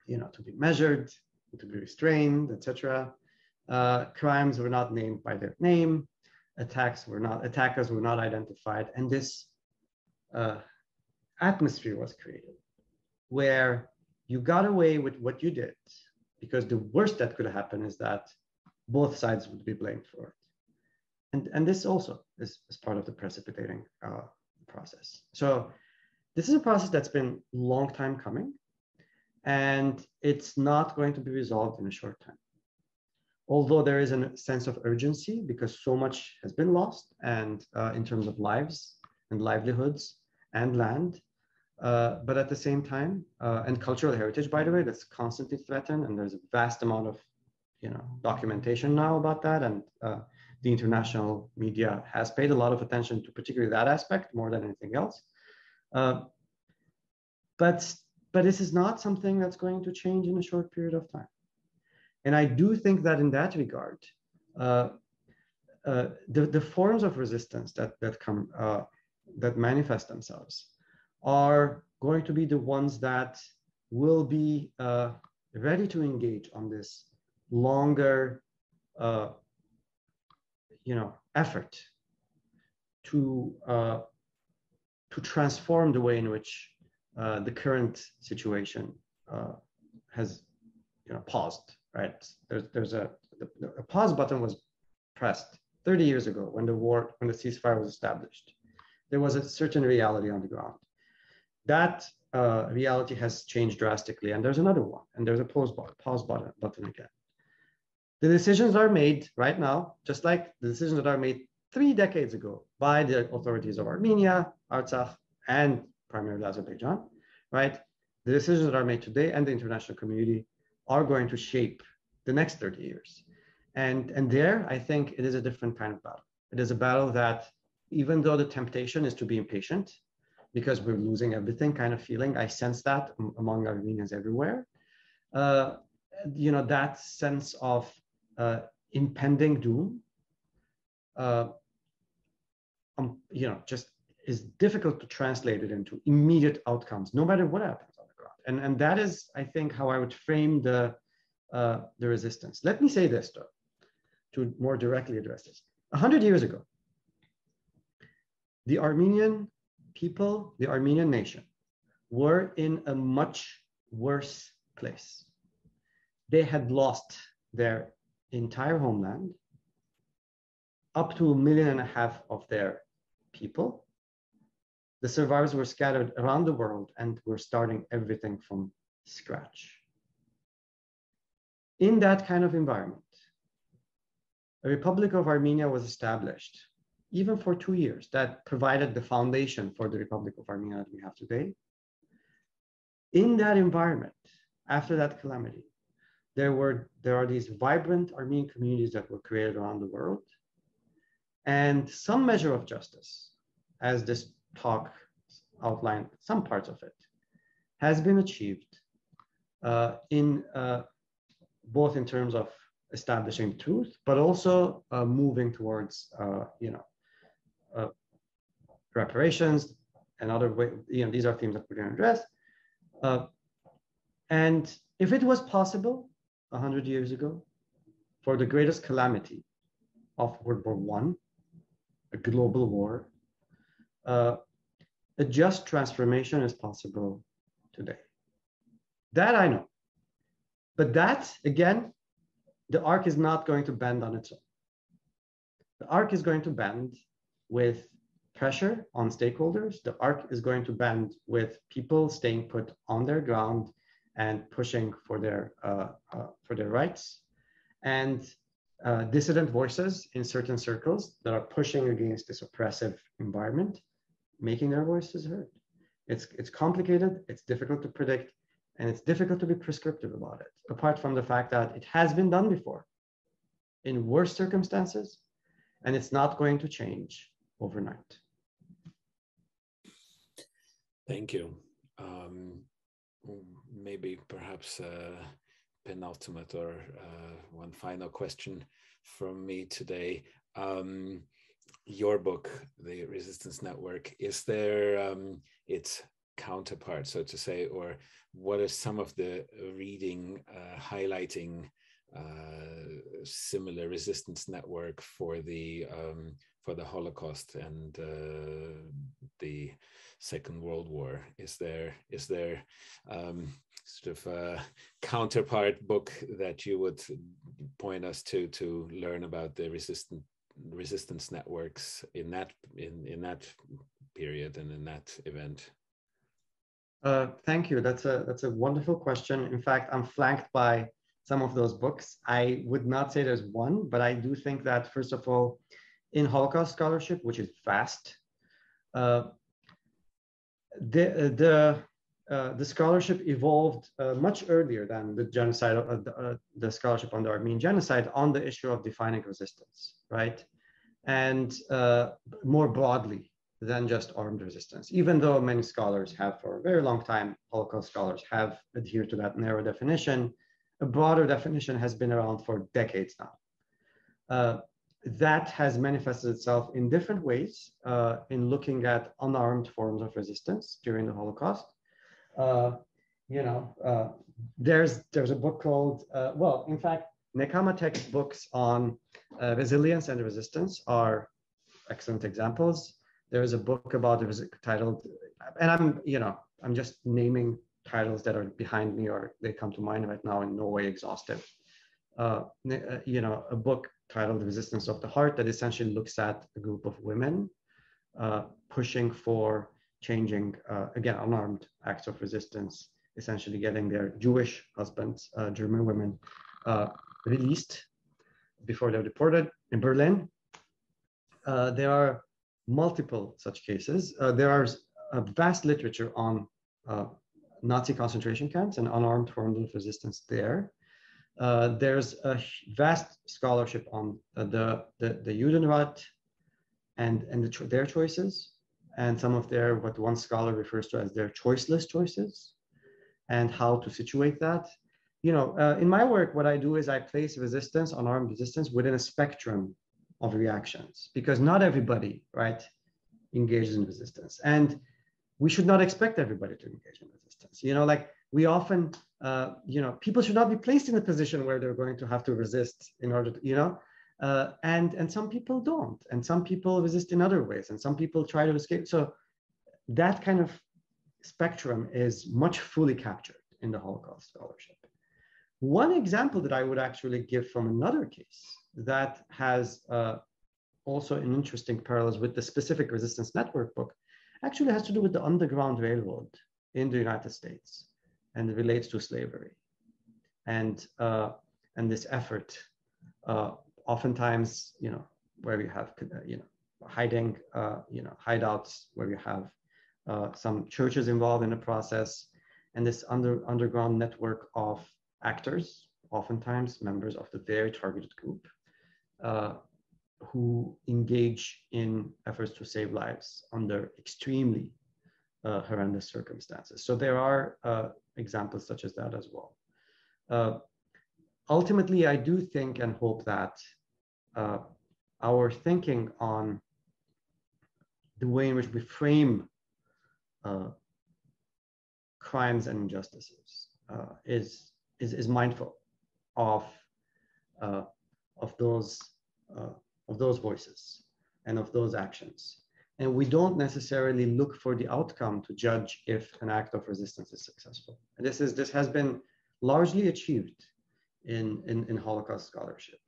you know, to be measured, to be restrained, etc. Uh, crimes were not named by their name. Attacks were not, attackers were not identified. And this uh, atmosphere was created where you got away with what you did because the worst that could happen is that both sides would be blamed for it and, and this also is, is part of the precipitating uh, process. So this is a process that's been long time coming, and it's not going to be resolved in a short time. Although there is a sense of urgency because so much has been lost, and uh, in terms of lives and livelihoods and land, uh, but at the same time, uh, and cultural heritage, by the way, that's constantly threatened, and there's a vast amount of, you know, documentation now about that, and uh, the international media has paid a lot of attention to particularly that aspect more than anything else. Uh, but, but this is not something that's going to change in a short period of time. And I do think that in that regard, uh, uh, the, the forms of resistance that, that come, uh, that manifest themselves are going to be the ones that will be uh, ready to engage on this longer uh, you know, effort to, uh, to transform the way in which uh, the current situation uh, has, you know, paused, right? There's, there's a, a pause button was pressed 30 years ago when the war, when the ceasefire was established. There was a certain reality on the ground that uh, reality has changed drastically. And there's another one, and there's a pause, button, pause button, button again. The decisions are made right now, just like the decisions that are made three decades ago by the authorities of Armenia, Artsakh, and primarily Azerbaijan, right? The decisions that are made today and the international community are going to shape the next 30 years. And, and there, I think it is a different kind of battle. It is a battle that, even though the temptation is to be impatient, because we're losing everything kind of feeling, I sense that among Armenians everywhere. Uh, you know, that sense of uh, impending doom, uh, um, you know, just is difficult to translate it into immediate outcomes, no matter what happens on the ground. And, and that is, I think, how I would frame the, uh, the resistance. Let me say this, though, to more directly address this. A hundred years ago, the Armenian people, the Armenian nation, were in a much worse place. They had lost their entire homeland, up to a million and a half of their people. The survivors were scattered around the world and were starting everything from scratch. In that kind of environment, a Republic of Armenia was established, even for two years, that provided the foundation for the Republic of Armenia that we have today. In that environment, after that calamity, there were there are these vibrant Armenian communities that were created around the world, and some measure of justice, as this talk outlined, some parts of it, has been achieved uh, in uh, both in terms of establishing truth, but also uh, moving towards, uh, you know, uh, reparations and other way, you know, these are themes that we're going to address. Uh, and if it was possible 100 years ago for the greatest calamity of World War One, a global war, uh, a just transformation is possible today. That I know. But that, again, the arc is not going to bend on its own. The arc is going to bend with pressure on stakeholders. The arc is going to bend with people staying put on their ground and pushing for their uh, uh, for their rights, and uh, dissident voices in certain circles that are pushing against this oppressive environment, making their voices heard. It's it's complicated. It's difficult to predict, and it's difficult to be prescriptive about it. Apart from the fact that it has been done before, in worse circumstances, and it's not going to change overnight. Thank you. Um, maybe perhaps a penultimate or uh, one final question from me today. Um, your book, The Resistance Network, is there um, its counterpart, so to say, or what are some of the reading uh, highlighting uh, similar resistance network for the um, for the Holocaust and uh, the Second World War? Is there is there um, sort of a counterpart book that you would point us to to learn about the resistance resistance networks in that in in that period and in that event? Uh, thank you. That's a that's a wonderful question. In fact, I'm flanked by some of those books. I would not say there's one, but I do think that first of all, in Holocaust scholarship, which is vast, uh, the the uh, the scholarship evolved uh, much earlier than the genocide, uh, the, uh, the, scholarship on the Armenian genocide on the issue of defining resistance, right? And uh, more broadly than just armed resistance, even though many scholars have for a very long time, Holocaust scholars have adhered to that narrow definition, a broader definition has been around for decades now. That has manifested itself in different ways uh, in looking at unarmed forms of resistance during the Holocaust. Uh, you know, uh, there's there's a book called uh, well, in fact, Nechama Tec's books on uh, resilience and resistance are excellent examples. There is a book about it titled, and I'm you know I'm just naming titles that are behind me or they come to mind right now in no way exhaustive. Uh, you know, a book titled Resistance of the Heart that essentially looks at a group of women uh, pushing for changing, uh, again, unarmed acts of resistance, essentially getting their Jewish husbands, uh, German women, uh, released before they're deported in Berlin. Uh, there are multiple such cases. Uh, there are a vast literature on Nazi concentration camps and unarmed forms of resistance there. Uh, there's a vast scholarship on uh, the, the, the Judenrat and, and the, their choices and some of their, what one scholar refers to as their choiceless choices and how to situate that. You know, uh, in my work, what I do is I place resistance, unarmed resistance within a spectrum of reactions because not everybody, right, engages in resistance. And we should not expect everybody to engage in resistance. You know, like we often, uh, you know, people should not be placed in a position where they're going to have to resist in order to, you know, uh, and and some people don't, and some people resist in other ways, and some people try to escape. So that kind of spectrum is much fully captured in the Holocaust scholarship. One example that I would actually give from another case that has uh, also an interesting parallels with the specific resistance network book actually has to do with the Underground Railroad in the United States and relates to slavery. And, uh, and this effort, uh, oftentimes, you know, where you have, you know, hiding, uh, you know, hideouts, where you have uh, some churches involved in the process, and this under, underground network of actors, oftentimes members of the very targeted group, uh, who engage in efforts to save lives under extremely uh, horrendous circumstances. So there are uh, examples such as that as well. Uh, ultimately, I do think and hope that uh, our thinking on the way in which we frame uh, crimes and injustices uh, is, is, is mindful of, of those of those voices and of those actions. And we don't necessarily look for the outcome to judge if an act of resistance is successful. And this, is, this has been largely achieved in, in, in Holocaust scholarship,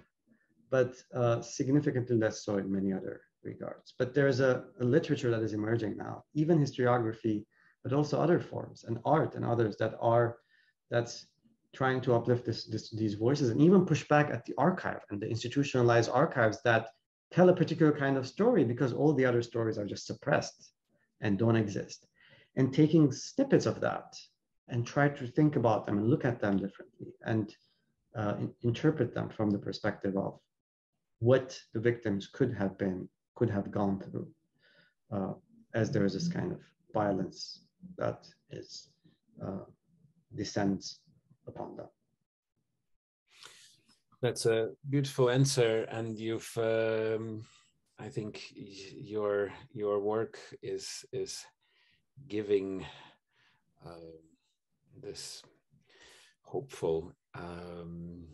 but uh, significantly less so in many other regards. But there's a, a literature that is emerging now, even historiography, but also other forms and art and others that are that's trying to uplift this, this, these voices and even push back at the archive and the institutionalized archives that tell a particular kind of story because all the other stories are just suppressed and don't exist. And taking snippets of that and try to think about them and look at them differently and uh, in, interpret them from the perspective of what the victims could have been, could have gone through, uh, as there is this kind of violence that is uh, descends upon them. That's a beautiful answer, and you've, um, I think, your your work is is giving uh, this hopeful um,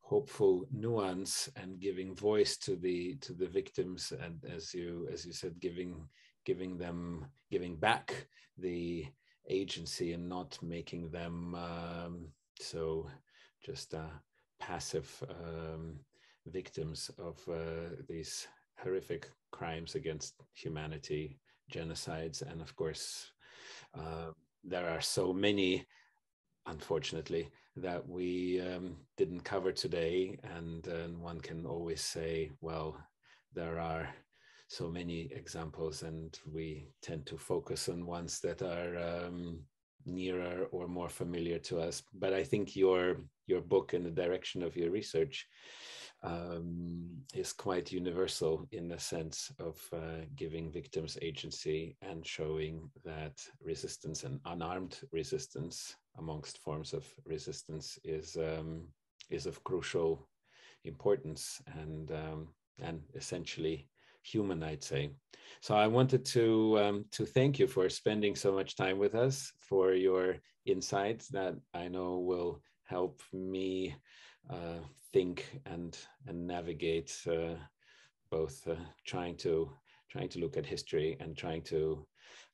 hopeful nuance and giving voice to the to the victims, and as you as you said, giving giving them giving back the agency and not making them um, so just uh, passive um, victims of uh, these horrific crimes against humanity, genocides, and of course, uh, there are so many, unfortunately, that we um, didn't cover today. And, and one can always say, well, there are so many examples, and we tend to focus on ones that are um, nearer or more familiar to us. But I think your your book and the direction of your research um, is quite universal in the sense of uh, giving victims agency and showing that resistance and unarmed resistance amongst forms of resistance is um, is of crucial importance and um, and essentially human, I'd say. So I wanted to um, to thank you for spending so much time with us, for your insights that I know will help me uh, think and and navigate uh, both uh, trying to trying to look at history and trying to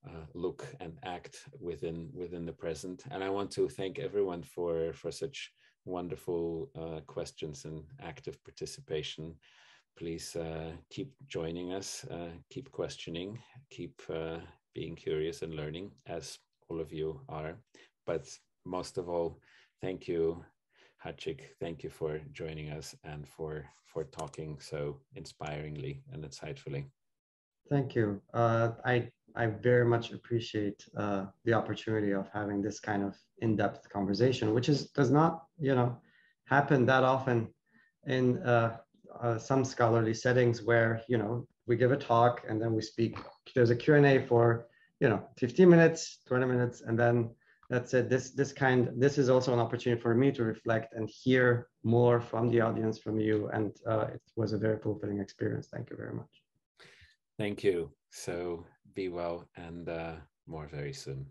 uh, look and act within within the present. And I want to thank everyone for for such wonderful uh, questions and active participation please uh, keep joining us, uh, keep questioning, keep uh, being curious and learning, as all of you are. But most of all, thank you, Khatchig. Thank you for joining us and for for talking so inspiringly and insightfully. Thank you. Uh, I I very much appreciate uh, the opportunity of having this kind of in-depth conversation, which is does not you know happen that often in uh, uh some scholarly settings where you know we give a talk and then we speak. There's a Q&A for you know 15 minutes, 20 minutes, and then that's it. This this kind this is also an opportunity for me to reflect and hear more from the audience, from you, and uh, it was a very fulfilling experience. Thank you very much. Thank you. So be well and uh, more very soon.